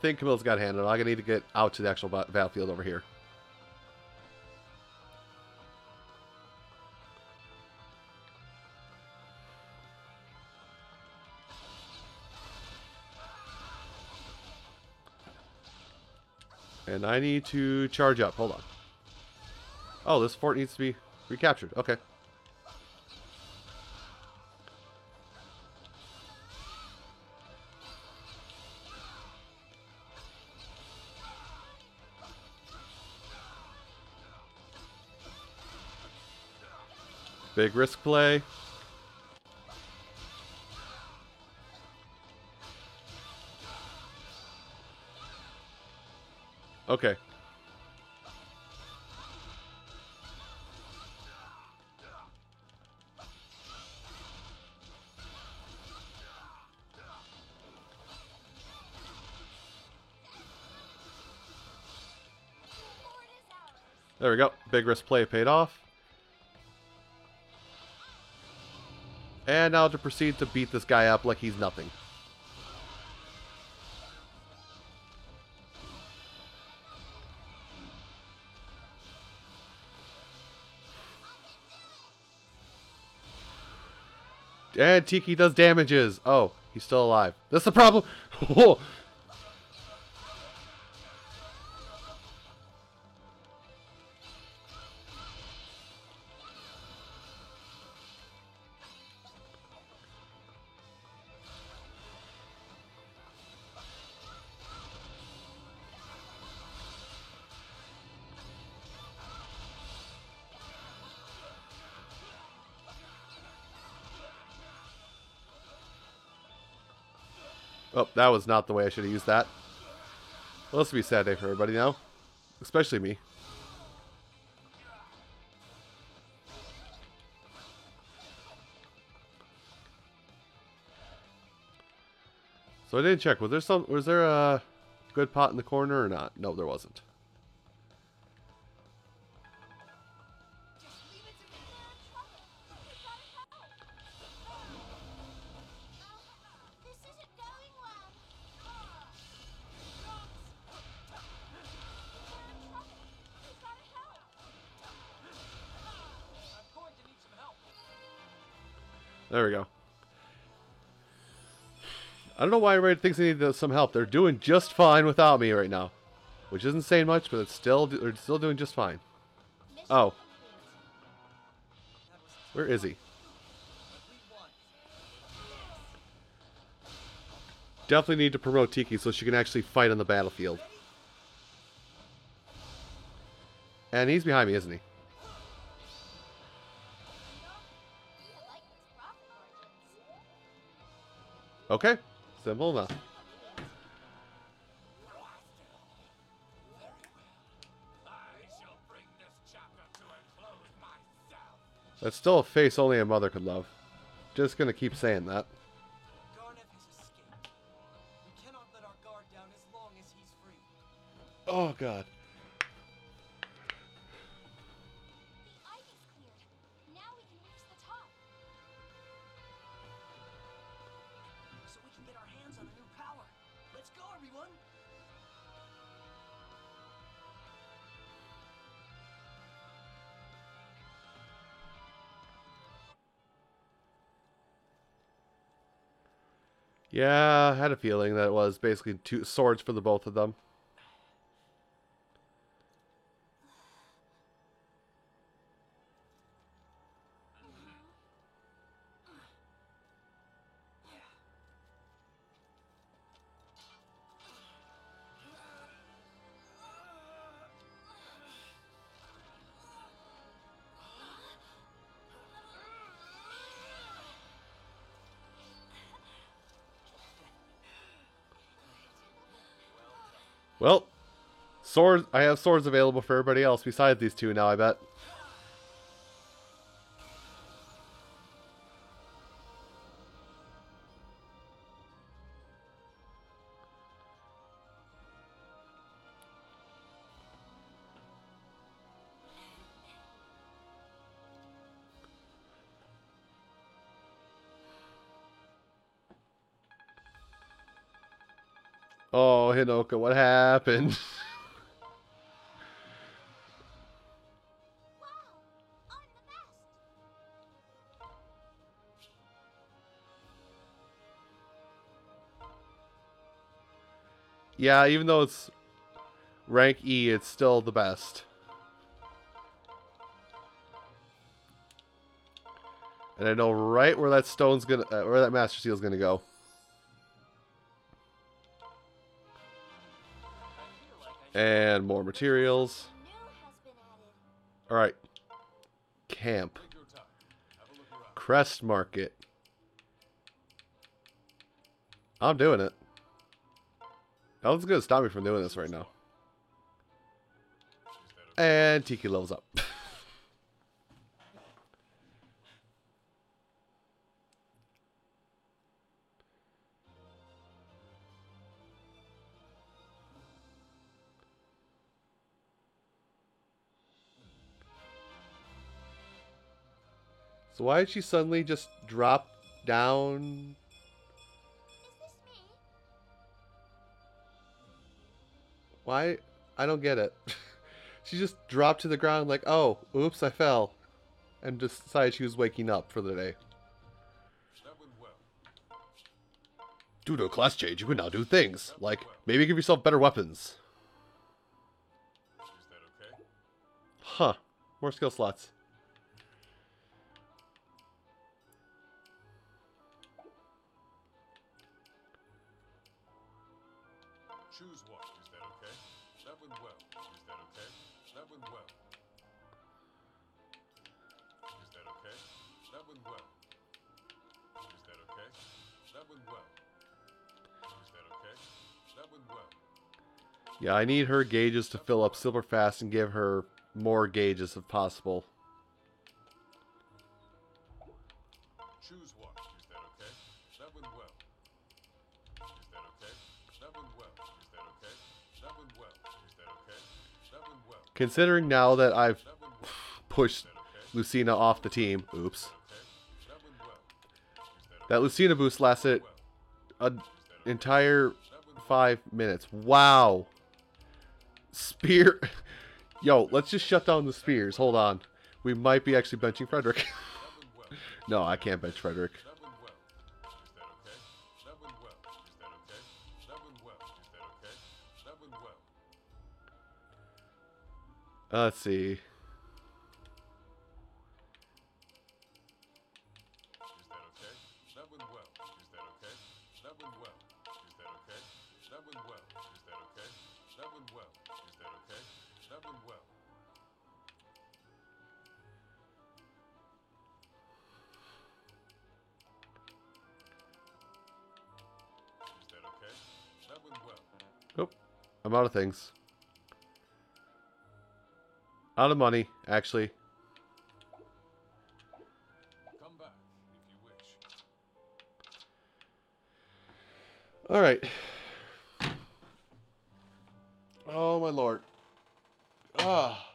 Think Camille's got handled. I got to need to get out to the actual battlefield over here. And I need to charge up. Hold on. Oh, this fort needs to be recaptured. Okay. Big risk play. Okay. There we go. Big risk play paid off. And now to proceed to beat this guy up like he's nothing. And Tiki does damages. Oh, he's still alive. That's the problem. Oh, that was not the way I should have used that. Well, this will be a sad day for everybody now. Especially me. So I didn't check. Was there some? Was there a good pot in the corner or not? No, there wasn't. Why everybody thinks they need some help. They're doing just fine without me right now. Which isn't saying much, but it's still they're still doing just fine. Oh. Where is he? Definitely need to promote Tiki so she can actually fight on the battlefield. And he's behind me, isn't he? Okay. Simple enough. I shall bring this chapter to a close myself. That's still a face only a mother could love. Just gonna keep saying that. Gharnef has escaped. We cannot let our guard down as long as he's free. Oh god. Yeah, I had a feeling that it was basically two swords for the both of them. Swords. I have swords available for everybody else besides these two now. I bet. Oh, Hinoka, what happened? yeah, even though it's rank E, it's still the best. And I know right where that stone's gonna, uh, where that Master Seal's gonna go. And more materials. New has been added. All right. Camp. Crest Market. I'm doing it. Nothing's gonna stop me from doing this right now. And Tiki levels up. so why did she suddenly just drop down? Why? I don't get it. she just dropped to the ground like, oh, oops, I fell. And decided she was waking up for the day. That went well. Due to a class change, you can now do things, like maybe give yourself better weapons. Is that okay? Huh. More skill slots. Went well. Is that okay? That went well. Is that okay? That went well. Yeah, I need her gauges to fill up super fast and give her more gauges if possible. Choose one. Is that okay? That went well. Is that okay? That went well. Is that okay? That went well. Is that okay? That went well. Considering now that I've That went well. pushed Is that okay? Lucina off the team, oops, that Lucina boost lasted an entire five minutes. Wow. Spear. Yo, let's just shut down the spears. Hold on. We might be actually benching Frederick. No, I can't bench Frederick. Let's well. I'm out of things. Out of money, actually. All right. Oh my lord. Ah.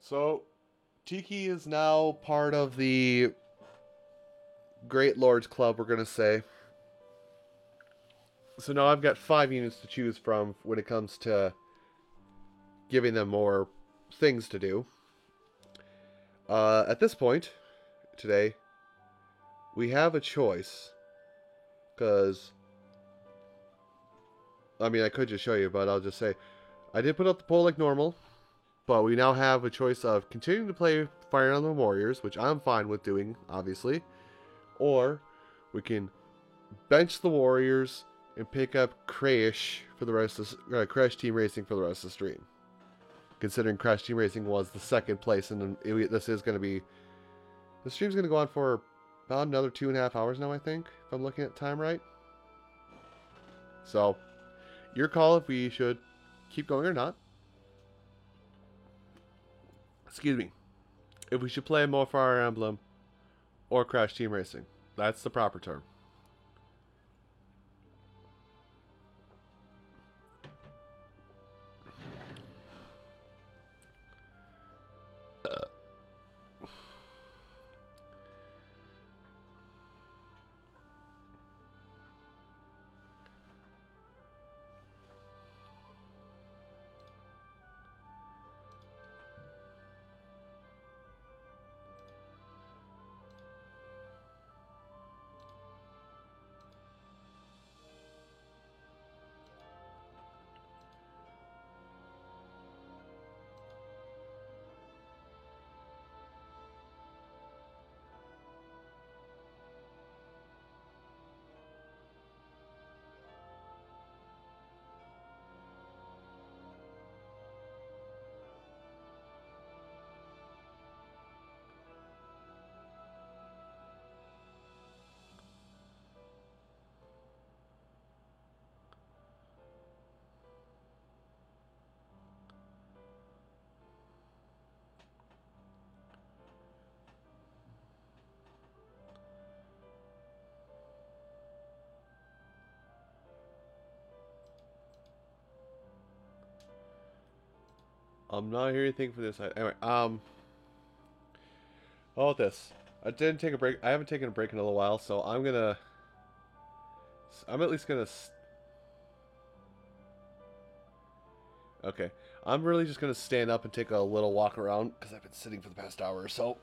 So, Tiki is now part of the Great Lords Club, we're gonna say. So now I've got five units to choose from when it comes to giving them more things to do. Uh, at this point, today, we have a choice. Because, I mean, I could just show you, but I'll just say, I did put up the poll like normal, but we now have a choice of continuing to play Fire Emblem Warriors, which I'm fine with doing, obviously, or we can bench the Warriors and pick up Crash for the rest of uh, Crash Team Racing for the rest of the stream. Considering Crash Team Racing was the second place, and this is going to be the stream's going to go on for about another two and a half hours now, I think, if I'm looking at time right. So, your call if we should keep going or not. Excuse me. If we should play more Fire Emblem or Crash Team Racing. That's the proper term. I'm not hearing anything for this. Anyway, um, how about this? I didn't take a break. I haven't taken a break in a little while, so I'm gonna. I'm at least gonna. Okay, I'm really just gonna stand up and take a little walk around because I've been sitting for the past hour or so.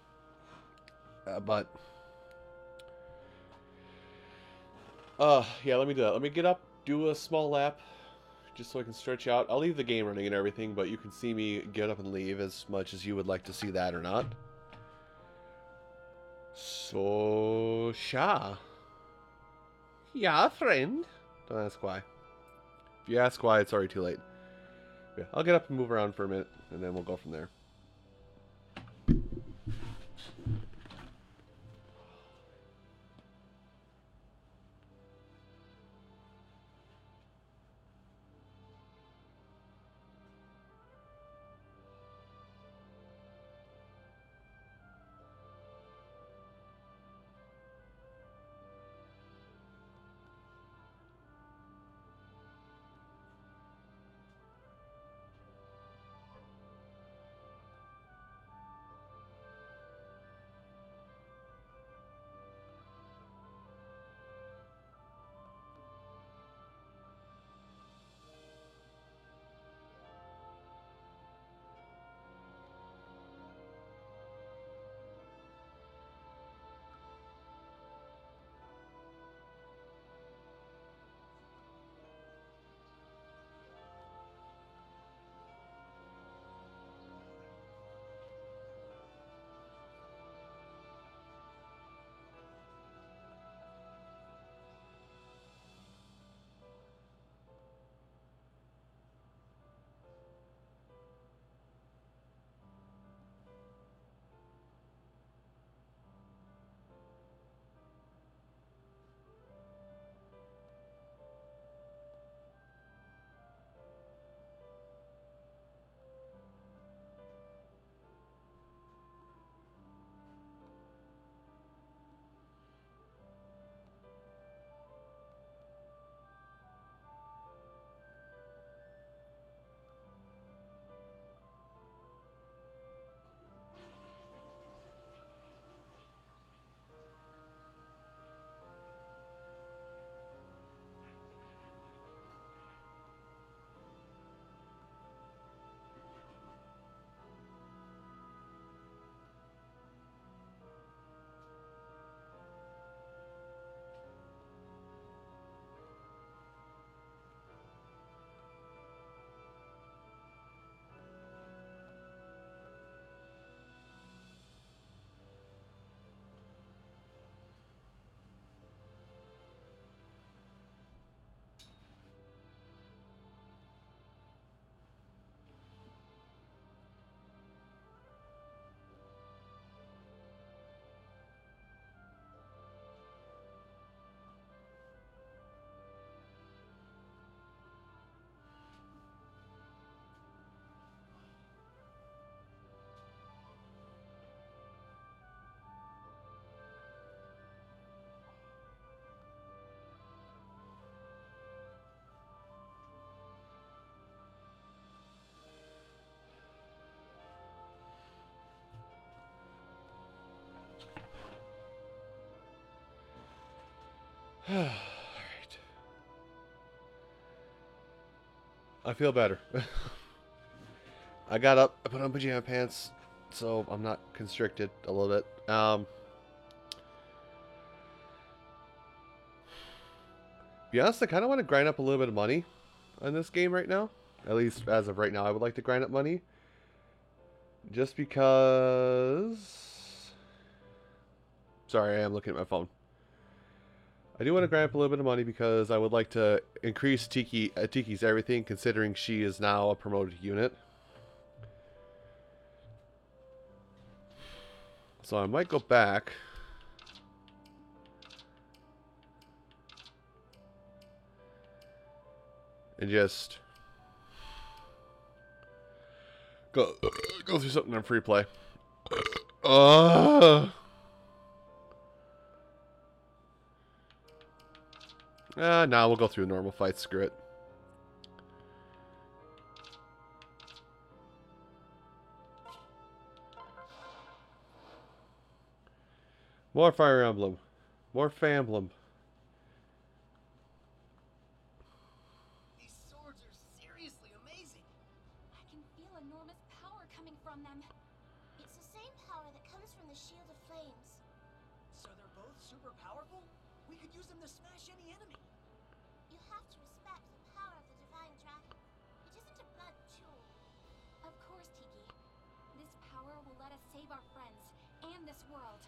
Uh, but. Uh, yeah, let me do that. Let me get up, do a small lap, just so I can stretch out. I'll leave the game running and everything, but you can see me get up and leave as much as you would like to see that or not. So, Sha. Yeah, friend. Don't ask why. If you ask why, it's already too late. Yeah, I'll get up and move around for a minute, and then we'll go from there. Alright. I feel better. I got up, I put on pajama pants, so I'm not constricted a little bit. Um, be honest, I kind of want to grind up a little bit of money on this game right now. At least as of right now, I would like to grind up money. Just because... Sorry, I am looking at my phone. I do want to up a little bit of money because I would like to increase Tiki uh, Tiki's everything, considering she is now a promoted unit. So I might go back. And just go go through something in free play. Uh, uh now we'll go through a normal fight. screw it. More Fire Emblem. More Famblem. World.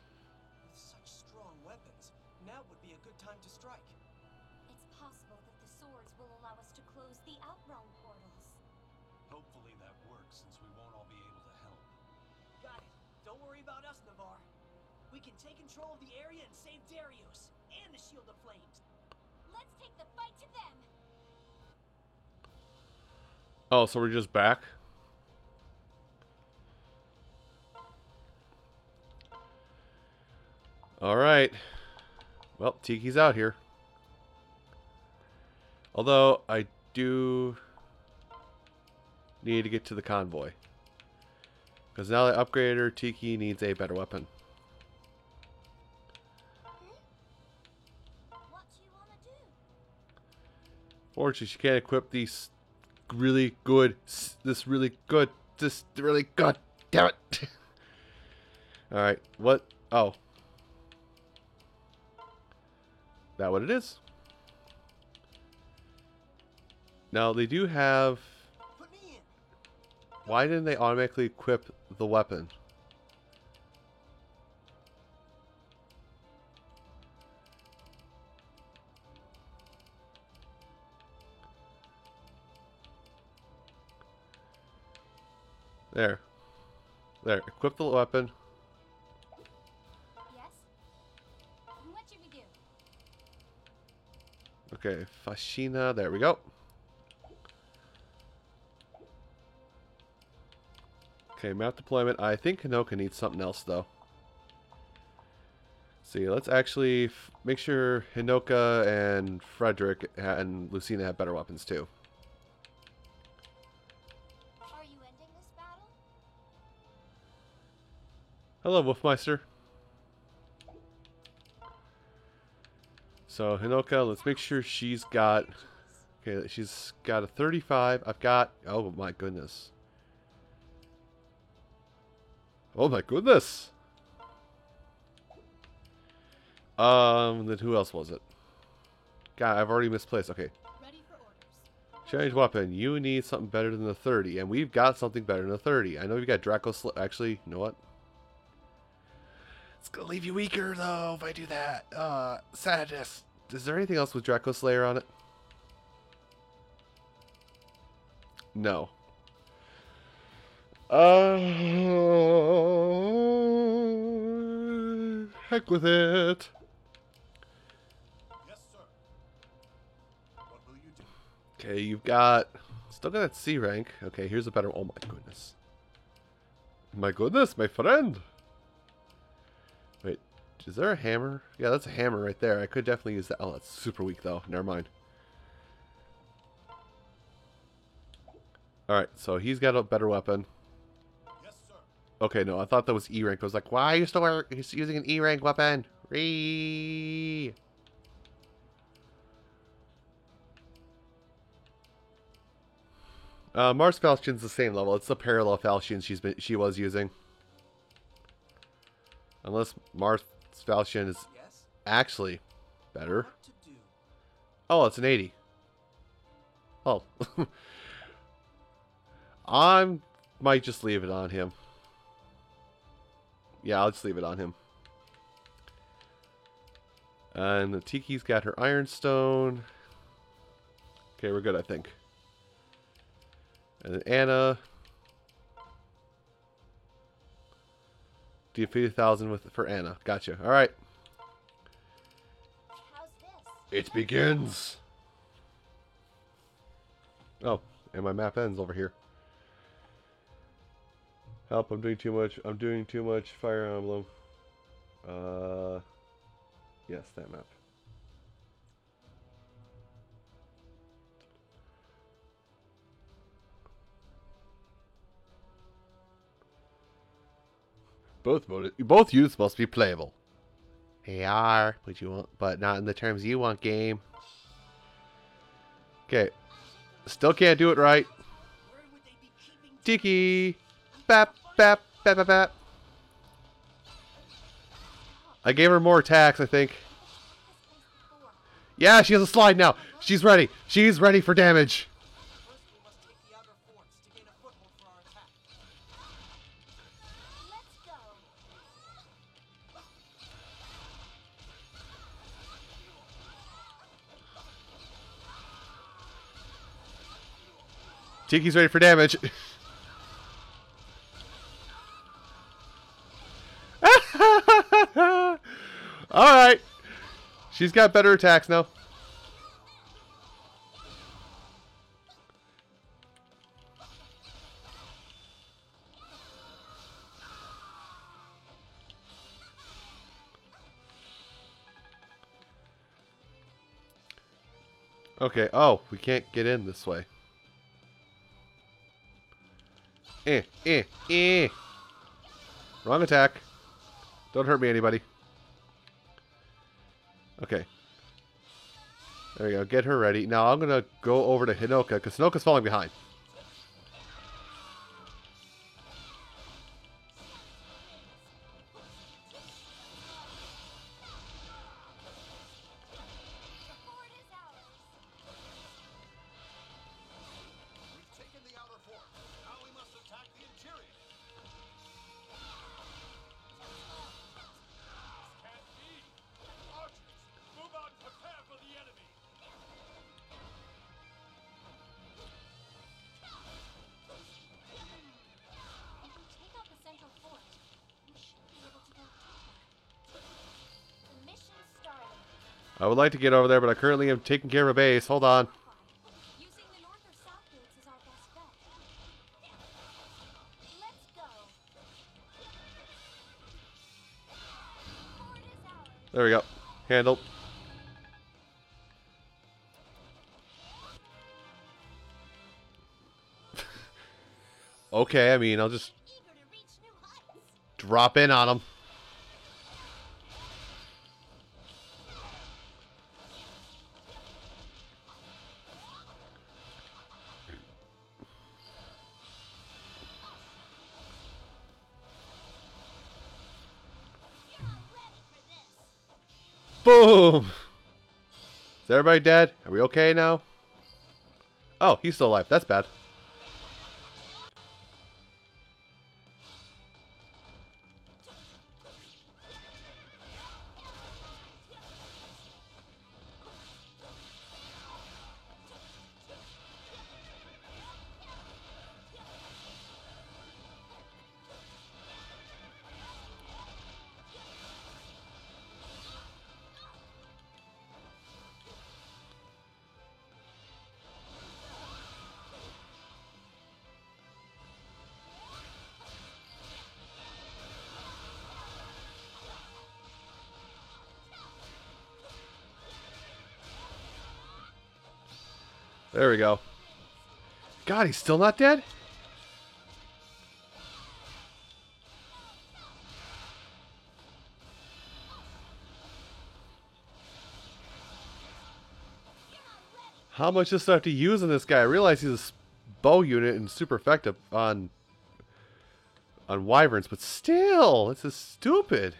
With such strong weapons, now would be a good time to strike. It's possible that the swords will allow us to close the Outrealm portals. Hopefully that works, since we won't all be able to help. Got it. Don't worry about us, Navarre. We can take control of the area and save Darios and the Shield of Flames. Let's take the fight to them! Oh, so we're just back? Alright. Well, Tiki's out here. Although, I do need to get to the convoy. Because now that upgrader, Tiki needs a better weapon. Fortunately, she can't equip these really good, this really good, this really good. Damn it! All right, what? Oh, that what it is? Now they do have. Why didn't they automatically equip the weapon? There. There. Equip the weapon. Okay, Fashina. There we go. Okay, map deployment. I think Hinoka needs something else, though. See, let's actually f- make sure Hinoka and Frederick and Lucina have better weapons, too. Are you ending this battle? Hello, Wolfmeister. So, Hinoka, let's make sure she's got... Okay, she's got a 35. I've got... Oh, my goodness. Oh, my goodness! Um, then who else was it? God, I've already misplaced. Okay. Ready for orders. Change weapon. You need something better than the 30. And we've got something better than the 30. I know we've got Draco Sl- Actually, you know what? It's going to leave you weaker, though, if I do that. Uh, sadness. Is there anything else with Draco Slayer on it? No. Uh, heck with it. Yes, sir. What will you do? Okay, you've got still got that C rank. Okay, here's a better. Oh my goodness. My goodness, my friend. Is there a hammer? Yeah, that's a hammer right there. I could definitely use that. Oh, that's super weak, though. Never mind. Alright, so he's got a better weapon. Yes, sir. Okay, no, I thought that was E rank. I was like, why are you still using an E rank weapon? Ree. Uh, Marth's Falchion's the same level. It's the parallel Falchion she's been she was using. Unless Mars Falchion is Yes? actually better. What to do? Oh, it's an 80. Oh. I might just leave it on him. Yeah, I'll just leave it on him. And the Tiki's got her Ironstone. Okay, we're good, I think. And then Anna. A thousand with for Anna. Gotcha. All right. It begins. Oh, and my map ends over here. Help, I'm doing too much. I'm doing too much Fire Emblem. Uh, yes, that map. Both mode, both youths must be playable. They are, but you want, but not in the terms you want, game. Okay, still can't do it right. Where would they be keeping Tiki, bap bap bap bap bap. I gave her more attacks, I think. Yeah, she has a slide now. She's ready. She's ready for damage. Tiki's ready for damage. All right. She's got better attacks now. Okay. Oh, we can't get in this way. Eh, eh, eh. Wrong attack. Don't hurt me, anybody. Okay. There we go. Get her ready. Now I'm going to go over to Hinoka, because Hinoka's falling behind. Like to get over there, but I currently am taking care of a base. Hold on. Using the north or south gates is our best bet. Let's go. Fort is ours. There we go. Handled. okay, I mean, I'll just Eager to reach new heights. drop in on them. Everybody dead? Are we okay now? Oh, he's still alive. That's bad. There we go. God, he's still not dead? How much does I have to use on this guy? I realize he's a bow unit and super effective on on wyverns, but still, this is stupid.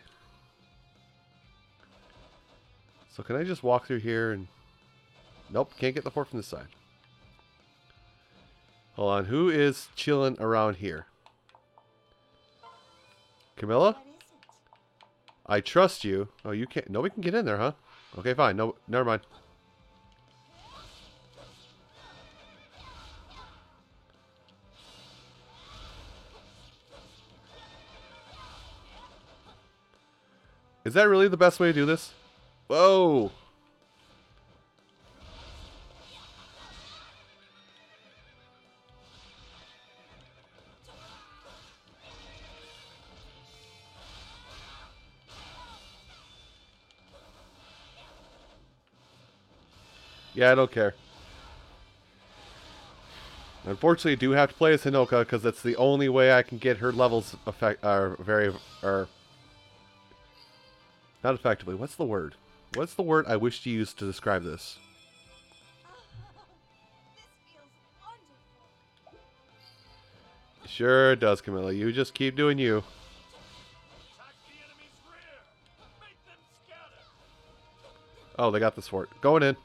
So can I just walk through here and... Nope, can't get the fort from this side. Hold on, who is chilling around here? Camilla? What is it? I trust you. Oh, you can't... Nobody can get in there, huh? Okay, fine. No, never mind. Is that really the best way to do this? Whoa! Yeah, I don't care. Unfortunately, I do have to play as Hinoka because that's the only way I can get her levels effect are very are not effectively. What's the word? What's the word I wish to use to describe this? This. Sure does, Camilla. You just keep doing you. Oh, they got the sword. Going in.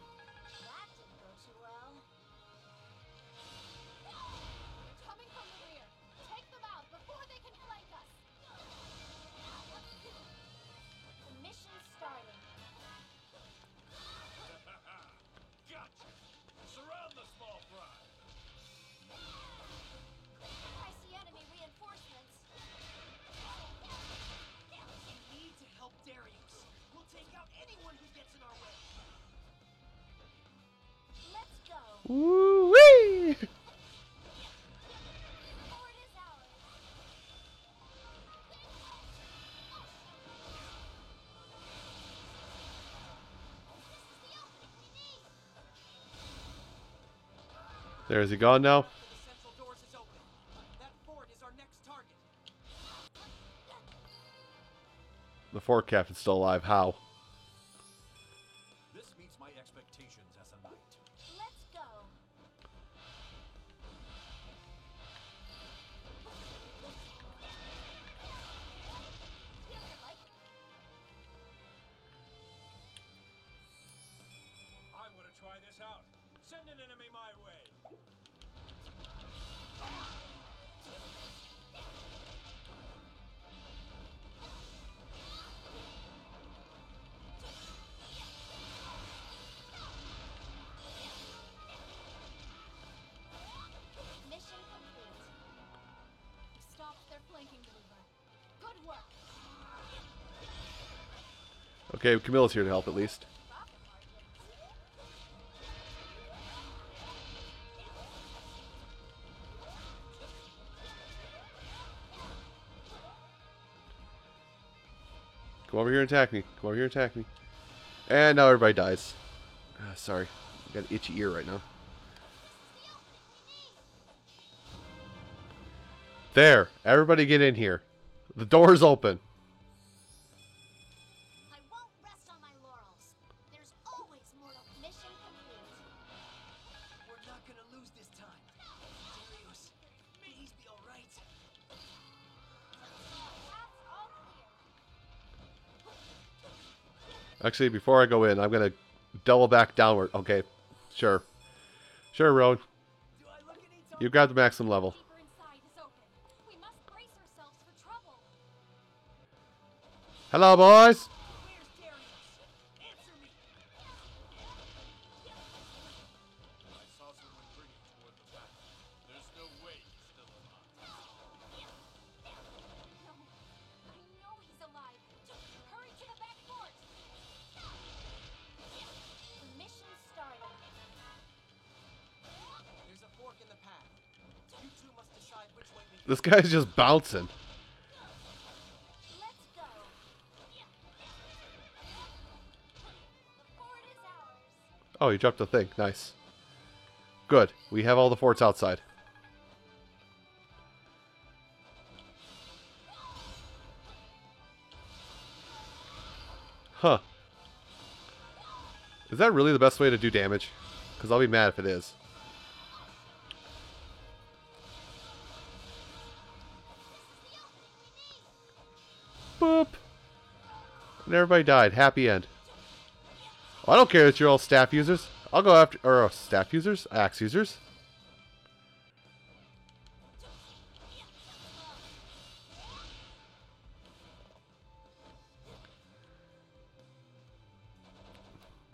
There, is he gone now? The fort captain's still alive. How? Okay, Camilla's here to help at least. Come over here and attack me. Come over here and attack me. And now everybody dies. Ah, sorry. I got an itchy ear right now. There. Everybody get in here. The door's open. Actually, before I go in, I'm gonna double back downward. Okay, sure, sure, Road. You got the maximum level. Hello, inside This guy's just bouncing. Oh, he dropped a thing. Nice. Good. We have all the forts outside. Huh. Is that really the best way to do damage? Because I'll be mad if it is. And everybody died. Happy end. I don't care that you're all staff users. I'll go after... Or uh, staff users? Axe users.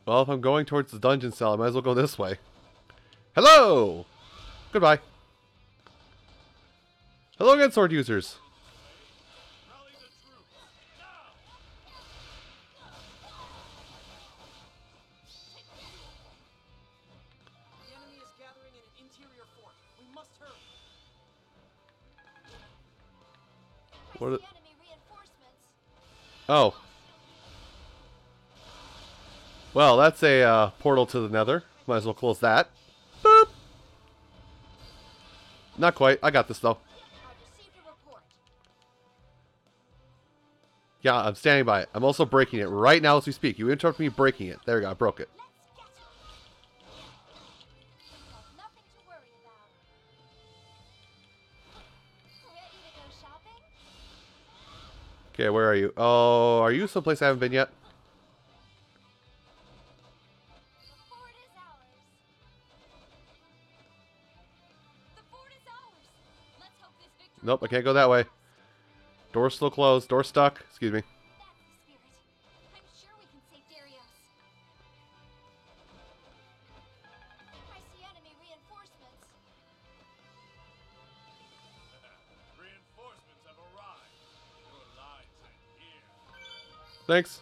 Well, if I'm going towards the dungeon cell, I might as well go this way. Hello! Goodbye. Hello again, sword users. Oh. Well, that's a uh, portal to the nether. Might as well close that. Boop. Not quite. I got this, though. Yeah, I'm standing by it. I'm also breaking it right now as we speak. You interrupt me breaking it. There we go. I broke it. Okay, where are you? Oh, are you someplace I haven't been yet? Nope, I can't go that way. Door's still closed. Door stuck. Excuse me. Thanks.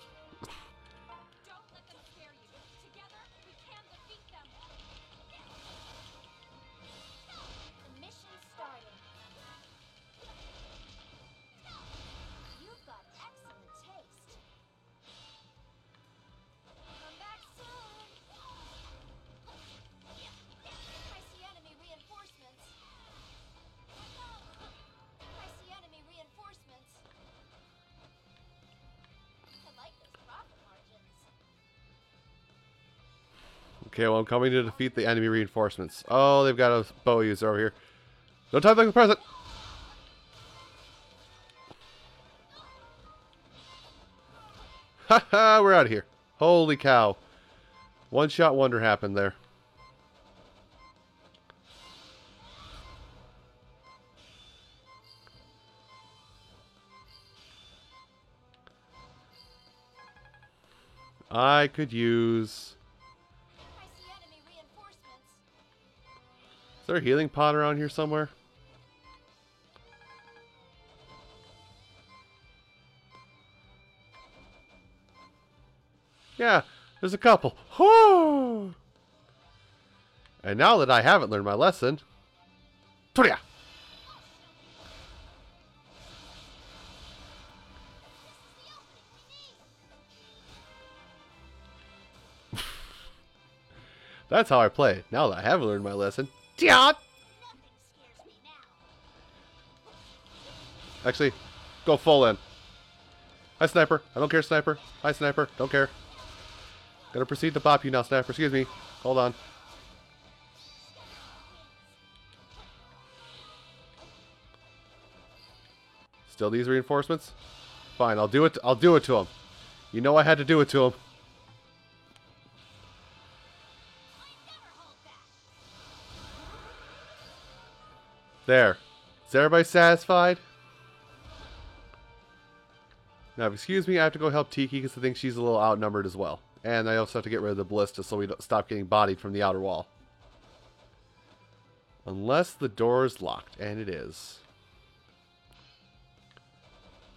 Okay, well, I'm coming to defeat the enemy reinforcements. Oh, they've got a bow user over here. No time like the present. Haha, we're out of here. Holy cow. One shot wonder happened there. I could use... Is there a healing pot around here somewhere? Yeah, there's a couple. Whoo! And now that I haven't learned my lesson, Turia! That's how I play. Now that I have learned my lesson. Now. Actually, go full in. Hi, sniper. I don't care, sniper. Hi, sniper. Don't care. Gonna proceed to pop you now, sniper. Excuse me. Hold on. Still these reinforcements? Fine, I'll do it. I'll do it to him. You know I had to do it to him. There. Is everybody satisfied? Now, excuse me, I have to go help Tiki because I think she's a little outnumbered as well. And I also have to get rid of the ballista so we don't stop getting bodied from the outer wall. Unless the door is locked, and it is.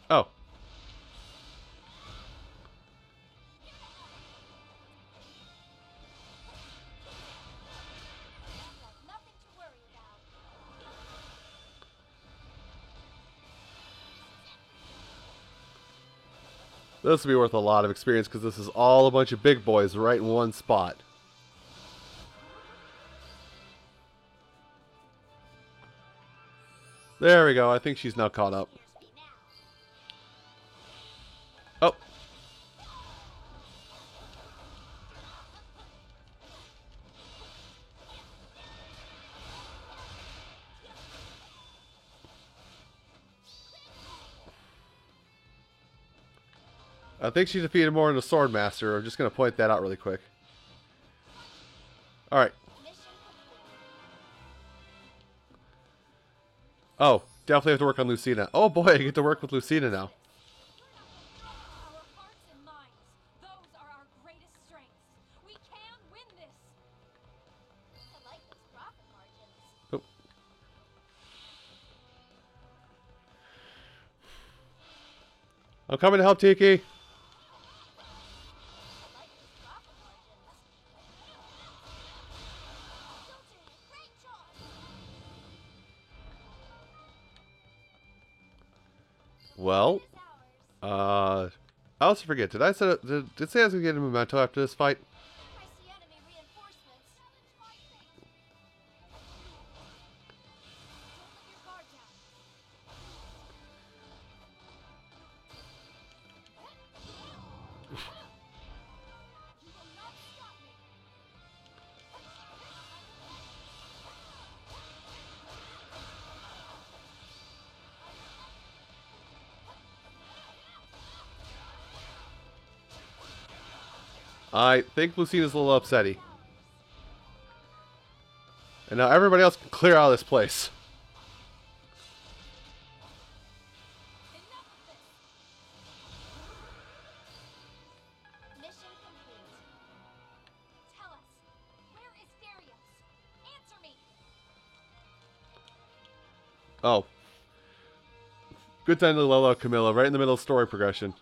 Oh. This will be worth a lot of experience because this is all a bunch of big boys right in one spot. There we go. I think she's now caught up. Oh. I think she defeated more than the Sword Master. I'm just going to point that out really quick. Alright. Oh, definitely have to work on Lucina. Oh boy, I get to work with Lucina now. Oh. I'm coming to help Tiki. Well, uh, I also forget. Did I say did, did say I was gonna get a memento after this fight? I think Lucina's a little upsetty. And now everybody else can clear out of this place. Enough of this. Mission complete. Tell us, where is Darios? Answer me. Oh. Good time to level out Camilla, right in the middle of story progression.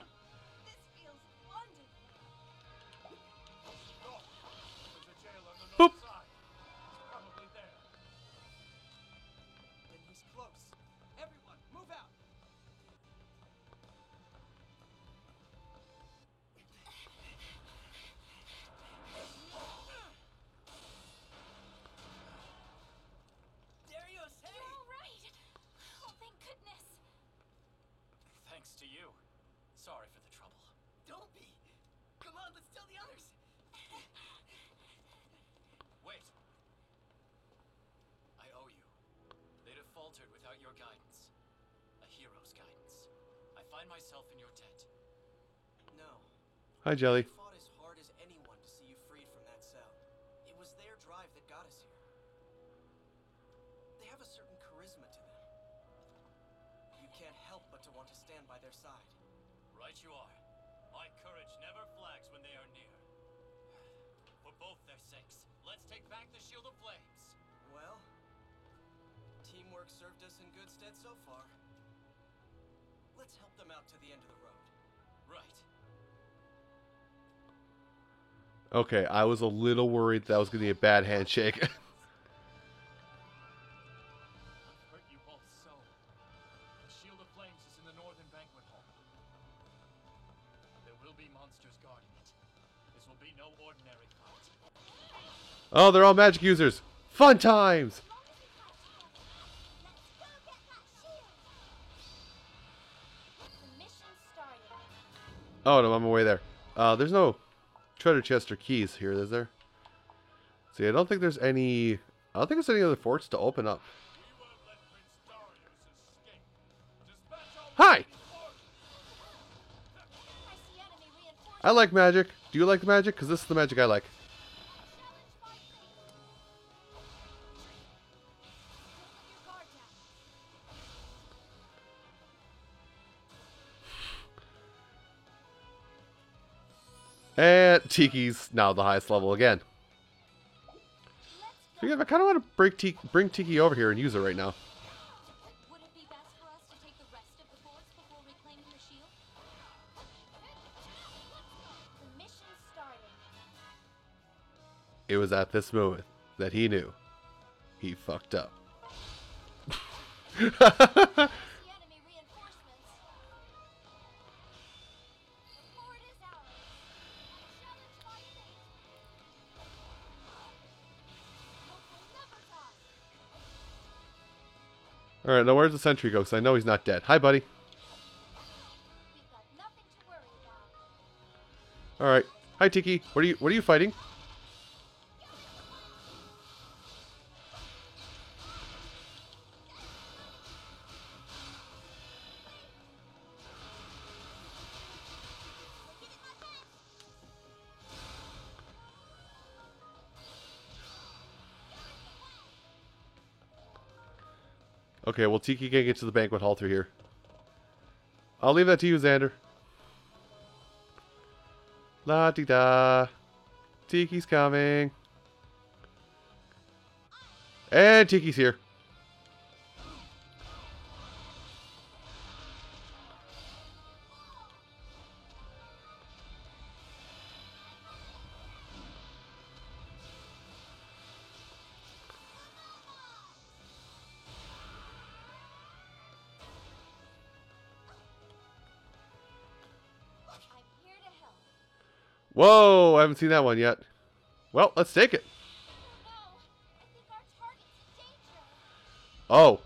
Hi, Jelly. Okay, I was a little worried that was gonna be a bad handshake. I've hurt you all so. The Shield of Flames is in the Northern Banquet Hall. There will be monsters guarding it. This will be no ordinary fight. oh, they're all magic users. Fun times. The mission started. Oh, no, I'm on my way there. Uh, there's no treasure chest or keys here, is there? See, I don't think there's any. I don't think there's any other forts to open up. Hi. I like magic. Do you like the magic? Because this is the magic I like. And Tiki's now the highest level again. I kind of want to bring Tiki, bring Tiki over here and use it right now. It was at this moment that he knew he fucked up. All right, now where's the sentry go? 'Cause I know he's not dead. Hi, buddy. We've got nothing to worry about. All right. Hi, Tiki. What are you What are you fighting? Okay, well, Tiki can't get to the banquet hall through here. I'll leave that to you, Xander. La-di-da. Tiki's coming. And Tiki's here. Whoa, I haven't seen that one yet. Well, let's take it. Oh.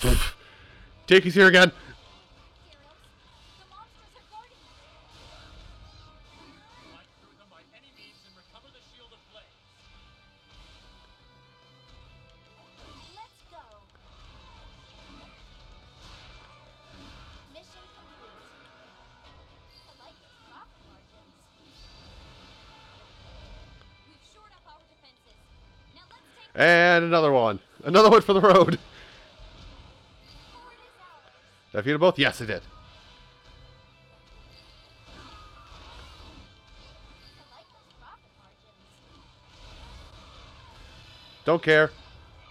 Takey's here again. get both? Yes, I did. Don't care.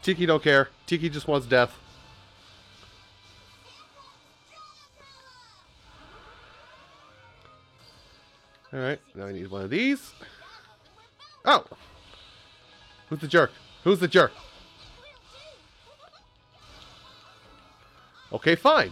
Tiki don't care. Tiki just wants death. Alright, now I need one of these. Oh! Who's the jerk? Who's the jerk? Okay, fine.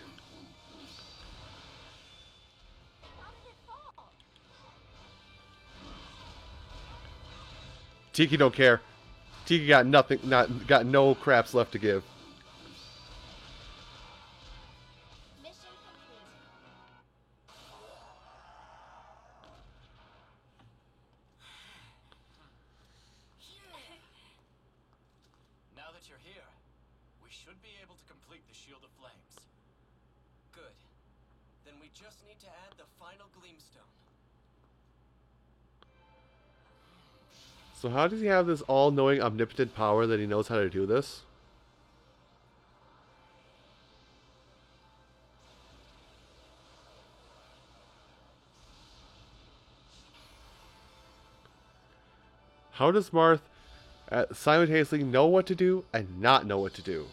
Tiki don't care. Tiki got nothing, not got no craps left to give. How does he have this all-knowing, omnipotent power that he knows how to do this? How does Marth uh, simultaneously know what to do and not know what to do?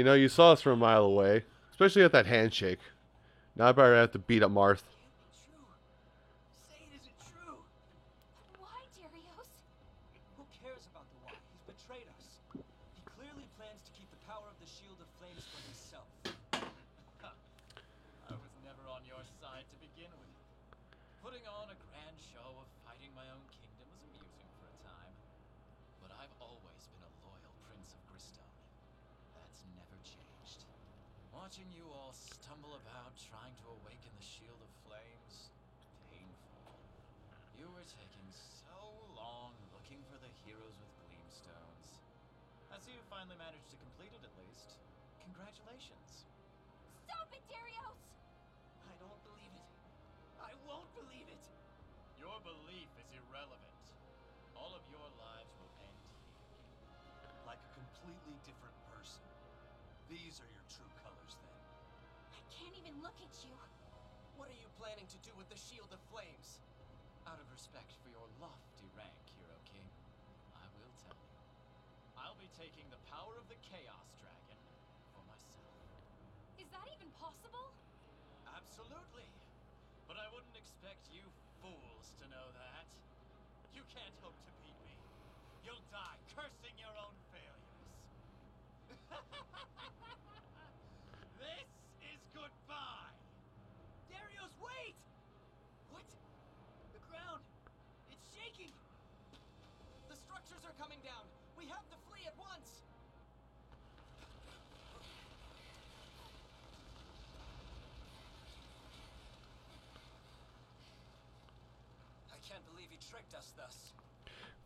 You know, you saw us from a mile away, especially at that handshake. Now I better have to beat up Marth.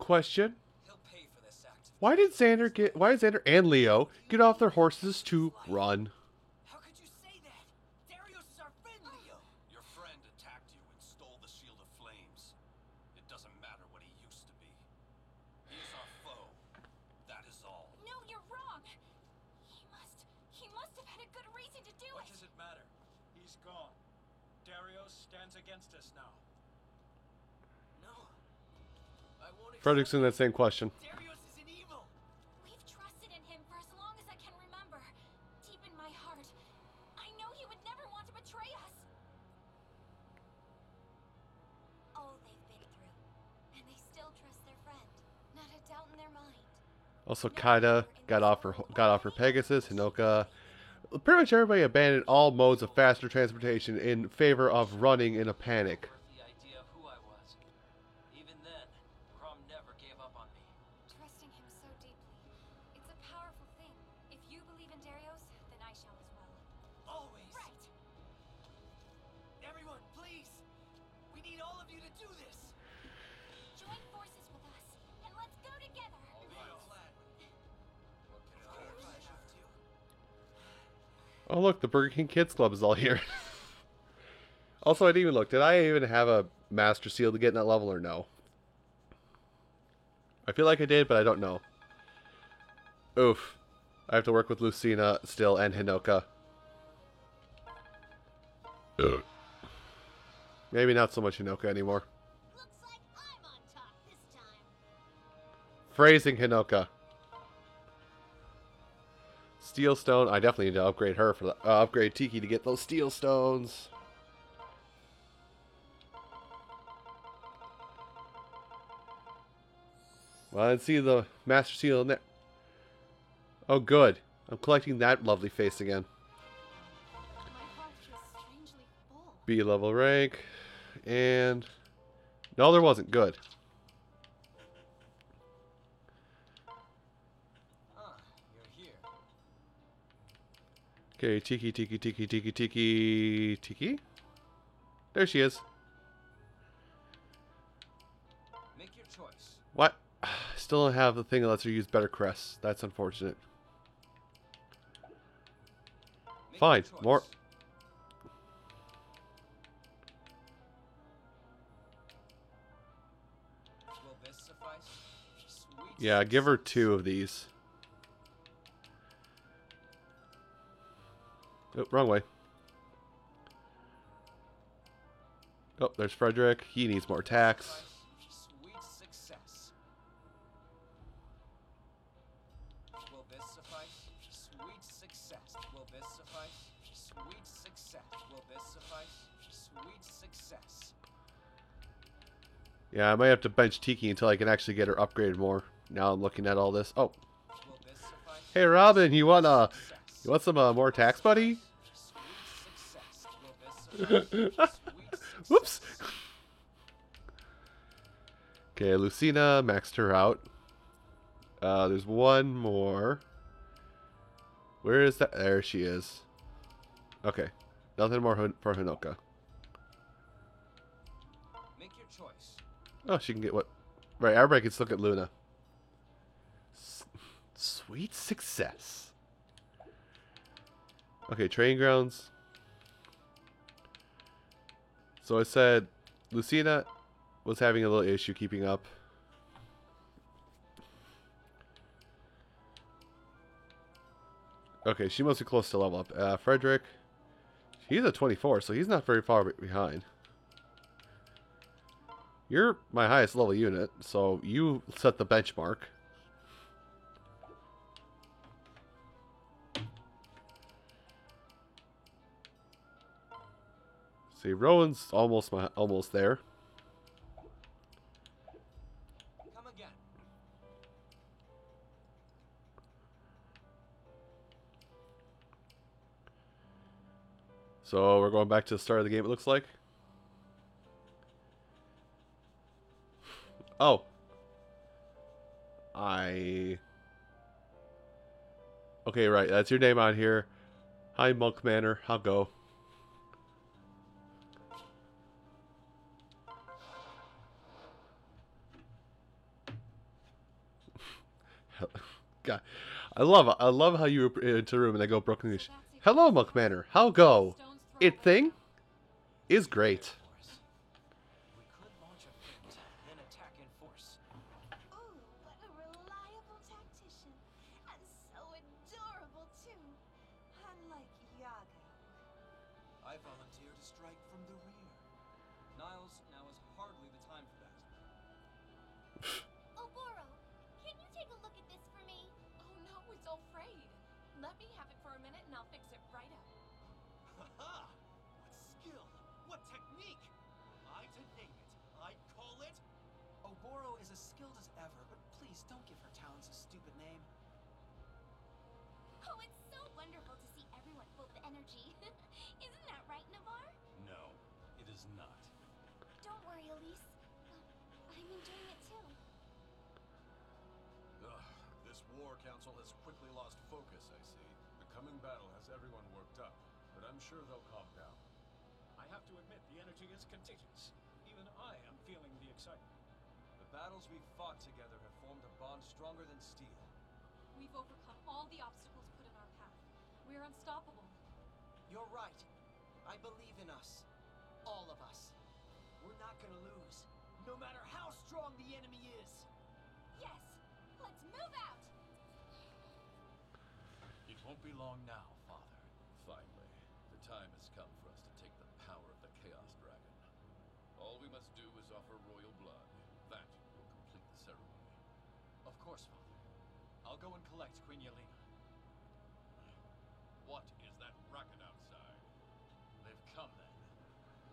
Question: He'll pay for this act. Why did Xander get? Why did Xander and Leo get off their horses to run? How could you say that? Darios is our friend, Leo. Your friend attacked you and stole the Shield of Flames. It doesn't matter what he used to be. He is our foe. That is all. No, you're wrong. He must. He must have had a good reason to do What it. does it matter? He's gone. Darios stands against us now. No. I won't Frederick's in that same question. Darios is an evil. We've trusted in him for as long as I can remember. Deep in my heart, I know he would never want to betray us. All they've been through, and they still trust their friend. Not a doubt in their mind. Also, Caeda got off her got off her Pegasus. Hinoka, pretty much everybody abandoned all modes of faster transportation in favor of running in a panic. Oh look, the Burger King Kids Club is all here. also, I didn't even look. Did I even have a Master Seal to get in that level or no? I feel like I did, but I don't know. Oof. I have to work with Lucina still and Hinoka. Maybe not so much Hinoka anymore. Looks like I'm on top this time. Phrasing Hinoka. Steel Stone. I definitely need to upgrade her for the, uh, upgrade Tiki to get those Steel Stones. Well, I didn't see the Master Seal in there. Oh, good. I'm collecting that lovely face again. B level rank. And. No, there wasn't. Good. Okay, Tiki, Tiki, Tiki, Tiki, Tiki, Tiki. There she is. Make your choice. What? Still don't have the thing that lets her use better crests. That's unfortunate. Make Fine, more- Will this suffice? Sweet Yeah, give her two of these. Oh, wrong way. Oh, there's Frederick. He needs more success. Yeah, I might have to bench Tiki until I can actually get her upgraded more. Now I'm looking at all this. Oh, hey Robin, you wanna. You want some uh, more attacks, buddy? Sweet success. Will this suffice? Sweet success. Whoops. Okay, Lucina maxed her out. Uh, there's one more. Where is that? There she is. Okay, nothing more for Hinoka. Make your choice. Oh, she can get what? Right, everybody can still get Luna. S- sweet success. Okay, training grounds. So I said Lucina was having a little issue keeping up. Okay, she must be close to level up. Uh, Frederick, he's a 24, so he's not very far behind. You're my highest level unit, so you set the benchmark. See, Rowan's almost my, almost there. Come again. So we're going back to the start of the game. It looks like. Oh. I. Okay, right. That's your name on here. Hi, Monk Manor. I'll go. God, I love I love how you into a room and they go broken English. Hello, Monk Manor. How go? It thing is great. Collect Queen Yelena. What is that racket outside? They've come then.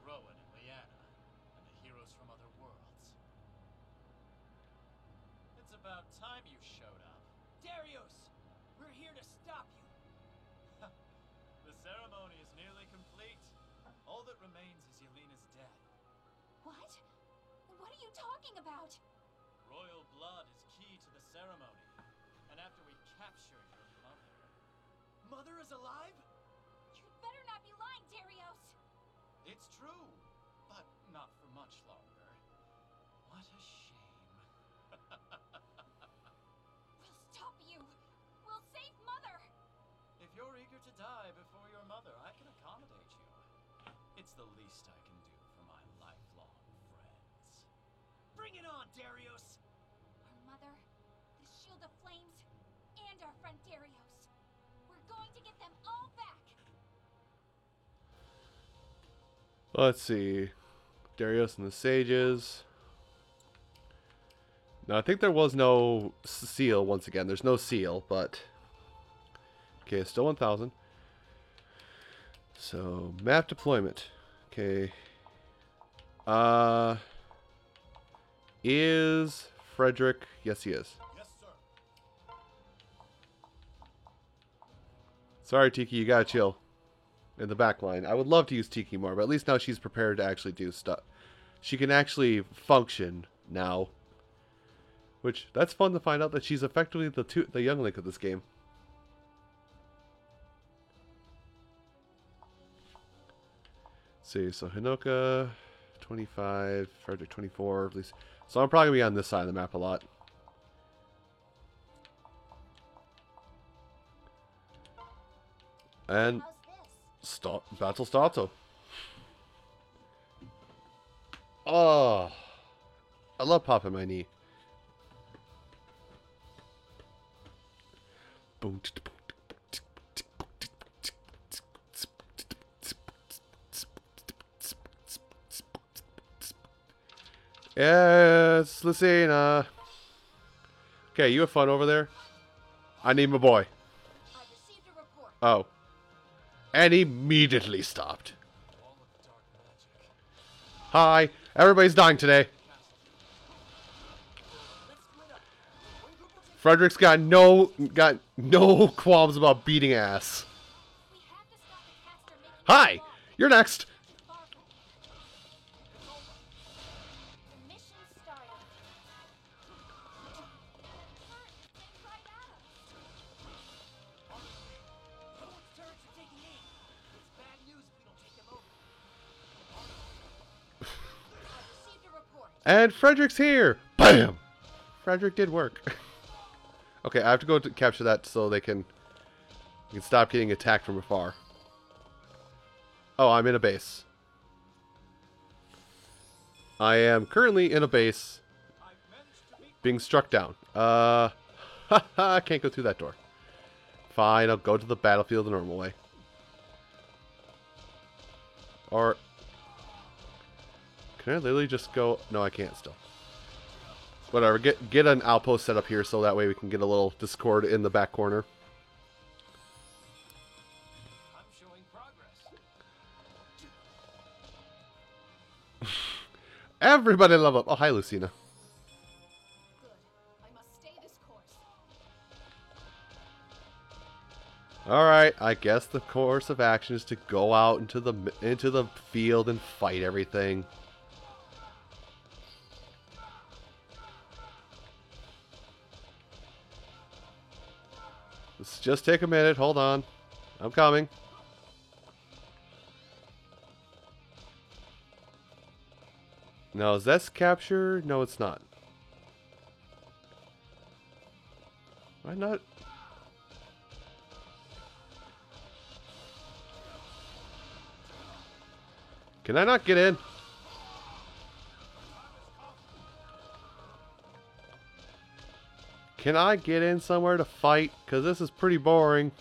Rowan and Lianna, and the heroes from other worlds. It's about time you showed up. Darios! We're here to stop you. The ceremony is nearly complete. All that remains is Yelena's death. What? What are you talking about? Royal blood is key to the ceremony. Mother is alive? You'd better not be lying, Darios! it's true, but not for much longer. What a shame. We'll stop you! We'll save Mother! If you're eager to die before your mother, I can accommodate you. It's the least I can do for my lifelong friends. Bring it on, Darios! Let's see. Darios and the Sages. Now, I think there was no seal once again. There's no seal, but. Okay, it's still 1,000. So, map deployment. Okay. Uh. Is Frederick. Yes, he is. Yes, sir. Sorry, Tiki, you gotta chill. In the back line. I would love to use Tiki more, but at least now she's prepared to actually do stuff. She can actually function now. Which, that's fun to find out that she's effectively the two, the young Link of this game. see, so Hinoka, 25, Frederick, 24, at least. So I'm probably going to be on this side of the map a lot. And Stop Battle Stato. Oh, ah. I love popping my knee. Boom, Yes, Lucina. Okay, you have fun over there. I need my boy. I've received a report. Oh. And immediately stopped. All of the dark magic Hi. Everybody's dying today. Frederick's got no got no qualms about beating ass. We have to stop the caster making Hi. You're next. And Frederick's here. Bam. Frederick did work. okay, I have to go to capture that so they can they can stop getting attacked from afar. Oh, I'm in a base. I am currently in a base being struck down. Uh, I can't go through that door. Fine, I'll go to the battlefield the normal way. Or, can I literally just go? No, I can't still. Whatever, get get an outpost set up here so that way we can get a little discord in the back corner. Everybody level up. Oh, hi, Lucina. Good. I must stay this course. All right, I guess the course of action is to go out into the into the field and fight everything. Let's just take a minute. Hold on. I'm coming. No, is this capture? No, it's not. Why not? Can I not get in? Can I get in somewhere to fight? Because this is pretty boring.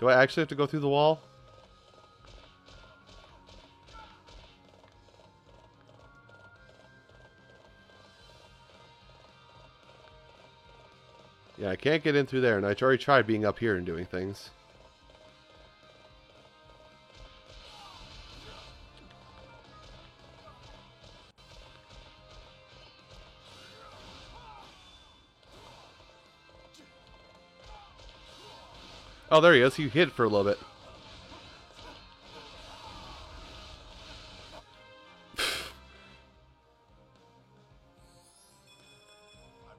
Do I actually have to go through the wall? Yeah, I can't get in through there, and I already tried being up here and doing things. Oh, there he is. He hid for a little bit. I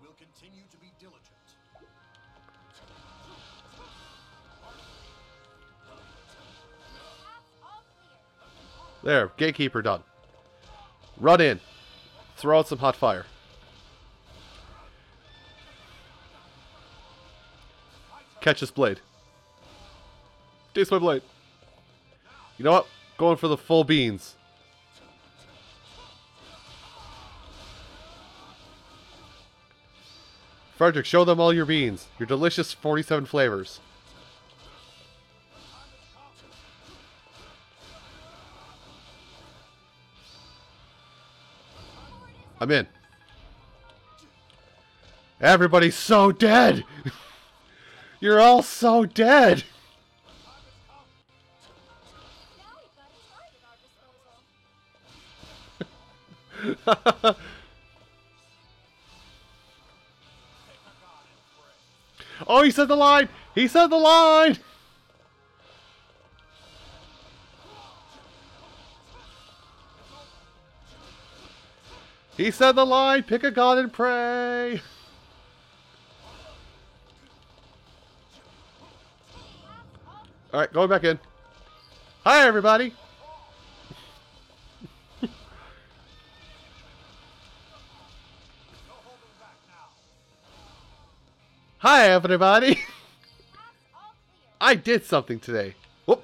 will continue to be diligent. There, gatekeeper done. Run in. Throw out some hot fire. Catch this blade. Taste my blade. You know what? Going for the full beans. Frederick, show them all your beans. Your delicious 47 flavors. I'm in. Everybody's so dead. You're all so dead. oh, he said the line. He said the line. He said the line. Pick a god and pray. All right, going back in. Hi, everybody. Hi, everybody. I did something today. Whoop.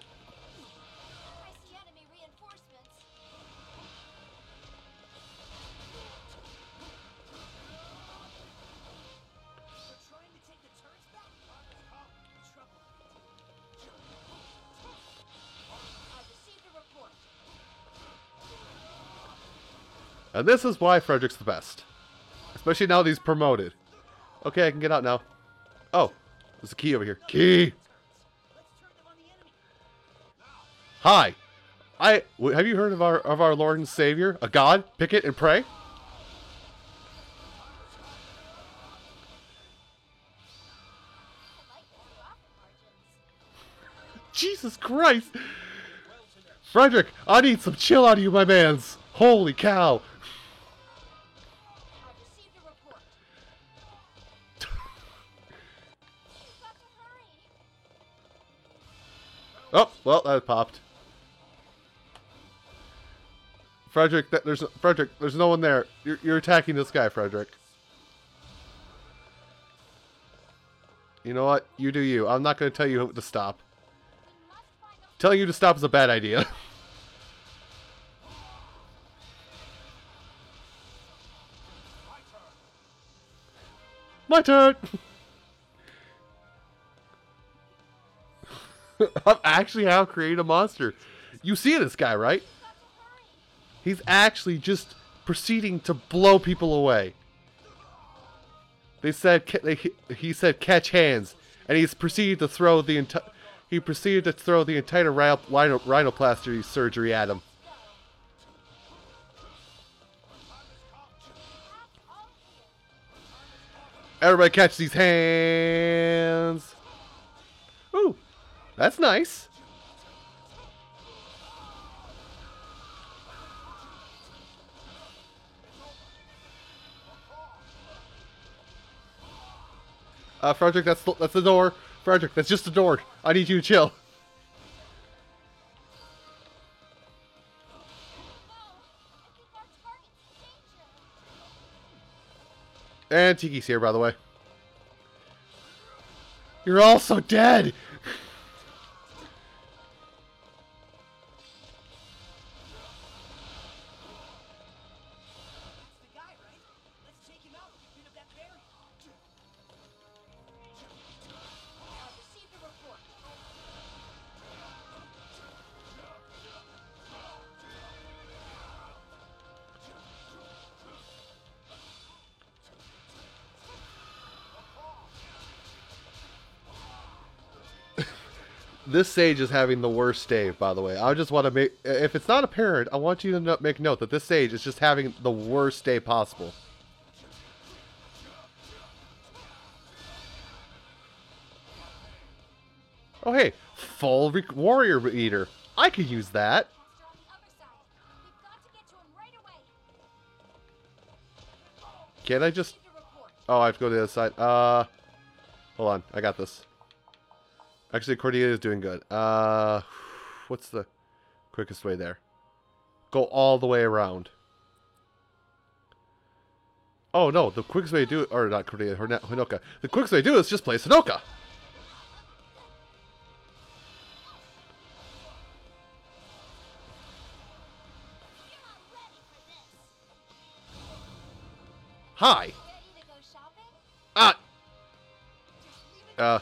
And this is why Frederick's the best. Especially now that he's promoted. Okay, I can get out now. Oh, there's a key over here. Key! Hi. I have you heard of our of our Lord and Savior, a God? Pick it and pray. Jesus Christ, Frederick, I need some chill out of you, my man's. Holy cow! Oh, well, that popped. Frederick, there's Frederick. There's no one there. You're, you're attacking this guy, Frederick. You know what? You do you. I'm not going to tell you to stop. Telling you to stop is a bad idea. My turn. Actually how create a monster. You see this guy, right? He's actually just proceeding to blow people away. They said he said catch hands, and he's proceeded to throw the entire. He proceeded to throw the entire rhino- rhinoplasty surgery at him. Everybody catch these hands. Ooh, that's nice. Uh, Frederick, that's the, that's the door. Frederick, that's just the door. I need you to chill. And Tiki's here, by the way. You're also dead. This sage is having the worst day, by the way. I just want to make, if it's not apparent, I want you to no- make note that this sage is just having the worst day possible. Oh hey, full re- warrior eater. I could use that. Can't I just? Oh, I have to go to the other side. Uh, hold on, I got this. Actually, Cordelia is doing good. Uh, what's the quickest way there? Go all the way around. Oh no, the quickest way to do it, or not Cordelia, Hinoka. The quickest way to do it is just play Sunoka. You're not ready for this. Hi. Ready to go shopping? Ah. Uh.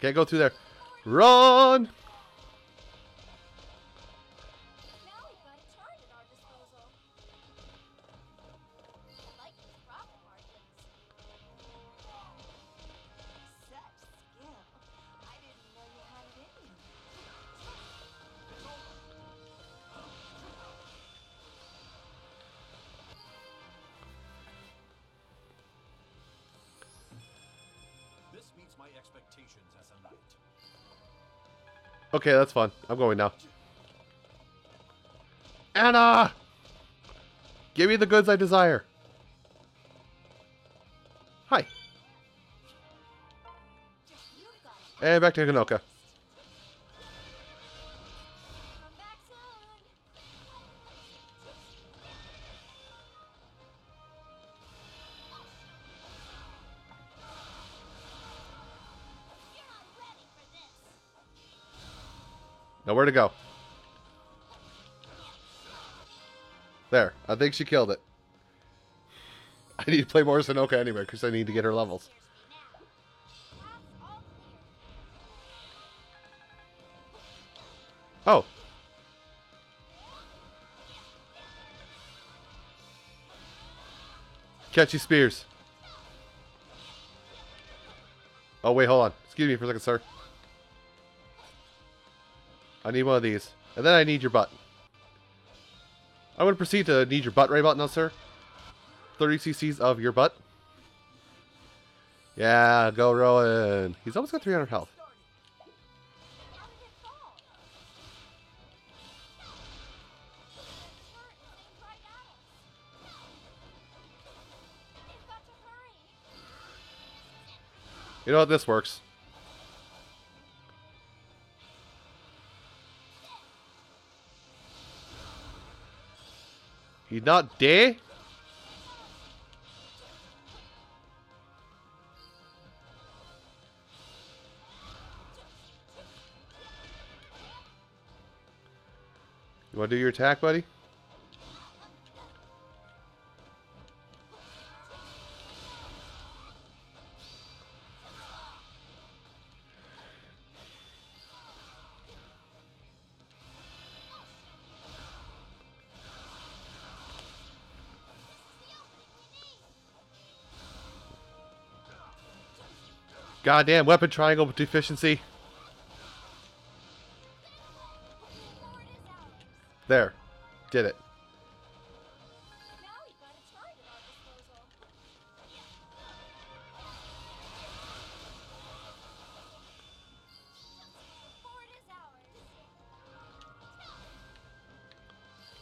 Can't go through there. Run. Okay, that's fun. I'm going now. Anna! Give me the goods I desire. Hi. And back to Hinoka. Nowhere to go. There. I think she killed it. I need to play more Sunoka anyway, because I need to get her levels. Oh. Catchy spears. Oh, wait, hold on. Excuse me for a second, sir. I need one of these. And then I need your butt. I'm going to proceed to need your butt right about now, sir. 30 cc's of your butt. Yeah, go Rowan. He's almost got 300 health. You know what? This works. Not dead? You want to do your attack, buddy? Goddamn weapon triangle deficiency. There. Did it.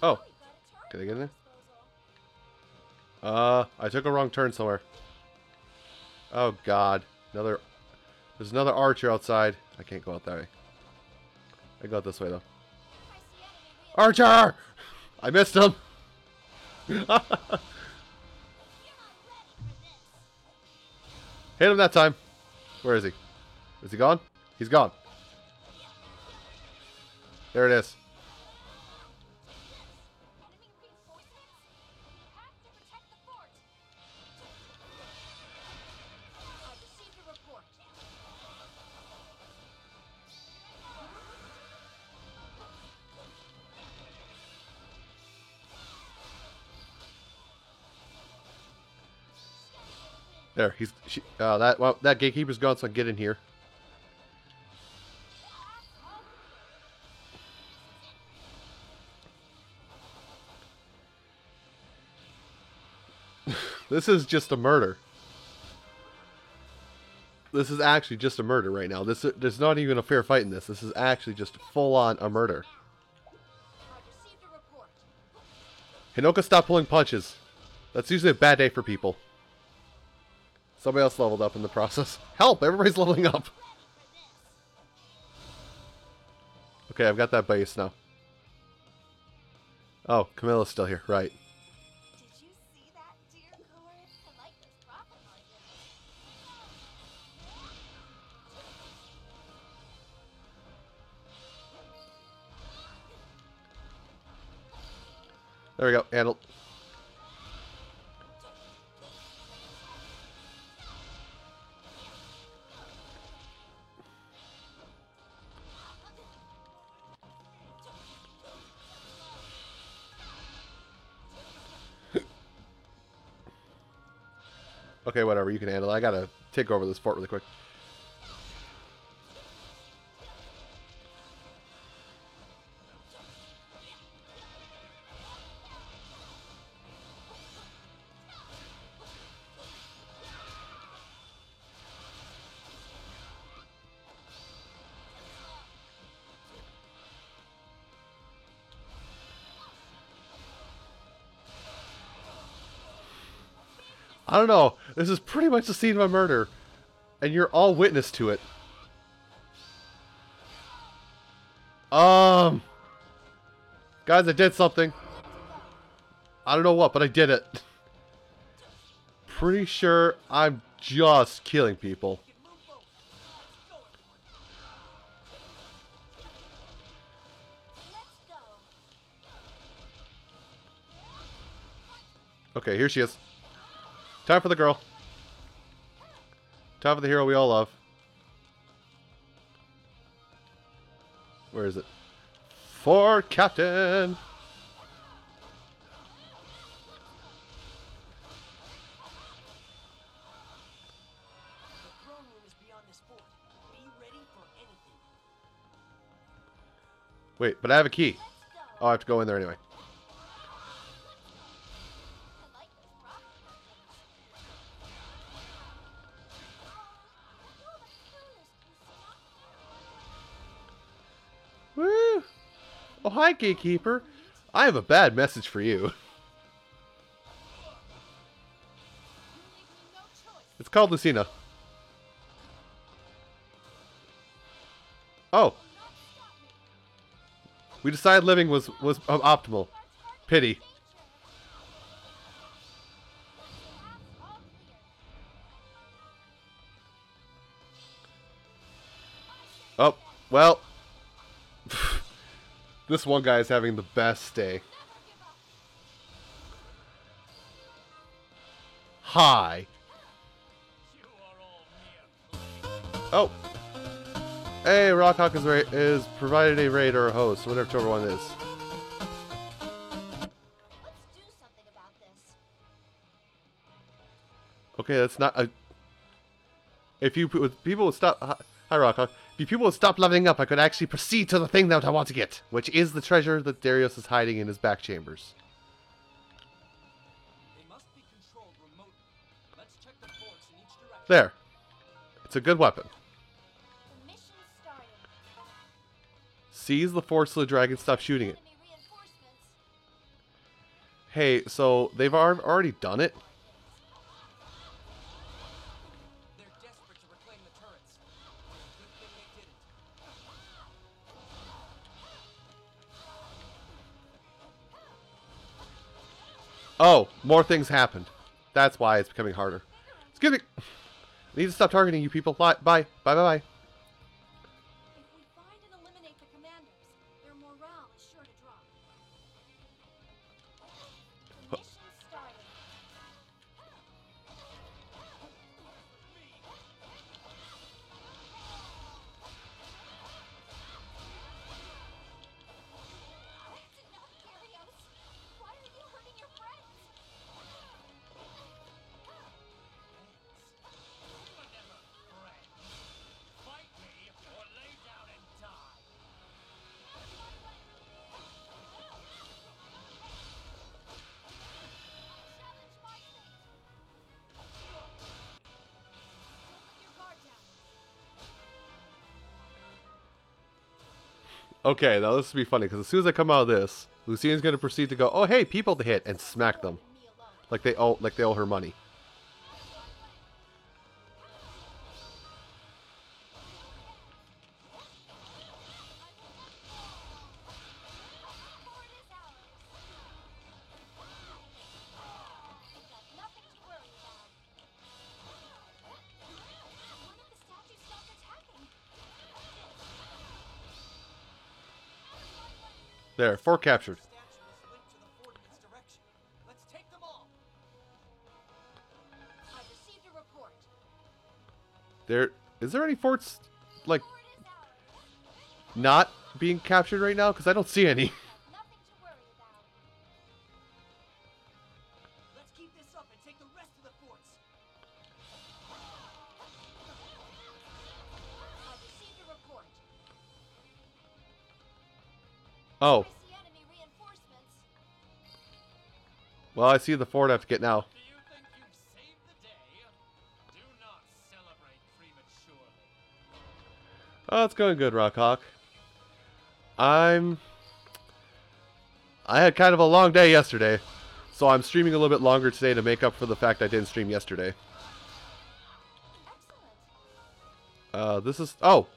Oh, Can I get in there? uh, I took a wrong turn somewhere. Oh God, another. There's another archer outside. I can't go out that way. I go out this way though. Archer! I missed him. Hit him that time. Where is he? Is he gone? He's gone. There it is. There, he's she, uh, that well, that gatekeeper's gone, so get in here. this is just a murder. This is actually just a murder right now. This there's not even a fair fight in this. This is actually just full on a murder. Hinoka, stop pulling punches. That's usually a bad day for people. Somebody else leveled up in the process. Help! Everybody's leveling up. Okay, I've got that base now. Oh, Camilla's still here. Right. There we go. Handled. Okay, whatever. You can handle it. I gotta take over this fort really quick. I don't know. This is pretty much the scene of a murder, and you're all witness to it. Um, guys, I did something. I don't know what, but I did it. Pretty sure I'm just killing people. Okay, here she is. Time for the girl. Time for the hero we all love. Where is it? For Captain! Wait, but I have a key. Oh, I have to go in there anyway. Hi, gatekeeper. I have a bad message for you. It's called Lucina. Oh. We decided living was was um, optimal. Pity. Oh, well. This one guy is having the best day. Hi. Oh. Hey, Rockhawk is, ra- is provided a raid or a host, whatever whichever one is. Okay, that's not a. If you people would stop, hi, hi Rockhawk. If people would stop leveling up, I could actually proceed to the thing that I want to get, which is the treasure that Darios is hiding in his back chambers. They must be controlled remotely. Let's check the forts in each direction. There. It's a good weapon. The mission started. Seize the force of the dragon. Stop shooting it. Hey, so they've already done it. Oh, more things happened. That's why it's becoming harder. Excuse me. I need to stop targeting you people. Bye. Bye. Bye. Bye. Bye. Okay, now this will be funny because as soon as I come out of this, Lucine's gonna proceed to go, "Oh hey, people to hit," and smack them like they owe like they owe her money. Received a report. There is there any forts like not being captured right now? Because I don't see any. well I see the fort I have to get now. Do you think you've saved the day? Do not celebrate prematurely. Oh, it's going good, Rockhawk. I'm. I had kind of a long day yesterday, so I'm streaming a little bit longer today to make up for the fact I didn't stream yesterday. Uh, this is. Oh!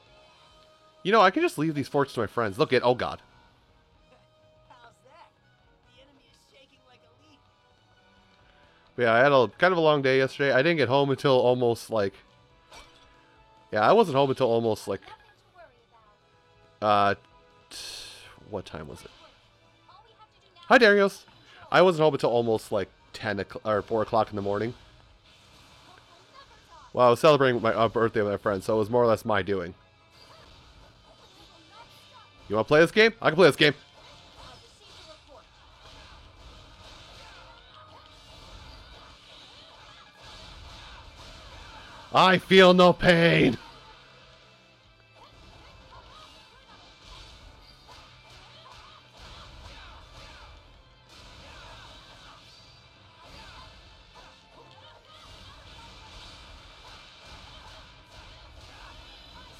You know, I can just leave these forts to my friends. Look at. Oh, God. But yeah, I had a kind of a long day yesterday. I didn't get home until almost like. Yeah, I wasn't home until almost like. Uh. What time was it? Hi, Darios. I wasn't home until almost like 10 o'clock or 4 o'clock in the morning. Well, I was celebrating my uh, birthday with my friend, so it was more or less my doing. You want to play this game? I can play this game. I feel no pain.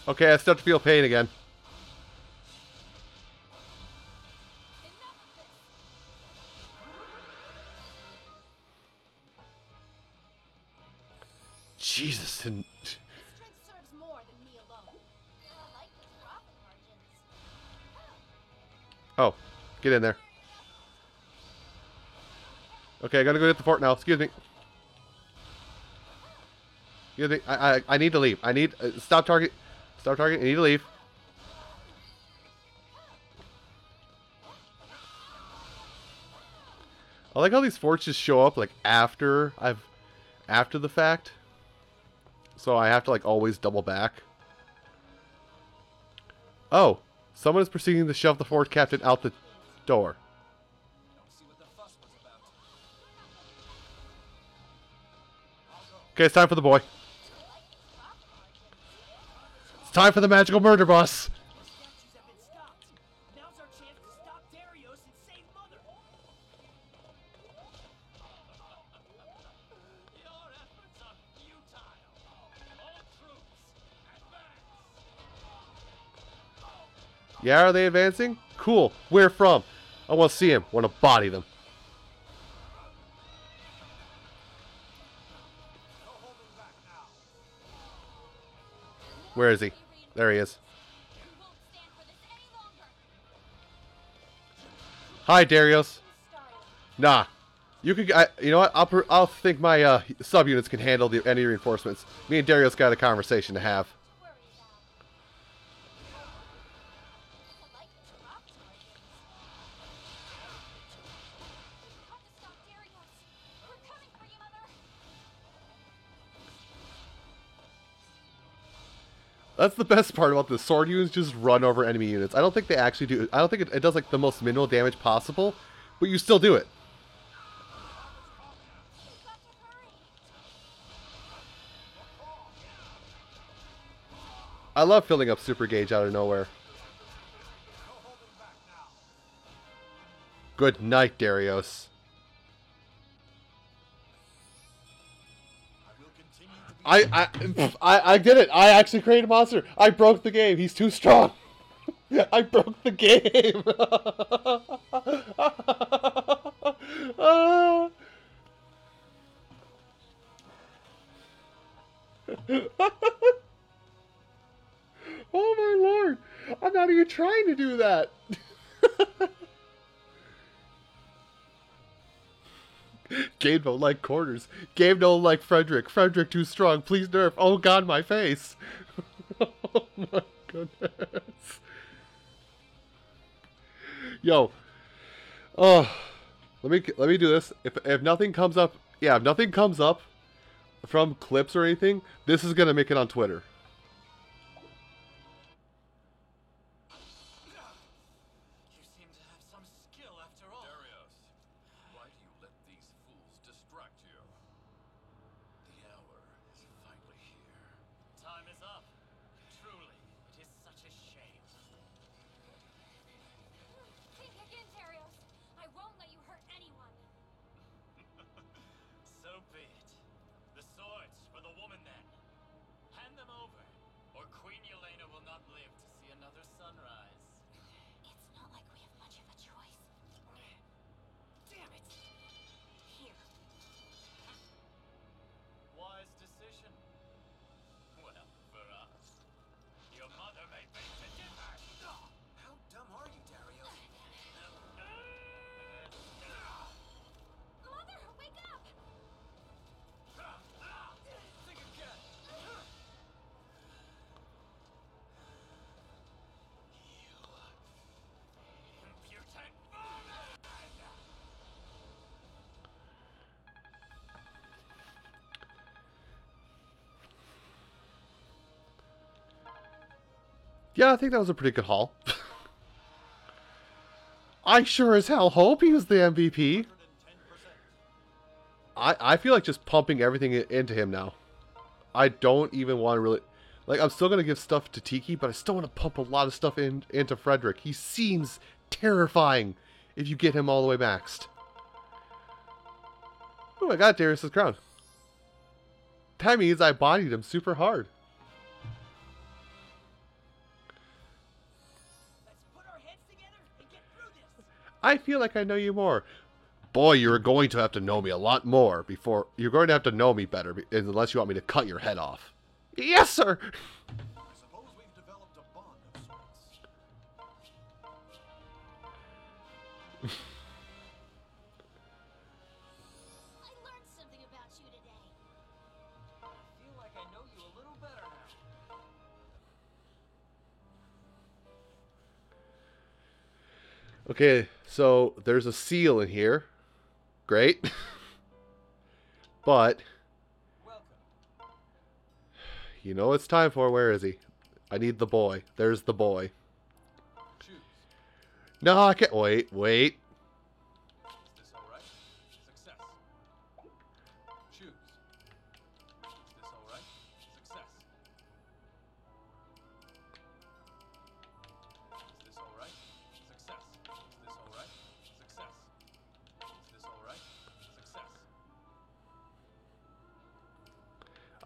Okay, I start to feel pain again. Get in there. Okay, I gotta go get the fort now. Excuse me. Excuse me. I, I, I need to leave. I need uh, stop target. Stop target. I need to leave. I like how these forts just show up like after I've after the fact. So I have to like always double back. Oh, someone is proceeding to shove the fort captain out the door. Okay, it's time for the boy. It's time for the magical murder boss. Yeah, are they advancing? Cool. Where from? I want to see him. want to body them. Where is he? There he is. Hi, Darios. Nah. You could. You know what? I'll. I'll think my uh, subunits can handle the any reinforcements. Me and Darios got a conversation to have. That's the best part about this. Sword units just run over enemy units. I don't think they actually do. I don't think it, it does like the most minimal damage possible, but you still do it. I love filling up super gauge out of nowhere. Good night, Darios. I I, I I did it. I actually created a monster. I broke the game. He's too strong. I broke the game. Oh my lord. I'm not even trying to do that. Gabe don't like corners. Gabe don't like Frederick. Frederick too strong. Please nerf. Oh god, my face. oh my goodness. Yo. Oh. Let me let me do this. If if nothing comes up, yeah, if nothing comes up from clips or anything, this is gonna make it on Twitter. Yeah, I think that was a pretty good haul. I sure as hell hope he was the MVP. I, I feel like just pumping everything into him now. I don't even want to really... Like, I'm still going to give stuff to Tiki, but I still want to pump a lot of stuff in into Frederick. He seems terrifying if you get him all the way maxed. Oh, my god, Darios' crown. That means I bodied him super hard. I feel like I know you more. Boy, you're going to have to know me a lot more before you're going to have to know me better unless you want me to cut your head off. Yes, sir. Okay, so there's a seal in here. Great. but you know it's time for. Where is he? I need the boy. There's the boy. No, I can't. Wait, wait.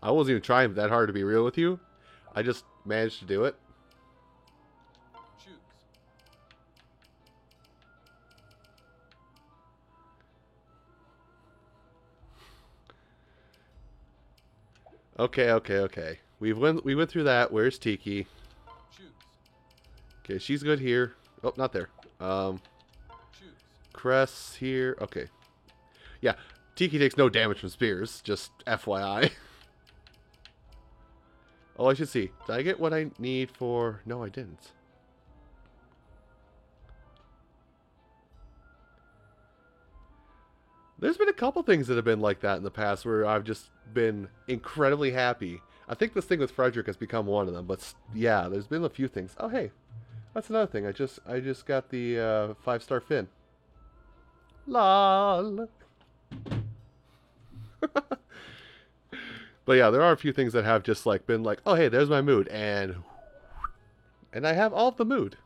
I wasn't even trying that hard to be real with you. I just managed to do it. Choose. Okay, okay, okay. We've went we went through that. Where's Tiki? Choose. Okay, she's good here. Oh, not there. Um. Cress here. Okay. Yeah, Tiki takes no damage from spears. Just FYI. oh, I should see. Did I get what I need for? No, I didn't. There's been a couple things that have been like that in the past where I've just been incredibly happy. I think this thing with Frederick has become one of them, but yeah, there's been a few things. Oh, hey, that's another thing. I just I just got the uh, five star fin. Lol. but yeah, there are a few things that have just like been like, oh hey, there's my mood, and and I have all the mood.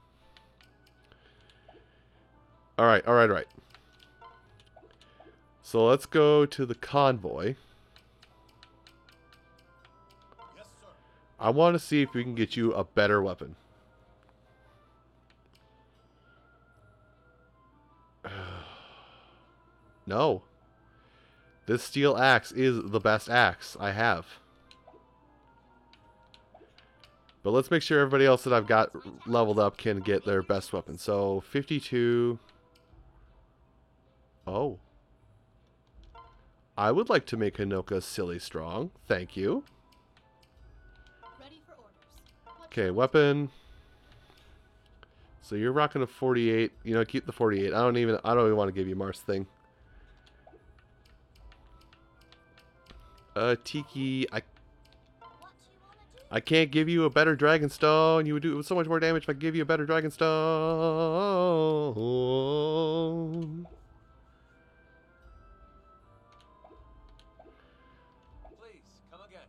All right, all right, all right. So let's go to the convoy. Yes, sir. I want to see if we can get you a better weapon. no. This steel axe is the best axe I have. But let's make sure everybody else that I've got leveled up can get their best weapon. So 52. Oh. I would like to make Hinoka silly strong. Thank you. Ready for orders. What Okay, weapon. So you're rocking a 48. You know, keep the 48. I don't even I don't even want to give you Marth's thing. Uh, Tiki, I What do you want to do? I can't give you a better Dragon Stone. You would do so much more damage if I give you a better Dragon Stone. Please, come again.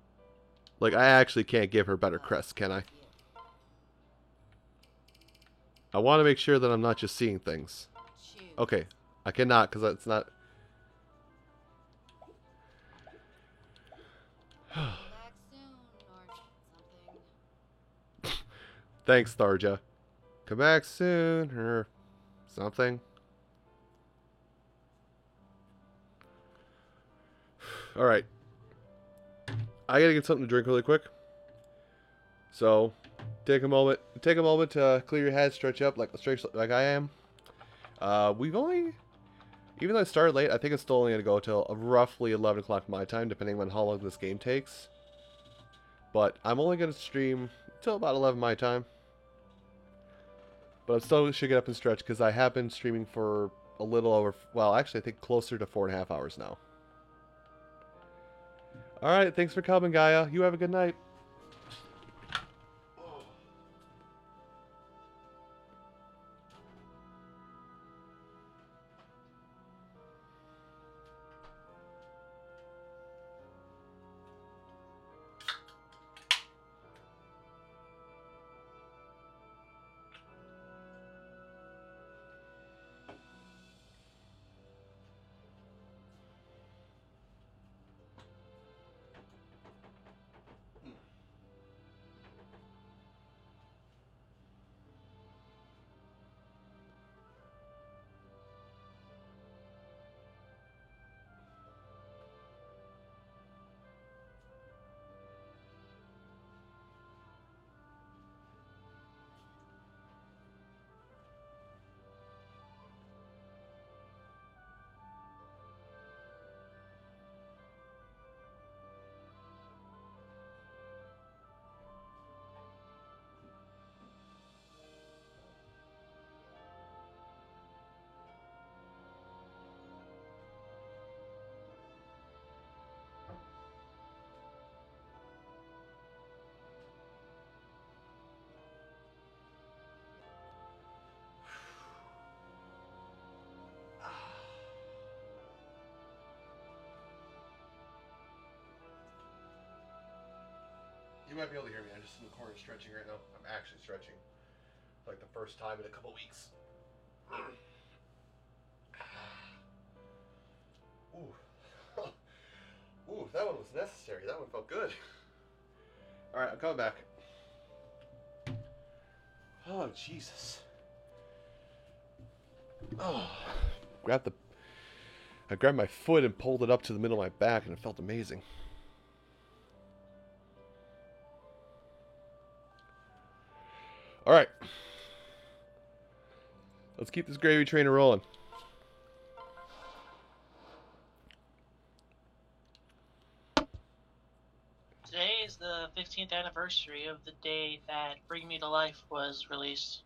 Like, I actually can't give her better crest, can I? I want to make sure that I'm not just seeing things. Okay, I cannot because that's not. Thanks, Tharja. Come back soon or something. All right. I gotta get something to drink really quick. So, take a moment. Take a moment to clear your head, stretch up like like I am. Uh, we've only, even though I started late, I think it's still only gonna go till roughly 11 o'clock my time, depending on how long this game takes. But I'm only gonna stream till about 11 my time. But I'm still should get up and stretch because I have been streaming for a little over, well, actually, I think closer to four and a half hours now. All right, thanks for coming, Gaia. You have a good night. Might be able to hear me. I'm just in the corner stretching right now. I'm actually stretching. Like the first time in a couple weeks. Ooh. Ooh, that one was necessary. That one felt good. Alright, I'm coming back. Oh, Jesus. Oh. Grabbed the. I grabbed my foot and pulled it up to the middle of my back, and it felt amazing. All right. Let's keep this gravy train rolling. Today is the 15th anniversary of the day that Bring Me to Life was released.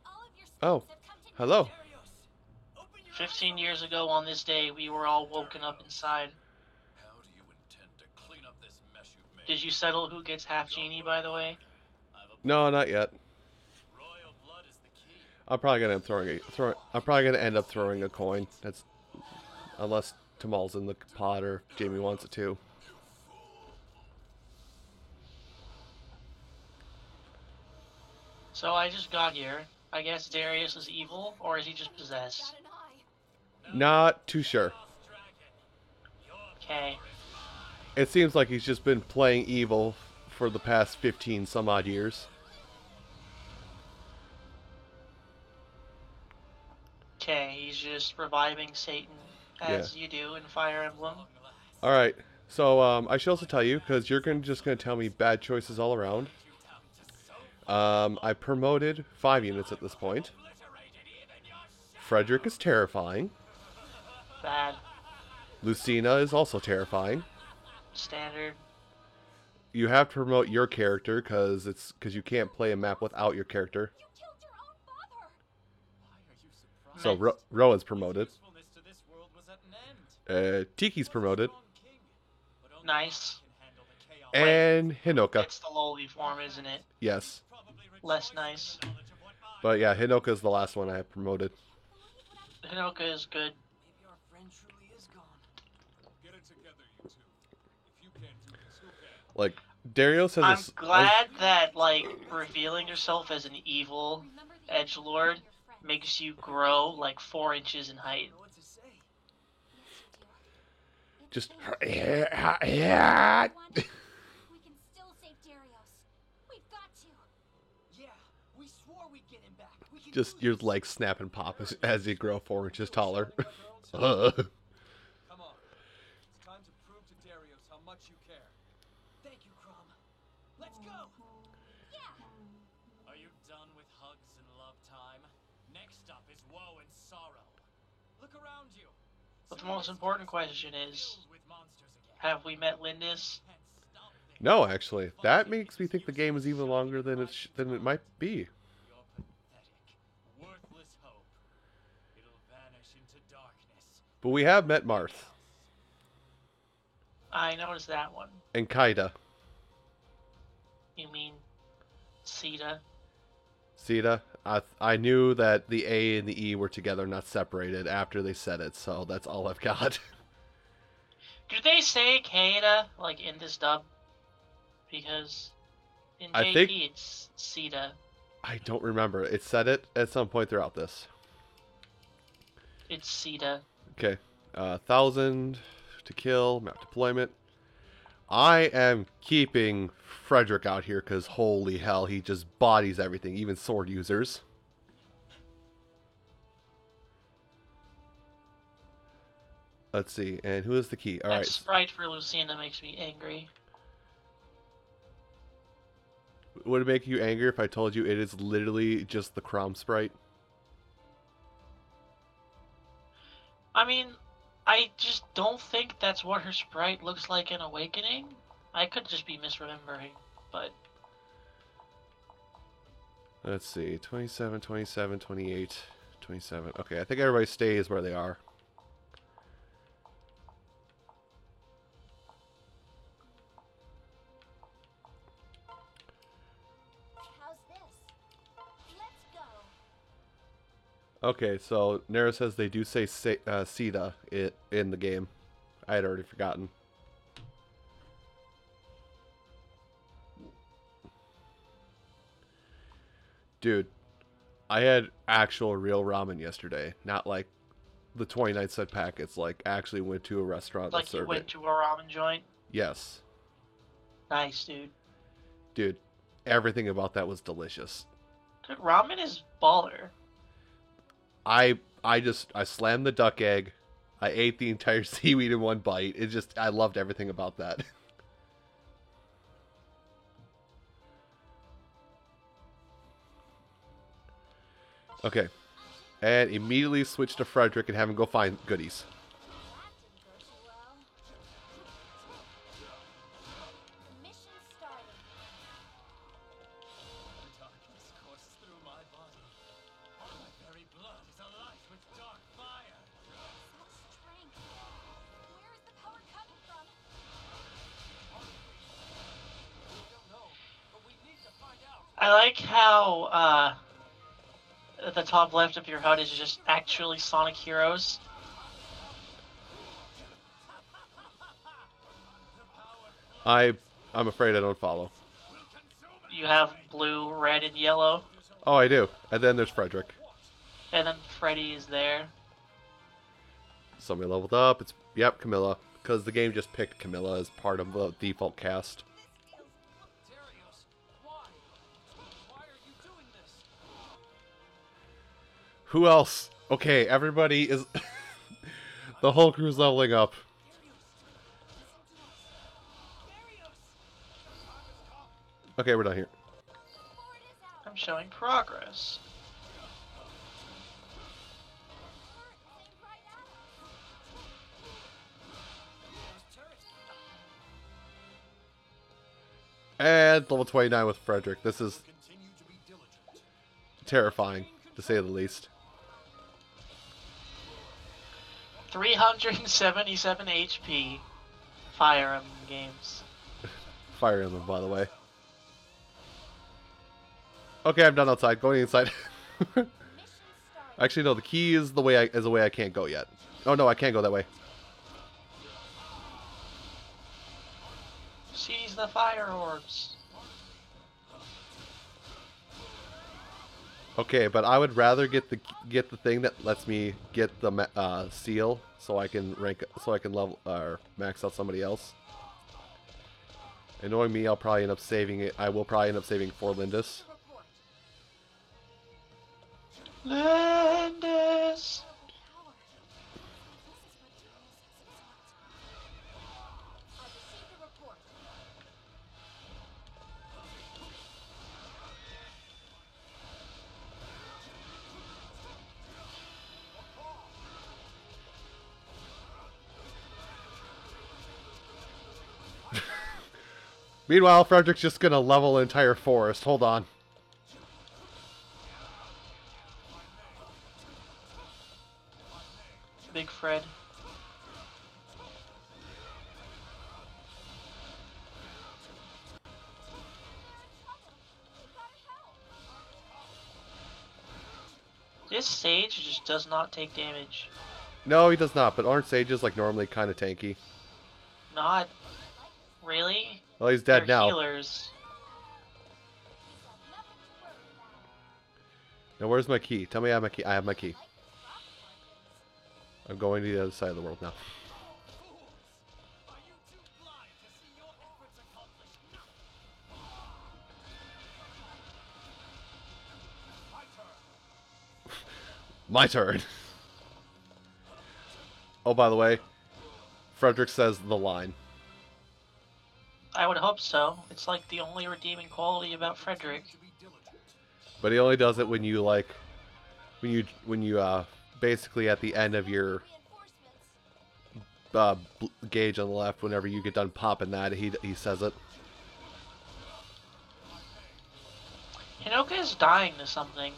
Oh, hello. 15 years ago on this day, we were all woken up inside. Did you settle who gets half genie, by the way? No, not yet. I'm probably gonna end throwing a throw. I'm probably gonna end up throwing a coin. That's unless Tamal's in the pot or Jamie wants it too. So I just got here. I guess Darios is evil, or is he just possessed? Not too sure. Okay. It seems like he's just been playing evil for the past 15 some odd years. He's just reviving Satan, as you do in Fire Emblem. All right. So um, I should also tell you because you're gonna just gonna tell me bad choices all around. Um, I promoted five units at this point. Frederick is terrifying. Bad. Lucina is also terrifying. Standard. You have to promote your character because it's because you can't play a map without your character. So Ro- Rowan's promoted. Uh, Tiki's promoted, Nice. and Hinoka. It's the lowly form, isn't it? Yes, Less nice. but yeah, Hinoka is the last one I have promoted. Hinoka is good. Like Darios has. a I'm s- glad that like revealing yourself as an evil edge lord makes you grow like four inches in height. just yeah, yeah. We can still save Darios. We've got to. Yeah, we swore we'd get him back. Just do your this. legs snap and pop as, as you grow four inches taller. Come the most important question is, have we met Lindis? no, actually, that makes me think the game is even longer than it sh- than it might be. Worthless hope. It'll vanish into darkness. But we have met Marth I noticed that one. and Caeda. You mean Sita? Sita, I I knew that the A and the E were together, not separated, after they said it. So that's all I've got. Did they say Caeda like in this dub? Because in I JP think- it's Sita. I don't remember. It said it at some point throughout this. It's Sita. Okay, uh, thousand to kill map deployment. I am keeping Frederick out here because holy hell, he just bodies everything, even sword users. Let's see, and who is the key? All that right, sprite for Lucina makes me angry. would it make you angry if I told you it is literally just the Chrom sprite? I mean, I just don't think that's what her sprite looks like in Awakening. I could just be misremembering, but Let's see, 27, 27, 28, 27. Okay, I think everybody stays where they are. Okay, so Nara says they do say uh, Sita i- in the game. I had already forgotten. Dude, I had actual real ramen yesterday, not like the 29 cent packets. Like, actually went to a restaurant Like you went it. to a ramen joint. Yes, Nice, dude. dude, everything about that was delicious. Dude, ramen is baller. I I just I slammed the duck egg. I ate the entire seaweed in one bite. It just I loved everything about that. okay. And immediately switch to Frederick and have him go find goodies. Top left of your HUD is just actually Sonic Heroes. I I'm afraid I don't follow. You have blue, red, and yellow, Oh, I do. And then there's Frederick. and then Freddy is there. Somebody leveled up. It's yep, Camilla. Because the game just picked Camilla as part of the default cast. Who else? Okay, everybody is. the whole crew's leveling up. Okay, we're done here. I'm showing progress. And level 29 with Frederick. This is terrifying, to say the least. 377 HP. Fire Emblem games. Fire Emblem, by the way. Okay, I'm done outside. Going inside. Actually, no. The key is the way I is the way I can't go yet. Oh no, I can't go that way. Seize the fire orbs. Okay, but I would rather get the get the thing that lets me get the uh, seal, so I can rank, so I can level or max out somebody else. And knowing me, I'll probably end up saving it. I will probably end up saving for Lindis. Meanwhile, Frederick's just gonna level an entire forest. Hold on. Big Fred. This sage just does not take damage. No, he does not. But aren't sages like normally kind of tanky? Not really. Well, he's dead They're now. Healers. Now, where's my key? Tell me I have my key. I have my key. I'm going to the other side of the world now. Are you too blind to see your efforts accomplished? My turn. My turn. oh, by the way, Frederick says the line. I would hope so. It's like the only redeeming quality about Frederick. But he only does it when you like, when you when you uh basically at the end of your uh, gauge on the left. Whenever you get done popping that, he he says it. Hinoka is dying to something.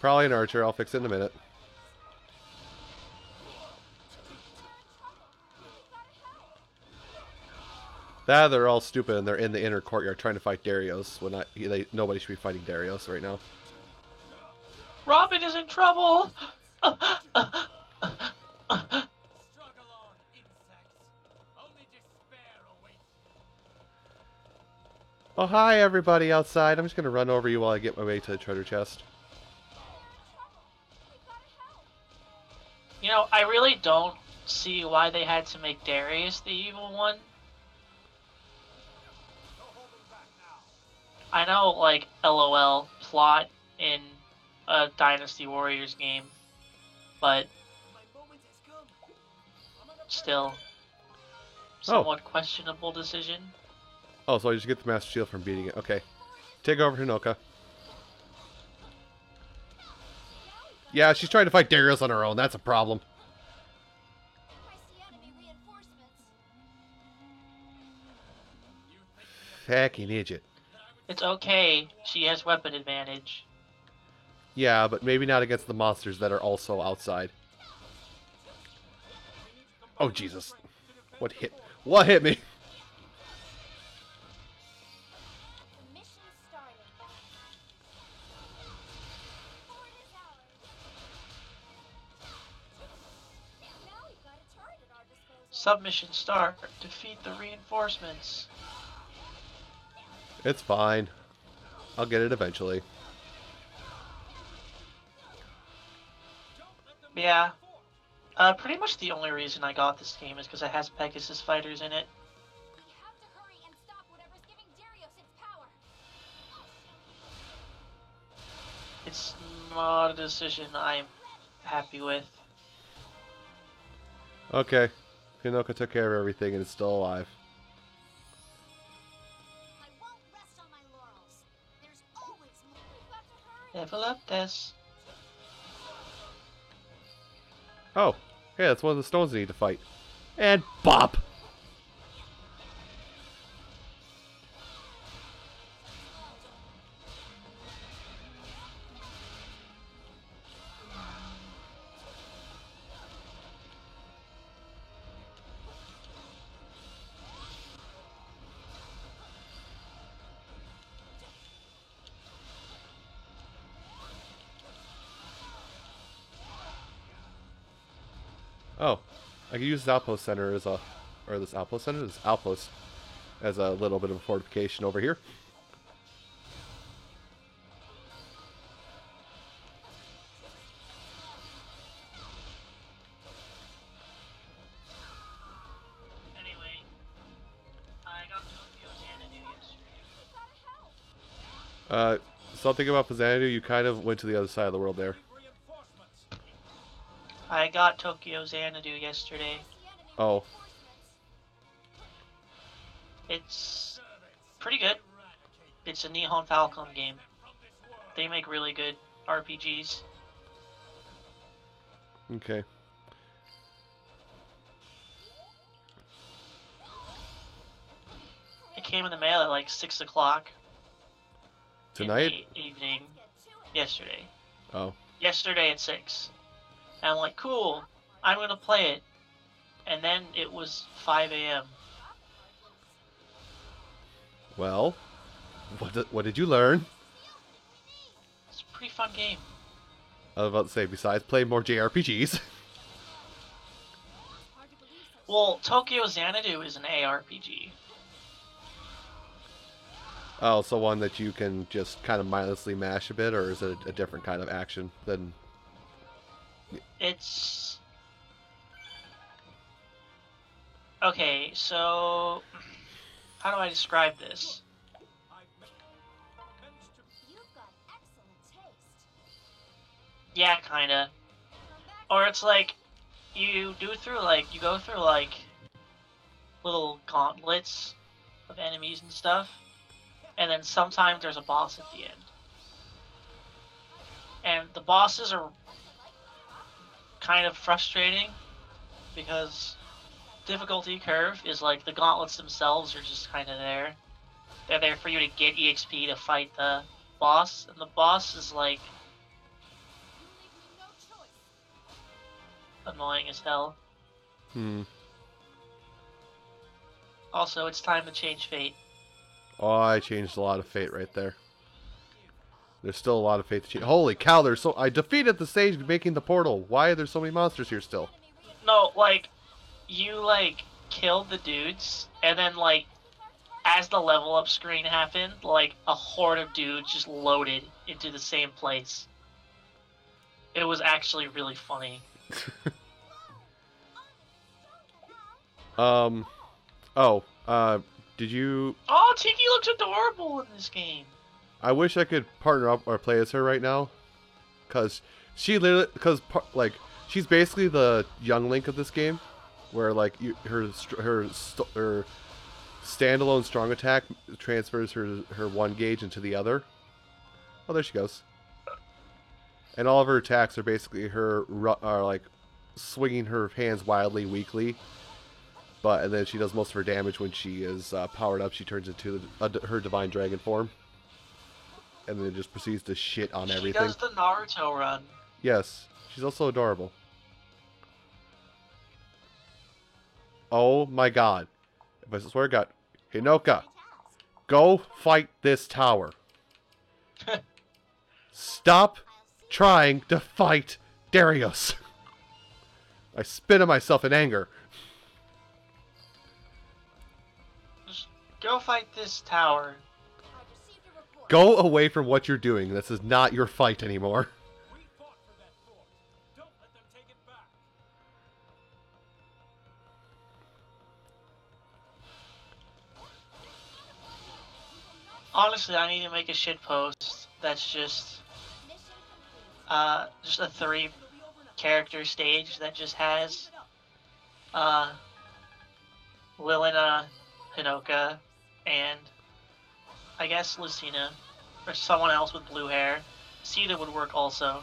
Probably an archer. I'll fix it in a minute. That they're all stupid and they're in the inner courtyard trying to fight Darios when I, they, nobody should be fighting Darios right now. Robin is in trouble! Struggle on, insects. Only despair awaits you. Oh, hi, everybody outside. I'm just going to run over you while I get my way to the treasure chest. You know, I really don't see why they had to make Darios the evil one. I know, like, LOL plot in a Dynasty Warriors game, but still, somewhat questionable decision. Oh, so I just get the Master Shield from beating it. Okay. Take over Hinoka. Yeah, she's trying to fight Darios on her own. That's a problem. Fucking idiot. It's okay, she has weapon advantage. Yeah, but maybe not against the monsters that are also outside. Oh, Jesus. What hit? What hit me? The mission started. Fort is ours. Now we've got a turret at our disposal. Submission start. Defeat the reinforcements. It's fine. I'll get it eventually. Yeah. Uh, pretty much the only reason I got this game is because it has Pegasus fighters in it. We have to hurry and stop whatever's giving Darios its. It's not a decision I'm happy with. Okay. Hinoka took care of everything and is still alive. Level up this. Oh, hey, that's one of the stones I need to fight. And bop! Could use this outpost center as a, or this outpost center, this outpost, as a little bit of a fortification over here. Anyway, I got Tokyo Xanadu yesterday. Uh, something about Pazanadu, you kind of went to the other side of the world there. I got Tokyo Xanadu yesterday. Oh, It's pretty good. It's a Nihon Falcom game. They make really good RPGs. okay. It came in the mail at like 6 o'clock in Tonight? the evening yesterday. Oh, Yesterday at 6. And I'm like, cool, I'm gonna play it. And then it was 5 a.m. well, what did, what did you learn? It's a pretty fun game. I was about to say, besides play more JRPGs. Well, Tokyo Xanadu is an ARPG. oh, so one that you can just kind of mindlessly mash a bit, or is it a, a different kind of action than... It's okay. So, how do I describe this? Yeah, kinda. Or it's like you do through like you go through like little gauntlets of enemies and stuff, and then sometimes there's a boss at the end. And the bosses are kind of frustrating because difficulty curve is like the gauntlets themselves are just kind of there. They're there for you to get EXP to fight the boss, and the boss is like annoying as hell. Hmm. Also, it's time to change fate. Oh, I changed a lot of fate right there. There's still a lot of faith to. Holy cow, there's so... I defeated the sage making the portal. Why are there so many monsters here still? No, like, you, like, killed the dudes, and then, like, as the level up screen happened, like a horde of dudes just loaded into the same place. It was actually really funny. Um, oh, uh, did you? Oh, Tiki looks adorable in this game. I wish I could partner up or play as her right now, cause she literally, cause par- like she's basically the young Link of this game, where like you, her her her standalone strong attack transfers her her one gauge into the other. Oh, there she goes. And all of her attacks are basically her are like swinging her hands wildly, weakly. But and then she does most of her damage when she is uh, powered up. She turns into the, uh, her divine dragon form, and then just proceeds to shit on She everything. does the Naruto run. Yes, she's also adorable. Oh my god. If I swear to God, Hinoka, go fight this tower. Stop trying to fight Darios. I spit at myself in anger. Just go fight this tower. Go away from what you're doing. This is not your fight anymore. We fought for that fort. Don't let them take it back. Honestly, I need to make a shit post that's just uh just a three character stage that just has uh Lianna, Hinoka, and I guess Lucina or someone else with blue hair. Sita would work also.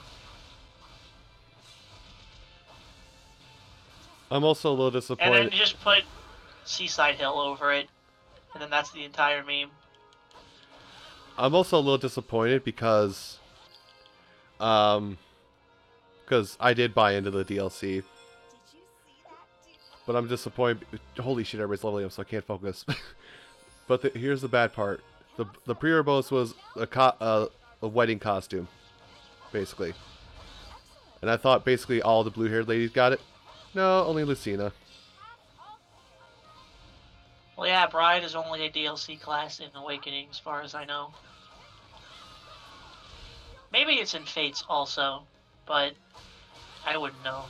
I'm also a little disappointed. And then disappointed. just put Seaside Hill over it. And then that's the entire meme. I'm also a little disappointed because, um, because I did buy into the DLC, but I'm disappointed. Holy shit, everybody's leveling up, so I can't focus. but the, here's the bad part: the the pre-order was a co- uh, a wedding costume, basically. And I thought basically all the blue-haired ladies got it. No, only Lucina. Well, yeah, Bride is only a DLC class in Awakening, as far as I know. Maybe it's in Fates also, but I wouldn't know.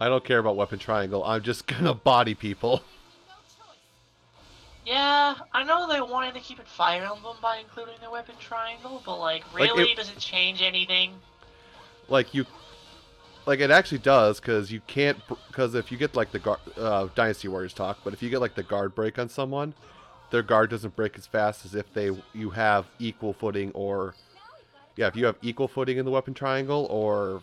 I don't care about weapon triangle. I'm just gonna body people. Yeah, I know they wanted to keep it Fire Emblem by including the weapon triangle, but like, Like, really, it- does it change anything? like you like it actually does because you can't because if you get like the guard uh, dynasty warriors talk but if you get like the guard break on someone their guard doesn't break as fast as if they you have equal footing or yeah if you have equal footing in the weapon triangle or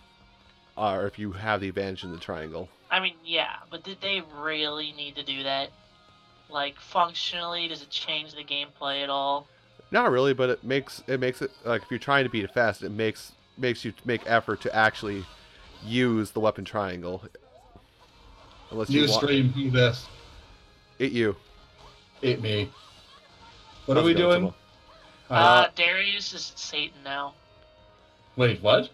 or if you have the advantage in the triangle I mean, yeah, but did they really need to do that? Like, functionally, does it change the gameplay at all? not really but it makes it makes it like if you're trying to beat it fast it makes makes you make effort to actually use the weapon triangle unless you New want stream, eat this. it you Eat me. What How's are we doing? Timo? Uh, Darios is Satan now. Wait, what?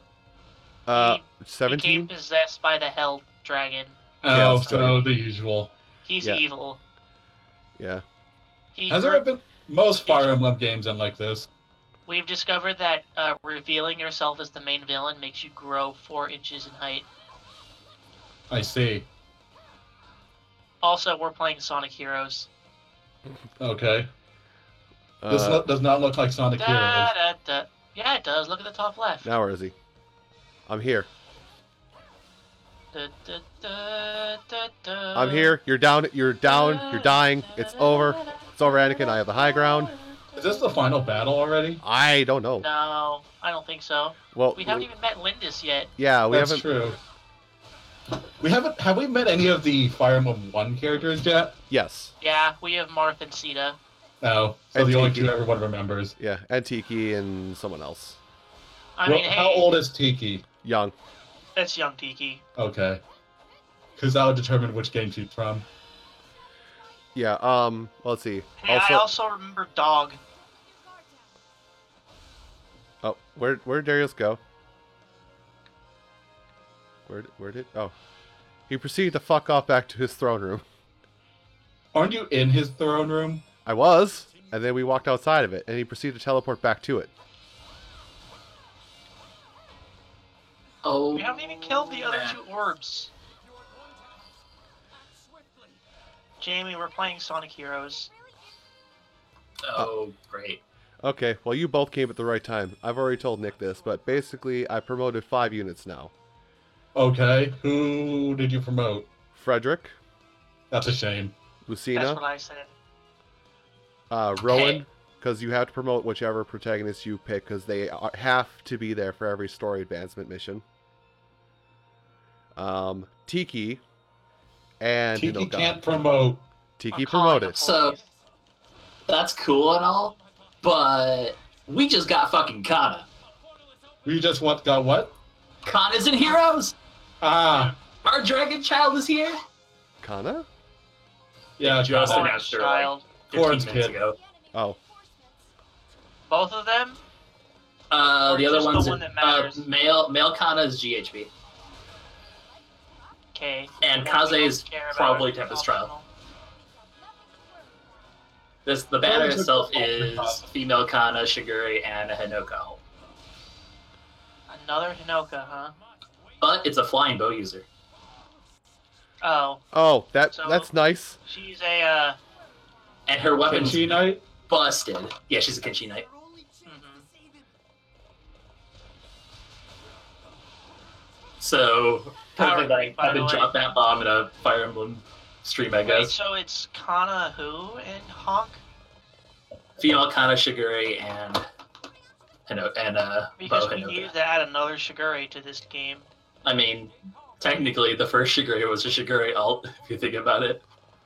Uh Became 17 possessed by the Hell Dragon. Oh, Yes. so the usual. He's Yeah. evil. yeah He Has there been most Fire Emblem games end like this? We've discovered that uh, revealing yourself as the main villain makes you grow four inches in height. I see. Also, we're playing Sonic Heroes. Okay. This Uh, lo- does not look like Sonic Da, Heroes. da, da. Yeah, it does. Look at the top left. Now where is he? I'm here. Da, da, da, da, da. I'm here. You're down. You're down. You're dying. It's over. It's over, Anakin. I have the high ground. Is this the final battle already? I don't know. No, I don't think so. Well, We haven't even met Lindis yet. yeah, we That's haven't. true. We haven't. Have we met any of the Fire Emblem One characters yet? Yes. Yeah, we have Marth and Sita. No. So And the only Tiki. two everyone remembers. Yeah, and Tiki and someone else. I Well, mean, how old is Tiki? Young. that's young Tiki. Okay. Because that would determine which game she's from. Yeah. Um. Let's see. Hey, I also remember Dog. Oh, where where did Darios go? Where did, where did? Oh, he proceeded to fuck off back to his throne room. Aren't you in his throne room? I was, and then we walked outside of it, and he proceeded to teleport back to it. Oh. We haven't even killed the other man. two orbs. Jamie, we're playing Sonic Heroes. Oh, great. Okay, well you both came at the right time. I've already told Nick this, but basically I promoted five units now. Okay, who did you promote? Frederick, That's a shame. Lucina. That's Lucina, what I said. uh, Rowan, because you have to promote whichever protagonist you pick, because they are, have to be there for every story advancement mission. Um, Tiki, and Tiki Hinoka. can't promote. Tiki promoted. So- That's cool and all, but we just got fucking Kana. We just want got what? Kana's in Heroes. Ah, Our Dragon Child is here. Kana? yeah, Just just Orange announced her, like, Child. 15 Orange minutes Kid. ago. Oh, Both of them? Uh, Or the other just the one's one that uh, male. Male Kana is GHB, Okay. and The one we Kaze is probably Tempest optional. Trial. This the banner Those itself is possible. female Kana, Shigure, and a Hinoka. Another Hinoka, huh? But it's a flying bow user. Oh, oh, that So- that's nice. she's a, uh, And her weapon. Kinshi Knight. busted. Yeah, she's a Kinshi Knight. mhm. So Power perfect. creep, by I the could way. drop that bomb in a Fire Emblem stream, I Wait, guess. so it's Kana who and Honk? Female Kana, Shigure, and Hino- and uh, Because bow we Hinoka. needed to add another Shigure to this game. I mean, technically, the first Shigure was a Shigure alt. If you think about it,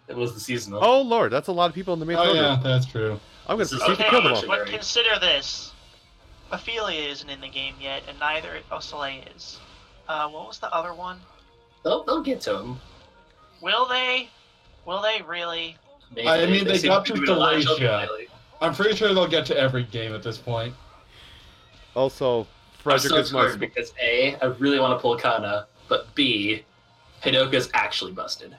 it was the seasonal. Oh lord, that's a lot of people in the main Oh throne yeah, that's true. I'm gonna This is proceed to Okay, kill them all. But consider this. Ophelia isn't in the game yet, and neither Osale is. Uh, what was the other one? They'll, they'll get to him. Will they? Will they really? Maybe I mean, they seem got to to be doing a lot of children Delacia. lately. I'm pretty sure they'll get to every game at this point. Also, Frederick I'm Frederick so is my scared sp- because A, I really want to pull Kana, but B, Hinoka's actually busted.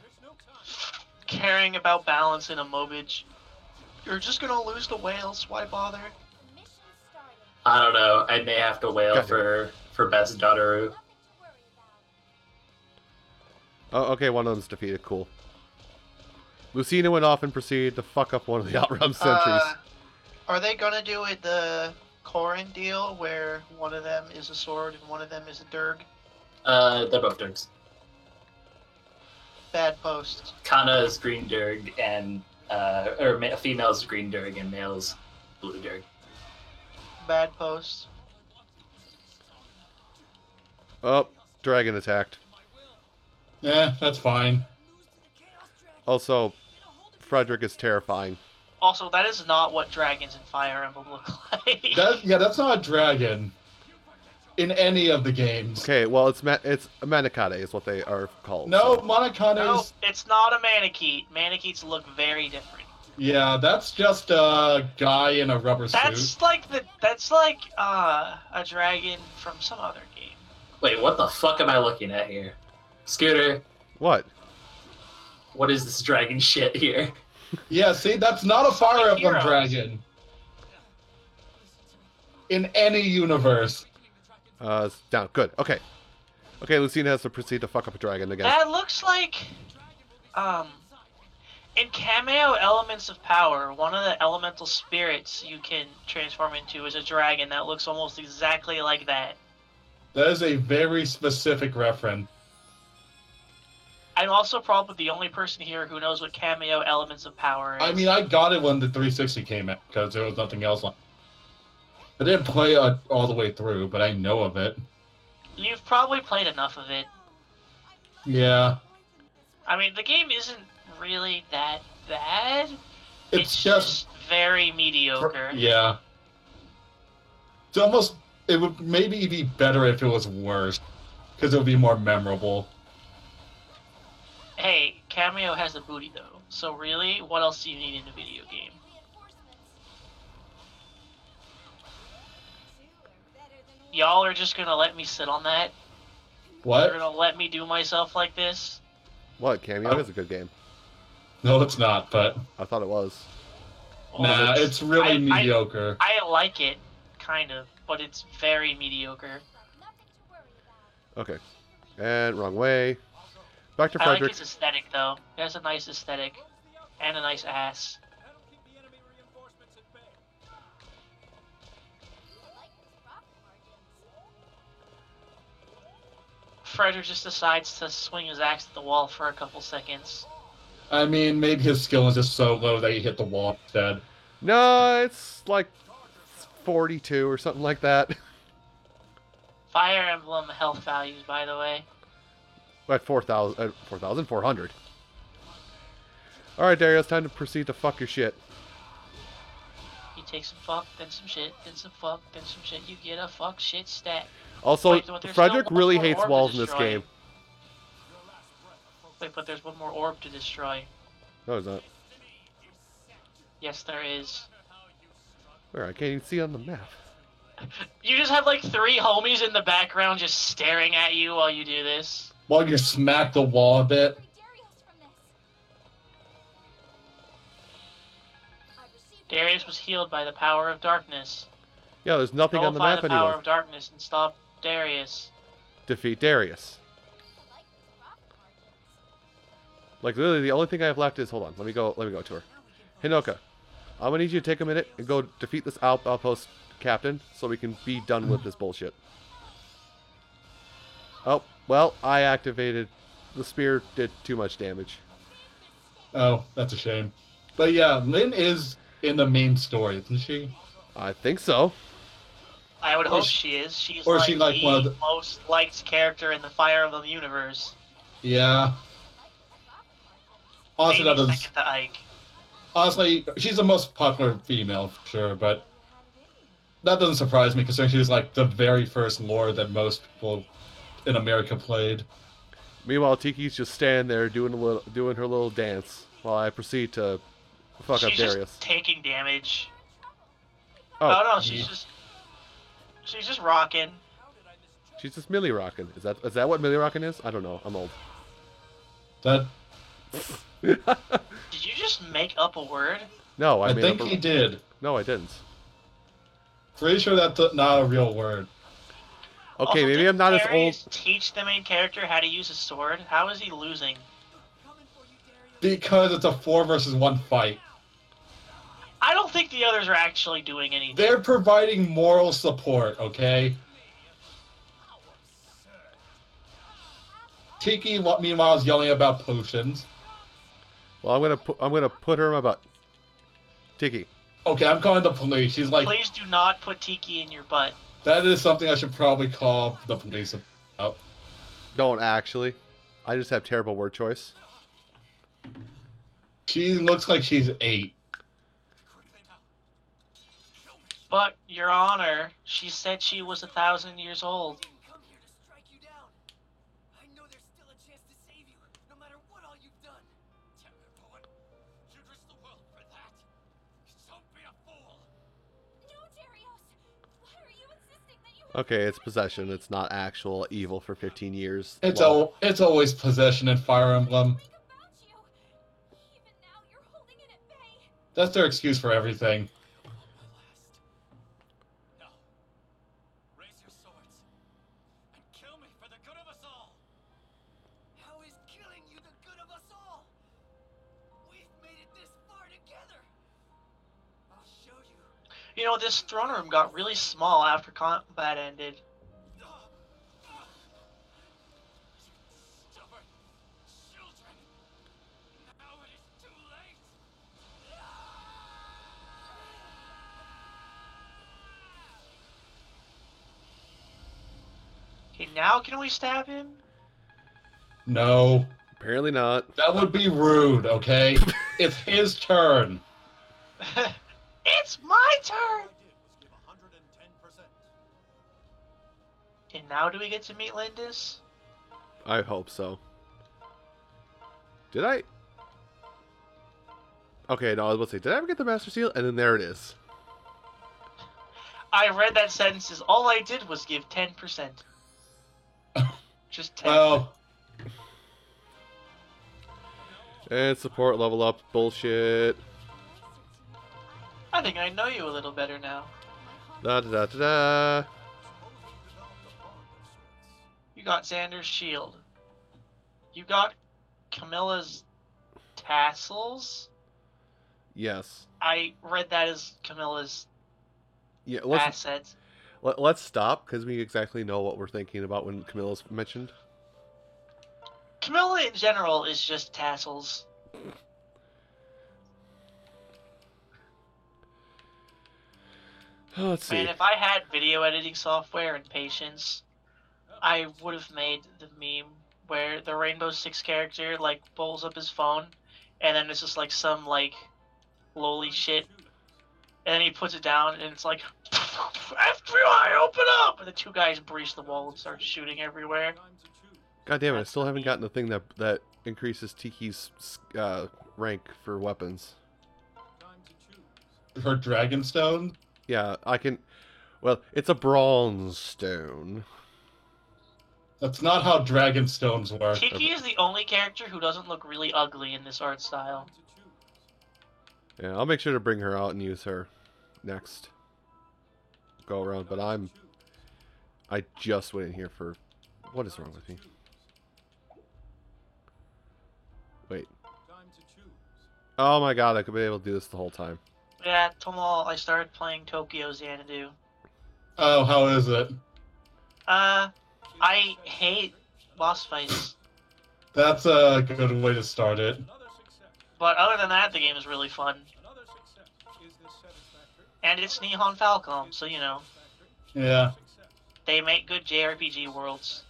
Caring about balance in a Mobage. You're just gonna lose the whales. Why bother? I don't know. I may have to wail Gotcha. for for best Dadaru. Oh, okay, one of them's defeated. Cool. Lucina went off and proceeded to fuck up one of the Outrealm sentries. Uh, are they gonna do it the Corrin deal where one of them is a sword and one of them is a dirg? Uh, they're both Dirks. Bad post. Kana is green Dirg and uh, or ma- females green Dirg and males blue Dirg. Bad post. oh, dragon attacked. Yeah, that's fine. Also, Frederick is terrifying. Also, that is not what dragons in Fire Emblem look like. That yeah, that's not a dragon. In any of the games. Okay, well, it's ma- it's a Manakete is what they are called. No, so- Manakete no, it's not a Manakete. Manaketes look very different. yeah, that's just a guy in a rubber suit. That's like the that's like uh a dragon from some other game. Wait, what the fuck am I looking at here? Scooter, What? what is this dragon shit here? Yeah, see, that's not a Fire Sonic Emblem Heroes. dragon. In any universe. Uh, it's down. Good. Okay. Okay, Lucina has to proceed to fuck up a dragon again. That looks like um in Kameo elements of power, one of the elemental spirits you can transform into is a dragon that looks almost exactly like that. That is a very specific reference. I'm also probably the only person here who knows what Kameo elements of power is. I mean, I got it when the 360 came out because there was nothing else on. I didn't play it all the way through, but I know of it. You've probably played enough of it. Yeah, I mean, the game isn't really that bad. it's, just very mediocre. yeah. It's almost it would maybe be better if it was worse because it would be more memorable. Hey, Kameo has a booty though, so really, what else do you need in a video game? Y'all are just gonna let me sit on that? What? You're gonna let me do myself like this? What? Kameo Oh. is a good game. No, it's not. But I thought it was. nah, it's really I- I- mediocre. I like it, kind of, but it's very mediocre. Okay. And wrong way. Back to I like his aesthetic though. It has a nice aesthetic and a nice ass. Frederick just decides to swing his axe at the wall for a couple seconds. I mean, maybe his skill is just so low that he hit the wall instead. No, it's like 42 or something like that. Fire Emblem health values, by the way. At 4,000, uh, 4,400. Alright, Darios, time to proceed to fuck your shit. You take some fuck, then some shit, then some fuck, then some shit. You get a fuck shit stat. Also, Wait, Frederick really hates walls in this game. Wait, but there's one more orb to destroy. No, it's not. Yes, there is. Where? I can't even see on the map. You just have like three homies in the background just staring at you while you do this. While you smack the wall a bit. Darios was healed by the power of darkness. Yeah, there's nothing on the Nullify map the power anywhere. of darkness and stop Darios. Defeat Darios. Like literally, the only thing I have left is hold on. Let me go. Let me go to her. Hinoka, I'm gonna need you to take a minute and go defeat this out- outpost captain so we can be done with this bullshit. Oh well, I activated the spear. Did too much damage. Oh, that's a shame. But yeah, Lyn is in the main story, isn't she? I think so. I would Or hope she- she is. She's or like, she like the one of the- most liked character in the Fire Emblem universe. Yeah. Honestly, that Maybe doesn't. to Ike. Honestly, she's the most popular female, for sure, but that doesn't surprise me considering she was like the very first lore that most people in America played. Meanwhile, Tiki's just standing there doing a little, doing her little dance while I proceed to fuck up she's Darios. just taking damage. Oh, Oh, no, she's mm-hmm. just she's just rocking. She's just Millie rocking. Is that is that what Millie rocking is? I don't know. I'm old. That Did you just make up a word? No, I, I made think up a- he did. No, I didn't. Pretty sure that's not a real word. Okay, Also, maybe I'm not as old. Darios Teach the main character how to use a sword. How is he losing? Because it's a four versus one fight. I don't think the others are actually doing anything. They're providing moral support, okay? Tiki, meanwhile, is yelling about potions. Well, I'm gonna put I'm gonna put her in my butt. Tiki. Okay, I'm calling the police. She's like, Please do not put Tiki in your butt. That is something I should probably call the police about. Don't actually. I just have terrible word choice. She looks like she's eight. But, Your Honor, she said she was a thousand years old. Okay, it's possession. It's not actual evil for 15 years. It's Well, al- it's always possession in Fire Emblem. That's their excuse for everything. Know, this throne room got really small after combat ended. Stubborn children. Now it is too late. Okay, now can we stab him? No, apparently not. that would be rude, okay? it's his turn. It's my turn! And now do we get to meet Lyndis? I hope so. Did I? Okay, no, I was about to say, did I ever get the Master Seal? And then there it is. I read that sentence as all I did was give 10%. Which Just tank. Well, And support level up bullshit. I think I know you a little better now. Da da da da da. You got Xander's shield. You got Camilla's tassels. Yes. I read that as Camilla's Yeah. Let's assets. let, let's stop because we exactly know what we're thinking about when Camilla's mentioned. Camilla in general is just tassels. Oh, let's see. Man, if I had video editing software and patience, I would have made the meme where the Rainbow Six character like pulls up his phone, and then it's just like some like lowly shit, and then he puts it down, and it's like FBI, open up! And the two guys breach the wall and start shooting everywhere. God damn it! I still haven't gotten the thing that that increases Tiki's uh, rank for weapons. her Dragonstone. Yeah, I can. Well, it's a bronze stone. That's not how dragon stones work. Tiki is the only character who doesn't look really ugly in this art style. Yeah, I'll make sure to bring her out and use her next go around. But I'm. I just went in here for. What is wrong with me? Wait. Oh my god! I could be able to do this the whole time. Yeah, Tomal, I started playing Tokyo Xanadu. Oh, how is it? Uh, I hate boss fights, That's a good way to start it. but other than that, the game is really fun. And it's Nihon Falcom, so you know Yeah. they make good JRPG worlds.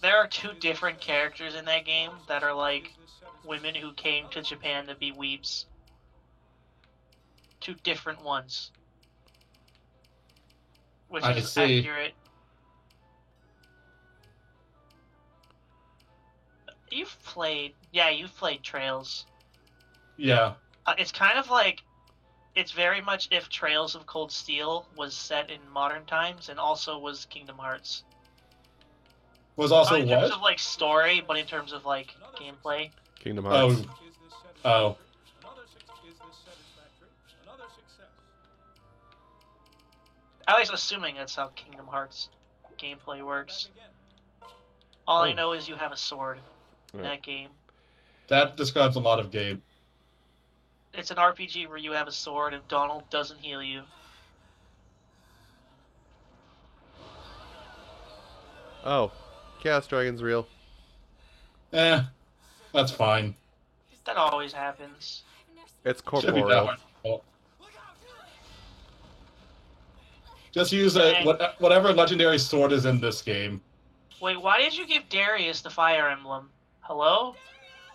There are two different characters in that game that are like women who came to Japan to be weeps. Two different ones. Which I is see. accurate. You've played, yeah, you've played Trails. Yeah. Uh, it's kind of like, it's very much if Trails of Cold Steel was set in modern times and also was Kingdom Hearts. Was also Not in terms what? of like story, but in terms of like gameplay. Kingdom Hearts. Oh. Oh. I was assuming that's how Kingdom Hearts gameplay works. All I Oh. know is you have a sword in Yeah. that game. That describes a lot of game. It's an RPG where you have a sword and Donald doesn't heal you. Oh, Chaos Dragon's real. Eh, that's fine. That always happens. It's Should corporeal. Just use a what, whatever legendary sword is in this game. Wait, why did you give Darios the fire emblem? Hello?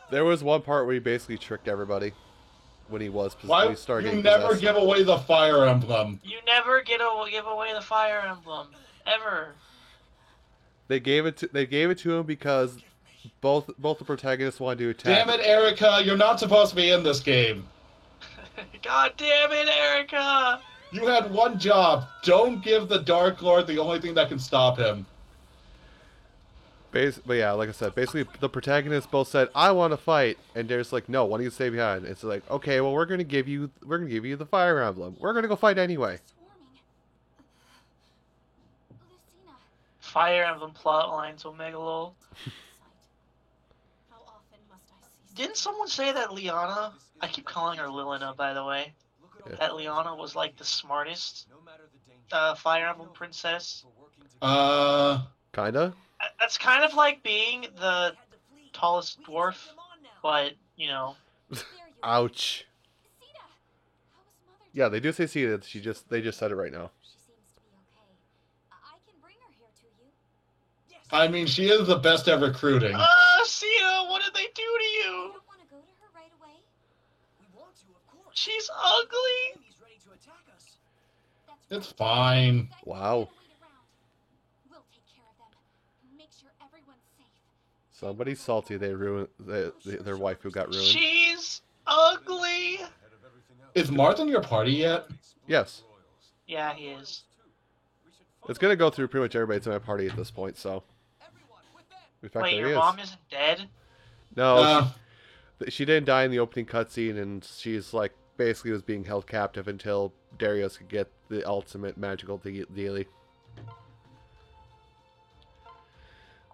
There was one part where he basically tricked everybody when he was Why when he started you never possessed. give away the fire emblem? You never get a, give away the fire emblem ever. They gave it to they gave it to him because both both the protagonists wanted to attack. Damn it, Erica! You're not supposed to be in this game. God damn it, Erica! You had one job. Don't give the Dark Lord the only thing that can stop him. Bas- but yeah, like I said, basically the protagonists both said, "I want to fight," and Darios like, "No, why don't you stay behind?" It's like, okay, well we're gonna give you we're gonna give you the fire emblem. We're gonna go fight anyway. Fire emblem plot lines, Omega lol. Didn't someone say that Lianna? I keep calling her Lilina, by the way. Yeah. That Lianna was like the smartest uh, Fire Emblem princess. Uh, Kinda. That's kind of like being the tallest dwarf, but you know, Ouch. Yeah, they do say Caeda. She just they just said it right now. I mean, she is the best at recruiting. Ah, Caeda, what did they do to you? She's ugly. It's fine. Wow. Somebody's salty. They ruined the, the, their wife who got ruined. She's ugly. Is Marth in your party yet? Yes. Yeah, he is. It's gonna go through pretty much everybody that's in my party at this point, so. In fact, Wait, your is. mom isn't dead? No, Uh. she, she didn't die in the opening cutscene, and she's like basically was being held captive until Darios could get the ultimate magical de- dealie.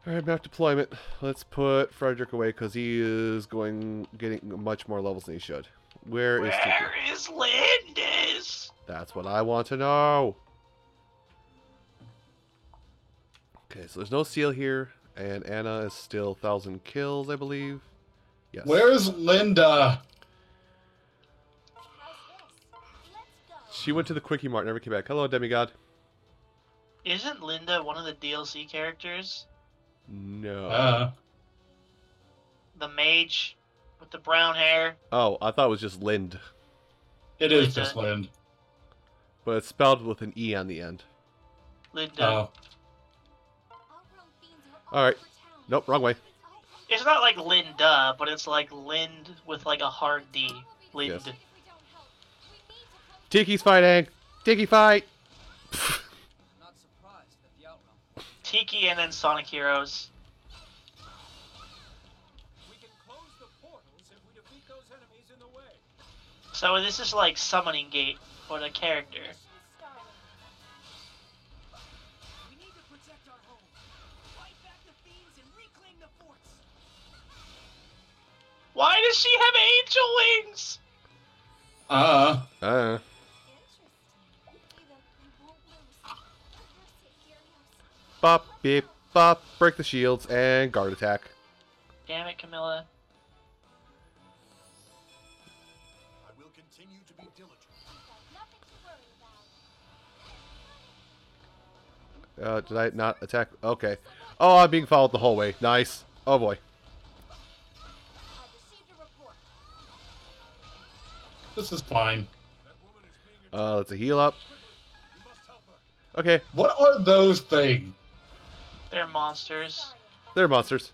Alright, map deployment. Let's put Frederick away because he is going getting much more levels than he should. Where is Tiki? Where is Lyndis? That's what I want to know. Okay, so there's no seal here, and Anna is still 1,000 kills, I believe. Yes. Where's Linda? She went to the Quickie Mart, never came back. Hello, demigod. Isn't Linda one of the DLC characters? No. Uh, The mage with the brown hair? Oh, I thought it was just Lind, it is just Lind. but it's spelled with an E on the end. Linda. Oh. Alright. Nope, wrong way. It's not like Linda, but it's like Lind with like a hard D. Lind. Yes. Tiki's fighting! Tiki fight! Tiki and then Sonic Heroes. So this is like summoning gate for the character. Why does she have angel wings? Uh, Uh. Bop, beep, bop, break the shields, and guard attack. Damn it, Camilla. Uh, did I not attack? Okay. Oh, I'm being followed the whole way. Nice. Oh boy. This is fine. Uh, let's heal up. Okay, What are those things? They're monsters. they're monsters.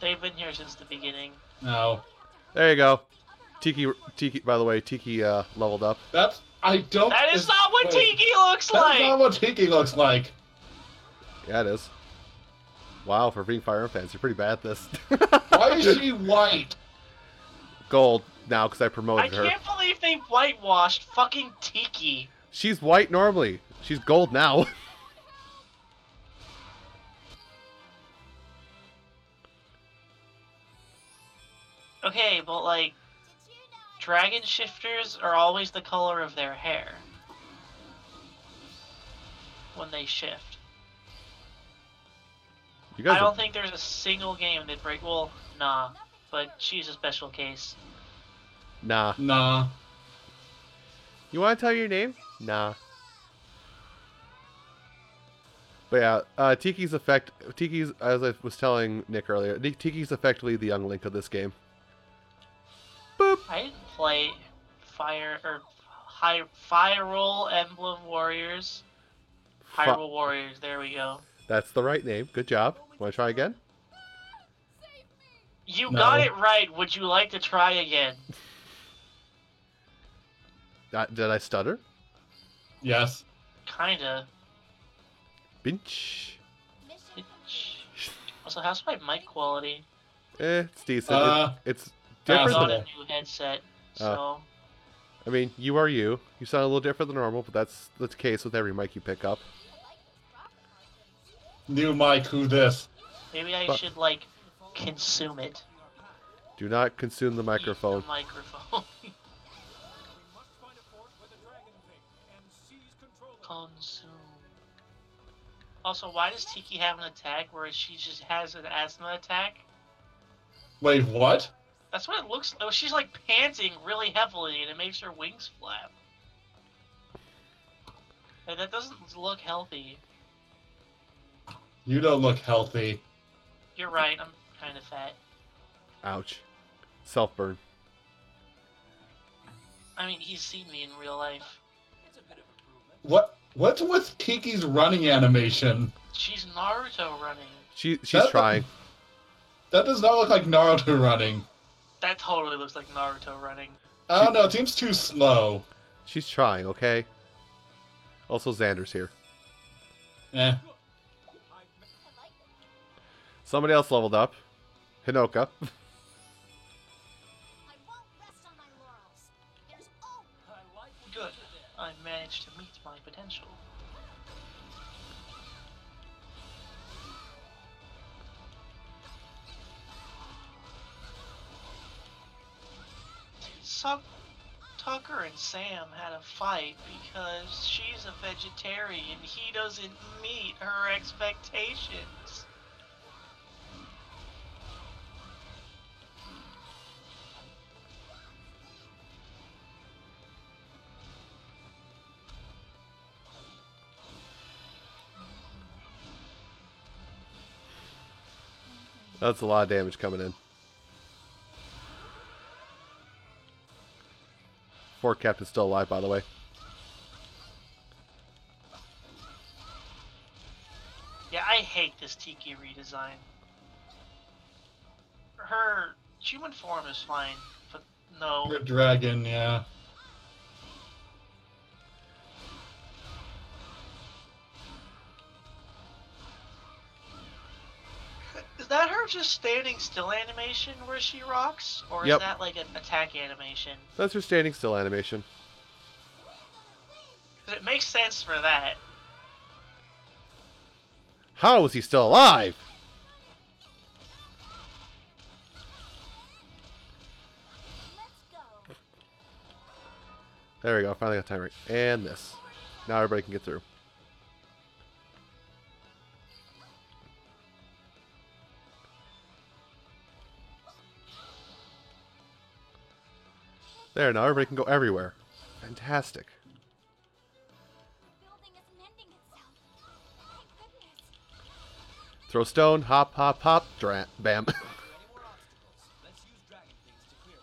They've been here since the beginning. No. There you go. Tiki, Tiki. By the way, Tiki uh, leveled up. That's I don't. That is not what wait, Tiki looks That's like! That's not what Tiki looks like. Yeah, it is. Wow, for being Fire Emblem fans, you're pretty bad at this. Why is she white? Gold now because I promoted her. I can't believe they whitewashed fucking Tiki. She's white normally. She's gold now. Okay, but like, dragon shifters are always the color of their hair when they shift. You guys I don't think there's a single game that break. Well, nah, but she's a special case. Nah. Nah. You want to tell your name? Nah. But yeah, uh, Tiki's effect. Tiki's, as I was telling Nick earlier, Tiki's effectively the young Link of this game. Boop. I didn't play Fire or High Firewall Emblem Warriors. Fi- Hyrule Warriors. There we go. That's the right name. Good job. Want to try again? You No. got it right. Would you like to try again? Uh, did I stutter? Yes. Kinda. Binch. Also, how's my mic quality? Eh, it's decent. It- Uh, it's I different. got a new headset, Uh, so I mean, you are you. You sound a little different than normal, but that's that's the case with every mic you pick up. New mic, who this? maybe I but- should like consume it. Do not consume the microphone. The microphone. Consume. Also, why does Tiki have an attack where she just has an asthma attack? Wait, what? That's what it looks like. She's like panting really heavily and it makes her wings flap. And that doesn't look healthy. You don't look healthy. You're right, I'm kind of fat. Ouch. Self burn. I mean, he's seen me in real life. What? What's with Tiki's running animation? She's Naruto running. She she's That- trying. That does not look like Naruto running. That totally looks like Naruto running. I don't know. It seems too slow. She's trying. Okay. Also, Xander's here. Eh. Somebody else leveled up. Hinoka. So, Tucker and Sam had a fight because she's a vegetarian. He doesn't meet her expectations. That's a lot of damage coming in. Fort Captain's still alive, by the way. Yeah, I hate this Tiki redesign. Her human form is fine, but no. Red Dragon, yeah. Is that her just standing still animation where she rocks? Or is that like an attack animation? That's her standing still animation. 'Cause it makes sense for that. How is he still alive? There we go. Finally got time right. And this. Now everybody can get through. There, now everybody can go everywhere. Fantastic. Throw stone, hop, hop, hop, dra- bam.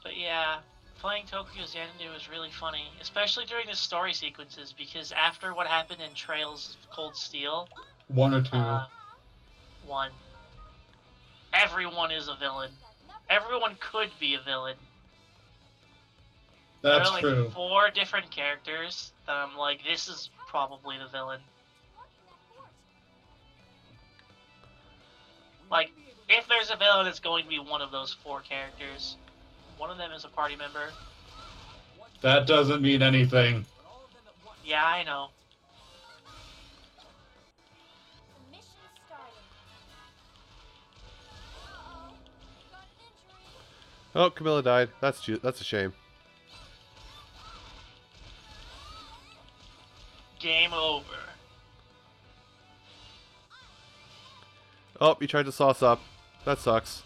But yeah, playing Tokyo Xanadu was really funny, especially during the story sequences, because after what happened in Trails of Cold Steel, One or two. uh, one, everyone is a villain. Everyone could be a villain. That's there are like true. four different characters that I'm like, this is probably the villain. Like, if there's a villain, it's going to be one of those four characters. One of them is a party member. That doesn't mean anything. Yeah, I know. oh, Camilla died. That's ju- that's a shame. Game over. Oh, you tried to sauce up. That sucks.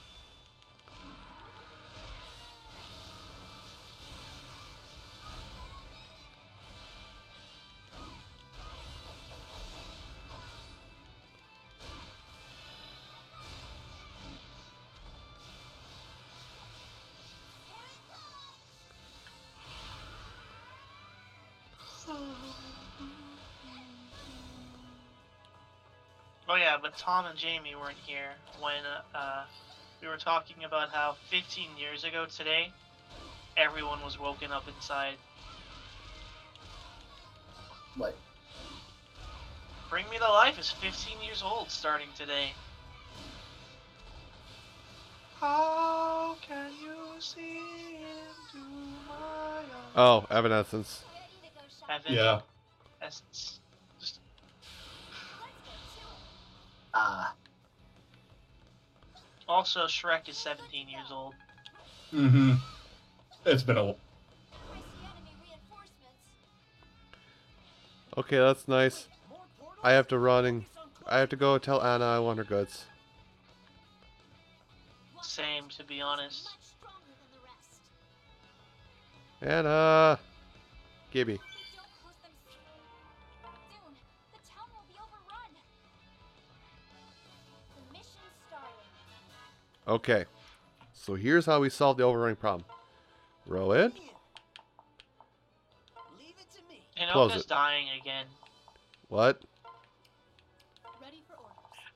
Tom and Jamie weren't here when uh, we were talking about how 15 years ago today, everyone was woken up inside. Like, Bring Me to Life is 15 years old starting today. How can you see into my eyes? Oh, Evanescence. Evan, Yeah. Essence. Just ah, Also, Shrek is 17 years old. Mm-hmm. It's been a Okay, that's nice. I have to run and I have to go tell Anna I want her goods. Same, to be honest. Anna, Gibby. Okay, so here's how we solve the overrunning problem. Row in. Close Hinoka's it. dying again. What?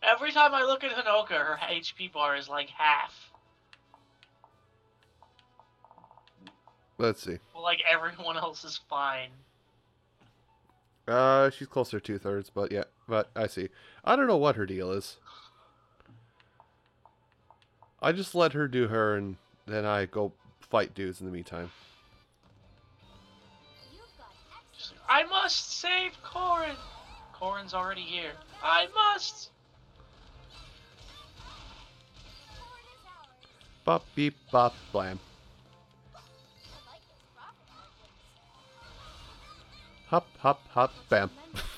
Every time I look at Hinoka, her HP bar is like half. Let's see. Well, like everyone else is fine. Uh, she's closer to two thirds, but yeah, but I see. I don't know what her deal is. I just let her do her, and then I go fight dudes in the meantime. I must save Corrin. Corrin's already here. I must. Bop beep bop blam. Hop hop hop bam.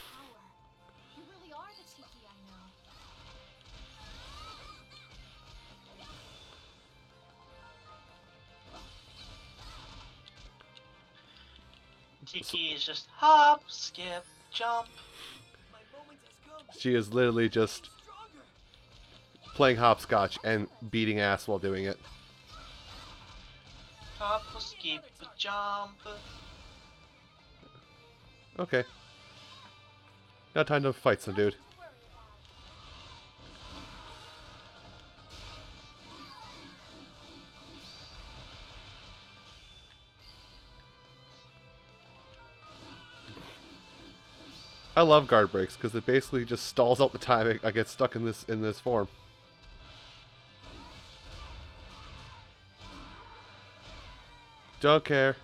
Tiki is just hop, skip, jump. She is literally just playing hopscotch and beating ass while doing it. Hop, skip, jump. Okay. Now time to fight some dude. I love guard breaks because it basically just stalls out the time I I get stuck in this in this form. Don't care.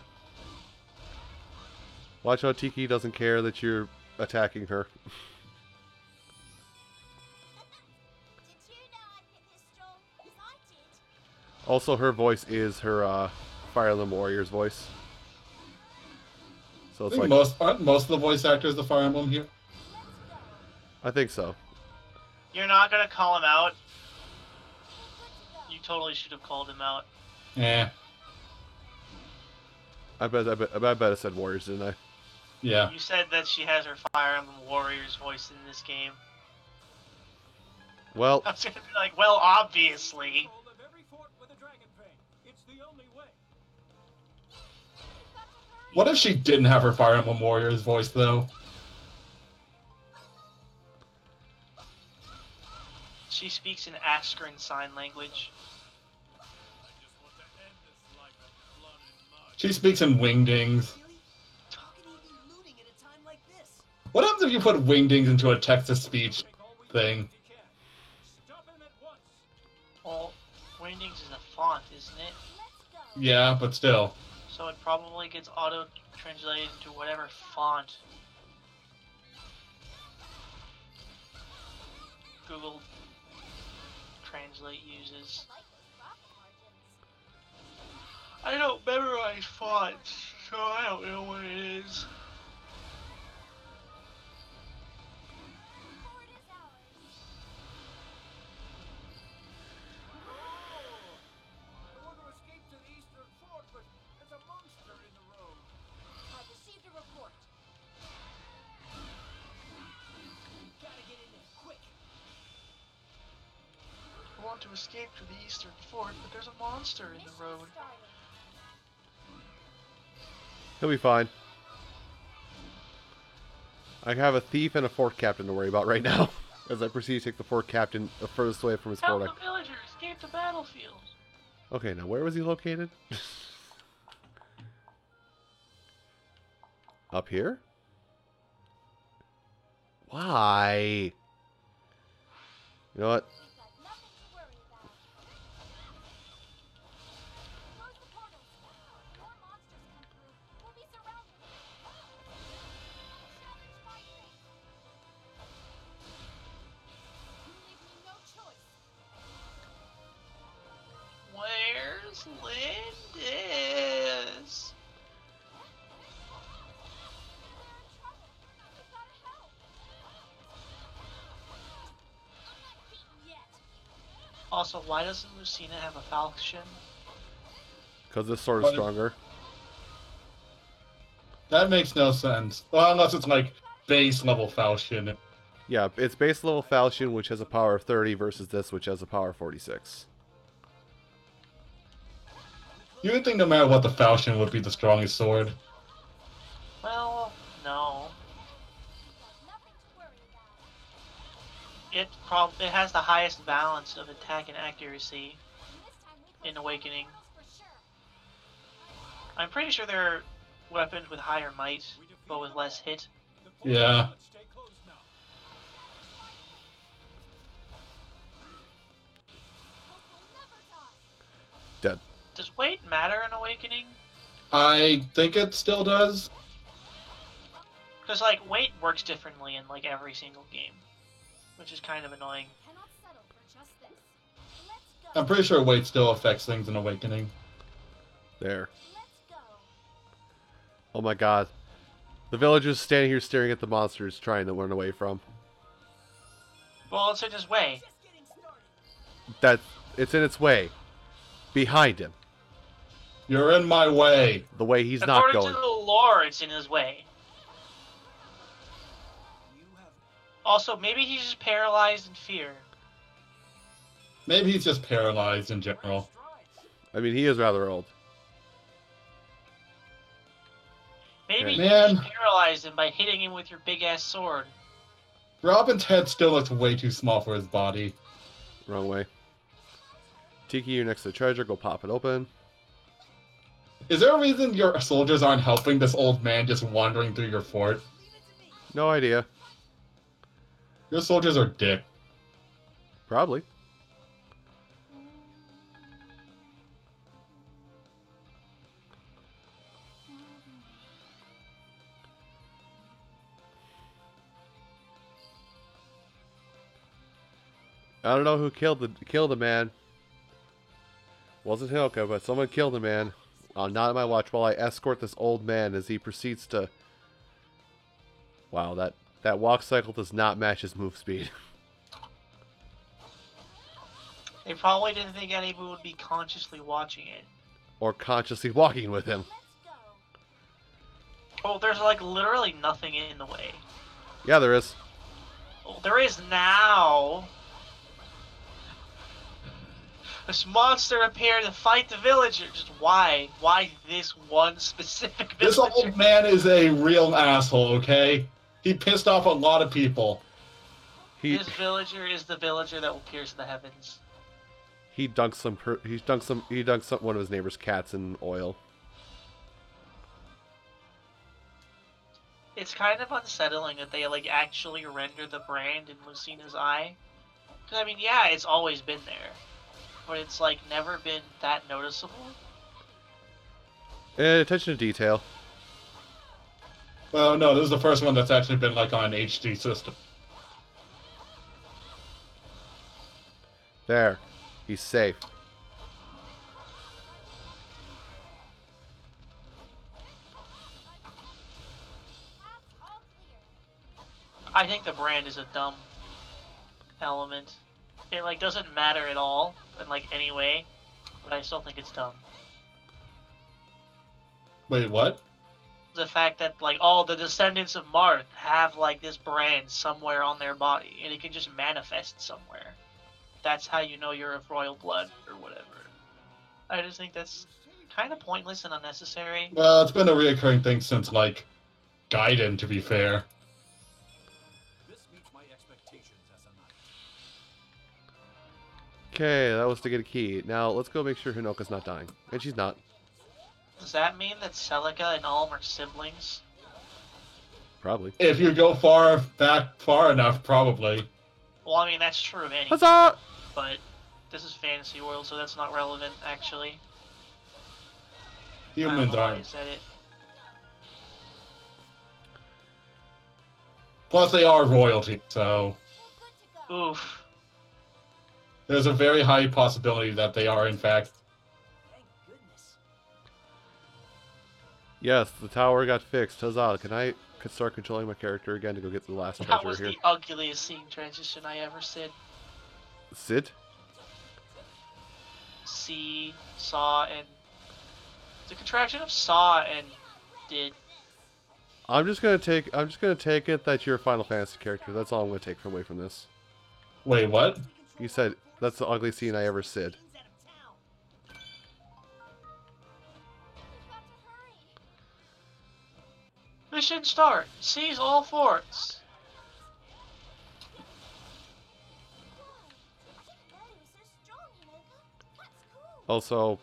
Watch out, Tiki doesn't care that you're attacking her. also, her voice is her uh, Fire Emblem Warriors voice. So I it's think like most aren't most of the voice actors the Fire Emblem here. I think so. You're not gonna call him out. You totally should have called him out. Yeah, I bet I bet, I bet I said Warriors, didn't I? yeah. You said that she has her Fire Emblem Warriors voice in this game. Well, I was gonna be like, well, obviously. What if she didn't have her Fire Emblem Warriors voice though? She speaks in Askran sign language. She speaks in wingdings. What happens if you put wingdings into a text-to-speech thing? Well, Wingdings is a font, isn't it? Yeah, but still. So it probably gets auto translated into whatever font Google Translate uses. I don't memorize fonts, so I don't know what it is. To escape to the eastern fort, but there's a monster in the road. he'll be fine. I have a thief and a fort captain to worry about right now. As I proceed to take the fort captain the furthest away from his Help fort. the villagers! Escape the battlefield! Okay, now where was he located? Up here? Why? You know what? Also, why doesn't Lucina have a falchion? Because this sword is What is- stronger. That makes no sense. Well, unless it's like base level falchion. Yeah, it's base level falchion, which has a power of 30, versus this, which has a power of 46. You would think no matter what, the falchion would be the strongest sword. prob it has the highest balance of attack and accuracy in Awakening. I'm pretty sure there are weapons with higher might, but with less hit. Yeah. Dead. Does weight matter in Awakening? I think it still does. Because, like, weight works differently in, like, every single game which is kind of annoying. Cannot settle for just this. Let's go. I'm pretty sure weight still affects things in Awakening. There. Oh my god. The villagers standing here staring at the monsters trying to run away from. Well, it's in his way. That it's in its way. Behind him. You're in my way. The way he's not going. According going. to the lore, it's in his way. Also, maybe he's just paralyzed in fear. Maybe he's just paralyzed in general. I mean, he is rather old. Maybe you Man. just paralyzed him by hitting him with your big ass sword. Robin's head still looks way too small for his body. Wrong way. Tiki, you're next to the treasure. Go pop it open. Is there a reason your soldiers aren't helping this old man just wandering through your fort? No idea. Your soldiers are dick. Probably. I don't know who killed the killed the man. Wasn't Hinoka, but someone killed the man. Uh, not on my watch while I escort this old man as he proceeds to. Wow, that that walk cycle does not match his move speed. They probably didn't think anyone would be consciously watching it. or consciously walking with him. Oh, there's like literally nothing in the way. Yeah, there is. Oh, there is now. This monster appeared to fight the villager. Just why? Why this one specific villager? This old man is a real asshole, okay? He pissed off a lot of people. He This villager is the villager that will pierce the heavens. he dunks some per, he dunks some he dunks some, one of his neighbor's cats in oil. It's kind of unsettling that they like actually render the brand in Lucina's eye. 'Cause, I mean, yeah, it's always been there, but it's like never been that noticeable. And attention to detail. Well, no, this is the first one that's actually been like on an HD system. There. He's safe. I think the brand is a dumb element. It like doesn't matter at all in like any way, but I still think it's dumb. Wait, what? The fact that like all the descendants of Marth have like this brand somewhere on their body, and it can just manifest somewhere. That's how you know you're of royal blood or whatever. I just think that's kind of pointless and unnecessary. Well, it's been a reoccurring thing since like Gaiden, to be fair. This meets my expectations as a knight. Okay, that was to get a key. Now let's go make sure Hinoka's not dying. And she's not. Does that mean that Celica and Alm are siblings? Probably. If you go far back far enough, probably. Well, I mean that's true of any, Huzzah! but this is fantasy world, so that's not relevant actually. I don't Humans know why I aren't. said it. Plus, they are royalty, so Oof. there's a very high possibility that they are, in fact. Yes, the tower got fixed. Huzzah! Can I could start controlling my character again to go get the last That treasure was here? the ugliest scene transition I ever said. Sid? See, saw, and the contraction of saw and did. I'm just gonna take I'm just gonna take it that you're a Final Fantasy character. That's all I'm gonna take away from this. Wait, what? You said that's the ugliest scene I ever Sid. Mission start. Seize all forts. Also,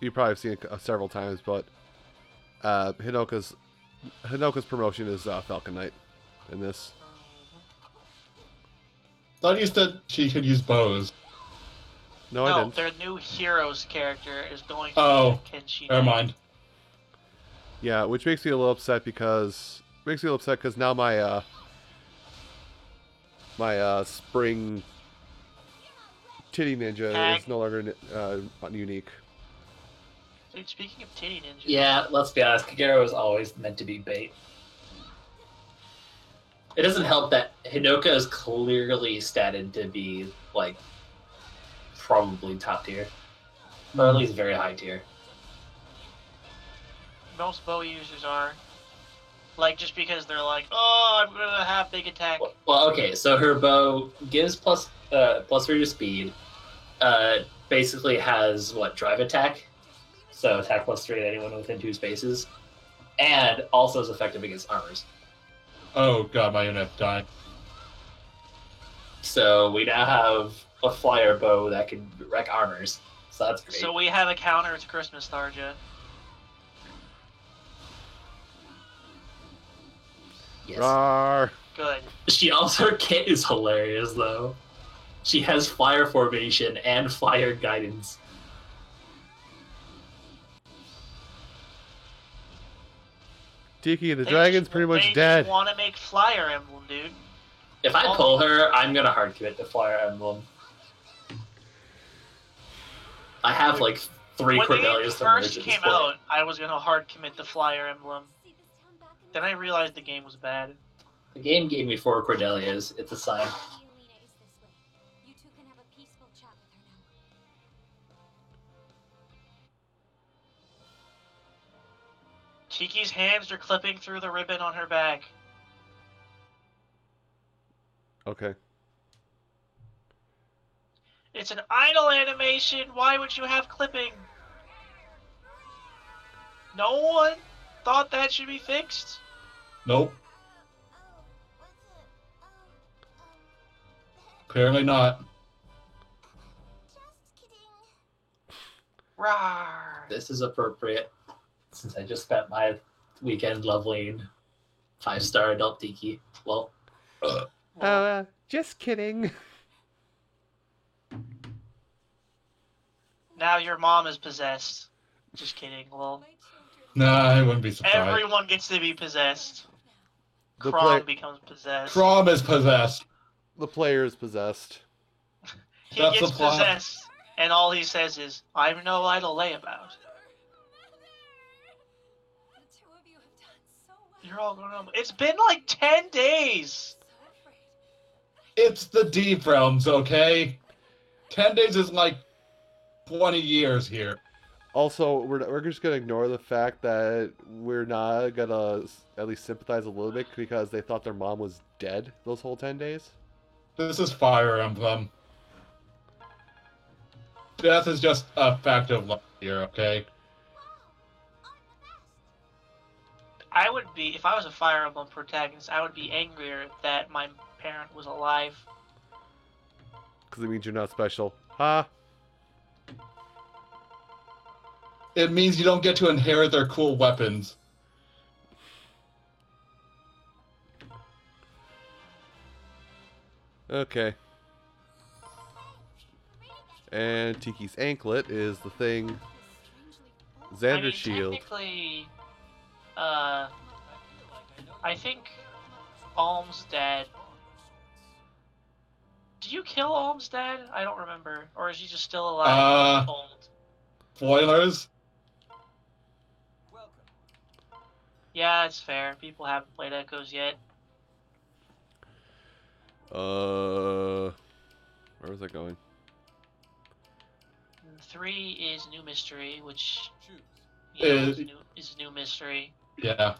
you probably have seen it uh, several times, but uh, Hinoka's Hinoka's promotion is uh, Falcon Knight in this. Thought you said she could use bows. No, I didn't. their new heroes character is going to Oh, be Kinshi. never Knight. mind. Yeah, which makes me a little upset because makes me a little upset because now my uh my uh spring titty ninja Tag. is no longer uh, unique. Dude, speaking of titty ninja. Yeah, let's be honest. Kagero was always meant to be bait. It doesn't help that Hinoka is clearly statted to be like probably top tier, or at least very high tier. Most bow users are. Like, just because they're like, oh, I'm gonna have big attack. Well, okay, so her bow gives plus uh, plus three to speed. Uh, basically has what drive attack, so attack plus three to anyone within two spaces, and also is effective against armors. Oh god, my unit died. So we now have a flyer bow that can wreck armors. So that's great. So we have a counter to Christmas Tharja. Yes. Rawr. Good. She also her kit is hilarious though. She has flyer formation and flyer guidance. Tiki, the They dragon's just- pretty much they dead. Just want to make Flyer Emblem, dude. If I pull her, I'm gonna hard commit the flyer emblem. I have like three when the game Cordelias to first merge at this came out, I was gonna hard commit the Flyer Emblem. Then I realized the game was bad. The game gave me four Cordelias. It's a sign. Lianna is this way. You two can have a peaceful chat with her now. Tiki's hands are clipping through the ribbon on her back. Okay. It's an idle animation. Why would you have clipping? No one thought that should be fixed. Nope, apparently not. Rawr. This is appropriate since I just spent my weekend leveling five star adult Tiki. Well, uh, Uh, just kidding. Now your mom is possessed. Just kidding. Well, Nah, I wouldn't be surprised. everyone gets to be possessed. The Chrom play- becomes possessed. Chrom is possessed. The player is possessed. He That's gets the plot. possessed, and all he says is, "I'm no idle layabout." The two of you have done so well. You're all going on. It's been like ten days. It's the deep realms, okay? Ten days is like twenty years here. Also, we're, we're just gonna ignore the fact that we're not gonna at least sympathize a little bit because they thought their mom was dead those whole ten days. This is Fire Emblem. Death is just a fact of life here, okay? I would be if I was a Fire Emblem protagonist. I would be angrier that my parent was alive. Because it means you're not special. Ha! It means you don't get to inherit their cool weapons. Okay. And Tiki's anklet is the thing. Xander I mean, shield. Technically, uh, I think Alm's dad. Do you kill Alm's dad? I don't remember, or is he just still alive? Uh, old? Spoilers? Yeah, it's fair. People haven't played Echoes yet. Uh, where was I going? Three is new mystery, which Choose. you know, Uh, is, new, is new mystery. Yeah,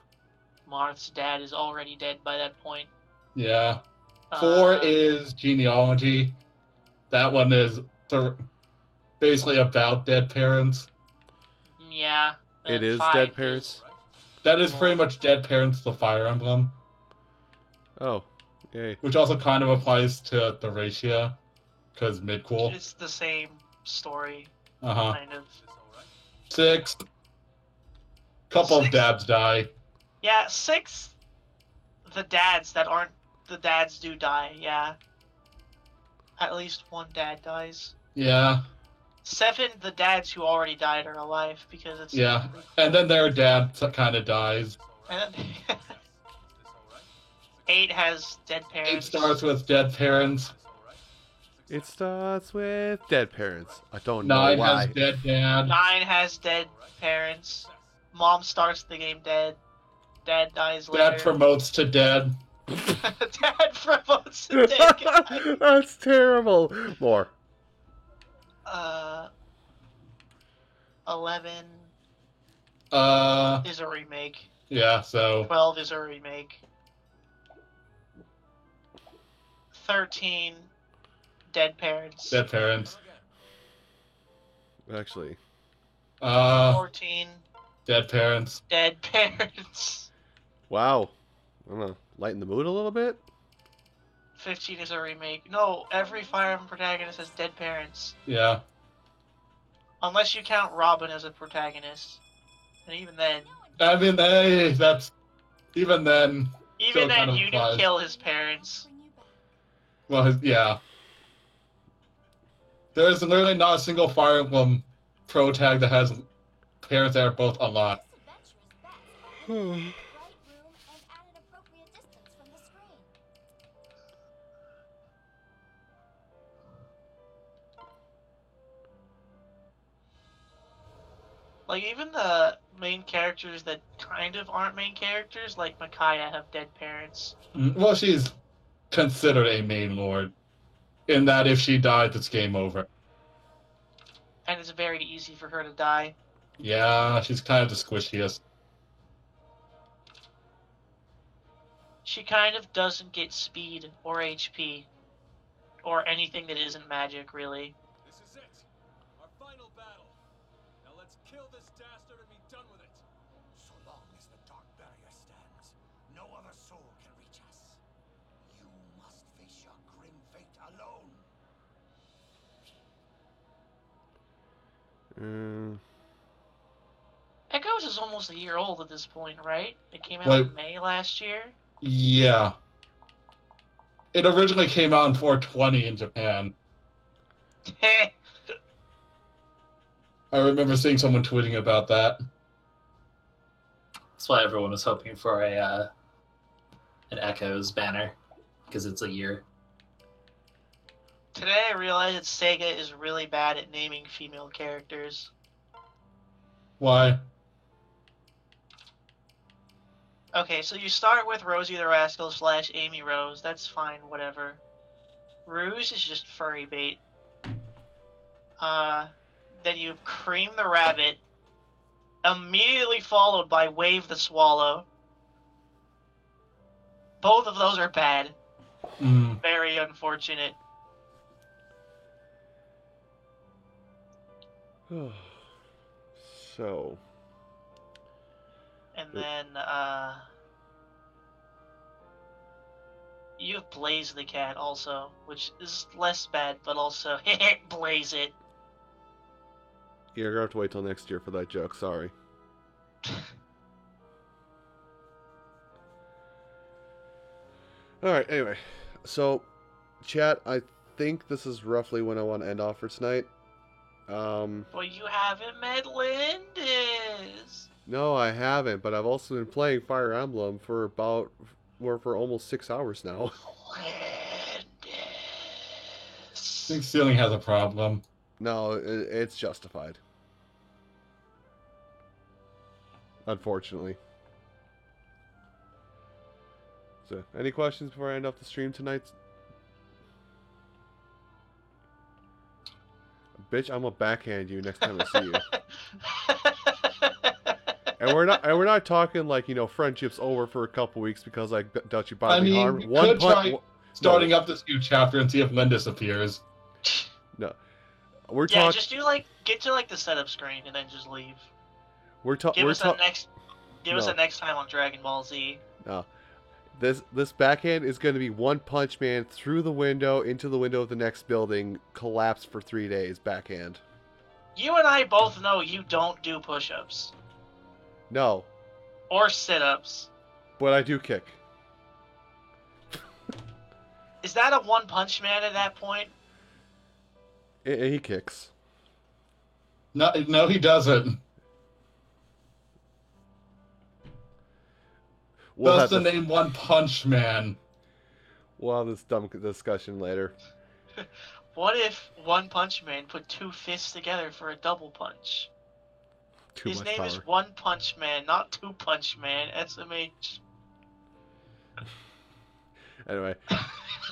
Marth's dad is already dead by that point. yeah. Four Uh, is genealogy. That one is th- basically about dead parents. Yeah. It and five dead parents. That is pretty much dead parents, the Fire Emblem, Oh, yay. which also kind of applies to the ratio, because mid-cool. It's the same story, Uh huh. kind of. Six. Couple of Six. dabs die. Yeah, six. The dads that aren't the dads do die. Yeah. At least one dad dies. Yeah. Seven, the dads who already died are alive because it's Yeah, and then their dad kind of dies. And then- eight has dead Eight parents. starts with dead parents. It starts with dead parents. I don't know why. Nine has dead dad. Nine has dead parents. Mom starts the game dead. Dad dies Dad later. Dad promotes to dead. Dad promotes the dead. That's terrible. More. Uh, Eleven Uh, is a remake. yeah. So Twelve is a remake. Thirteen, dead parents. dead parents. Actually, Uh, Fourteen, dead parents. dead parents. wow. I'm gonna lighten the mood a little bit. Fifteen is a remake. No, every Fire Emblem protagonist has dead parents, Yeah. unless you count Robin as a protagonist. And even then, I mean, hey, that's even then. even then, kind of you applies. didn't kill his parents. Well, his, yeah. There's literally not a single Fire Emblem pro tag that has parents that are both alive. Right Like even the main characters that kind of aren't main characters, like Micaiah, have dead parents. Mm, Well, she's considered a main lord, in that if she dies, it's game over. and it's very easy for her to die. Yeah, she's kind of the squishiest. She kind of doesn't get speed or HP or anything that isn't magic, really. Mm, Echoes is almost a year old at this point, right? It came out Wait. in May last year. Yeah. It originally came out in 420 in Japan. I remember seeing someone tweeting about that. That's why everyone was hoping for a uh, an Echoes banner because it's a year. Today I realized that Sega is really bad at naming female characters. Why? Okay, so you start with Rosie the Rascal slash Amy Rose. That's fine, whatever. Rouge is just furry bait. Uh, then you have Cream the Rabbit, immediately followed by Wave the Swallow. Both of those are bad. Mm. Very unfortunate. so, And then, uh. You have Blaze the Cat also, which is less bad, but also, Blaze it. you're gonna have to wait till next year for that joke. Sorry. All right. Anyway, so chat. I think this is roughly when I want to end off for tonight. Um, Well, you haven't met Lyndis. no, I haven't, but I've also been playing Fire Emblem for about, or for almost six hours now. I think Ceiling has a problem. No, it, it's justified. Unfortunately. So, any questions before I end off the stream tonight? Bitch, I'm gonna backhand you next time I see you. and we're not, and we're not talking like you know friendships over for a couple weeks because I b- doubt you I bodily mean, harm. you One could punch. try one- starting up this new chapter and see if Lyndis appears. No, we're yeah, talking. just do like get to like the setup screen and then just leave. We're, ta- Give we're us talking. that next. Give us a next time on Dragon Ball Z. No. This this backhand is going to be one punch man through the window into the window of the next building, collapse for three days. Backhand. You and I both know you don't do push-ups No, or sit-ups. but I do kick. Is that a one punch man at that point? I- I- he kicks. No, no, he doesn't. We'll Does the to- name One Punch Man? We'll have this dumb discussion later. What if One Punch Man put two fists together for a double punch? Too His name power. is One Punch Man, not Two Punch Man. SMH. Anyway,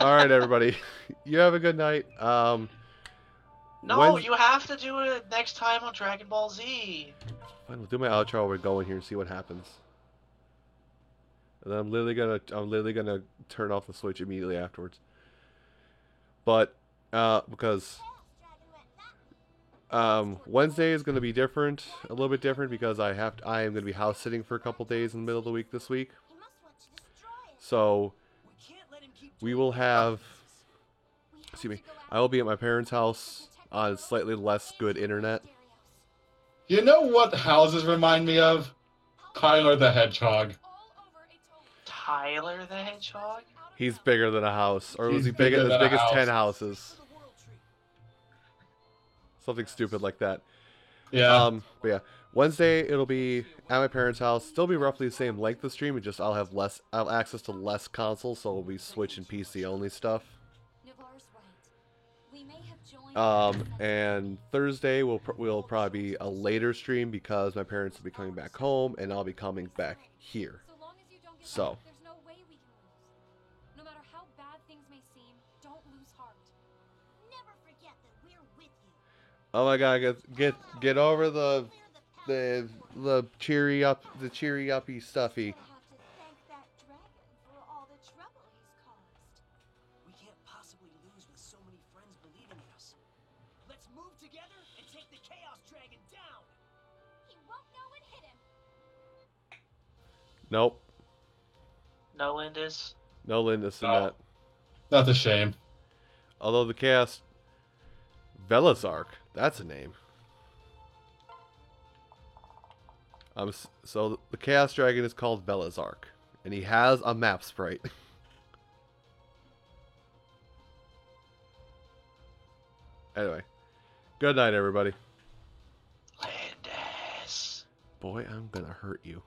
all right, everybody, you have a good night. Um, No, when- you have to do it next time on Dragon Ball Z. Fine, we'll do my outro. while We're going here and see what happens. And I'm literally gonna I'm literally gonna turn off the switch immediately afterwards. But uh, because um, Wednesday is gonna be different, a little bit different because I have to, I am gonna be house sitting for a couple days in the middle of the week this week. So we will have. Excuse me. I will be at my parents' house on slightly less good internet. You know what houses remind me of? Tyler the Hedgehog. Tyler the Hedgehog? He's bigger than a house, or was he big bigger as than big a as ten houses? Something stupid like that. Yeah. Um. But yeah, Wednesday it'll be at my parents' house. Still be roughly the same length of stream. It just I'll have less. I'll have access to less consoles, so we'll be Switch and PC only stuff. Um. And Thursday will pr- will probably be a later stream because my parents will be coming back home, and I'll be coming back here. So. Oh my god, get get get over the the the cheery up the cheery uppy stuffy. Thank that dragon for all the trouble he's caused. We can't possibly lose with so many friends believing in us. Let's move together and take the Chaos Dragon down! He won't know and hit him. Nope, No Lyndis. no Lyndis in No. that. That's a shame. Although the cast Velezark, that's a name. Um, so the Chaos Dragon is called Velezark, and he has a map sprite. anyway, good night, everybody. Lyndis. Boy, I'm gonna hurt you.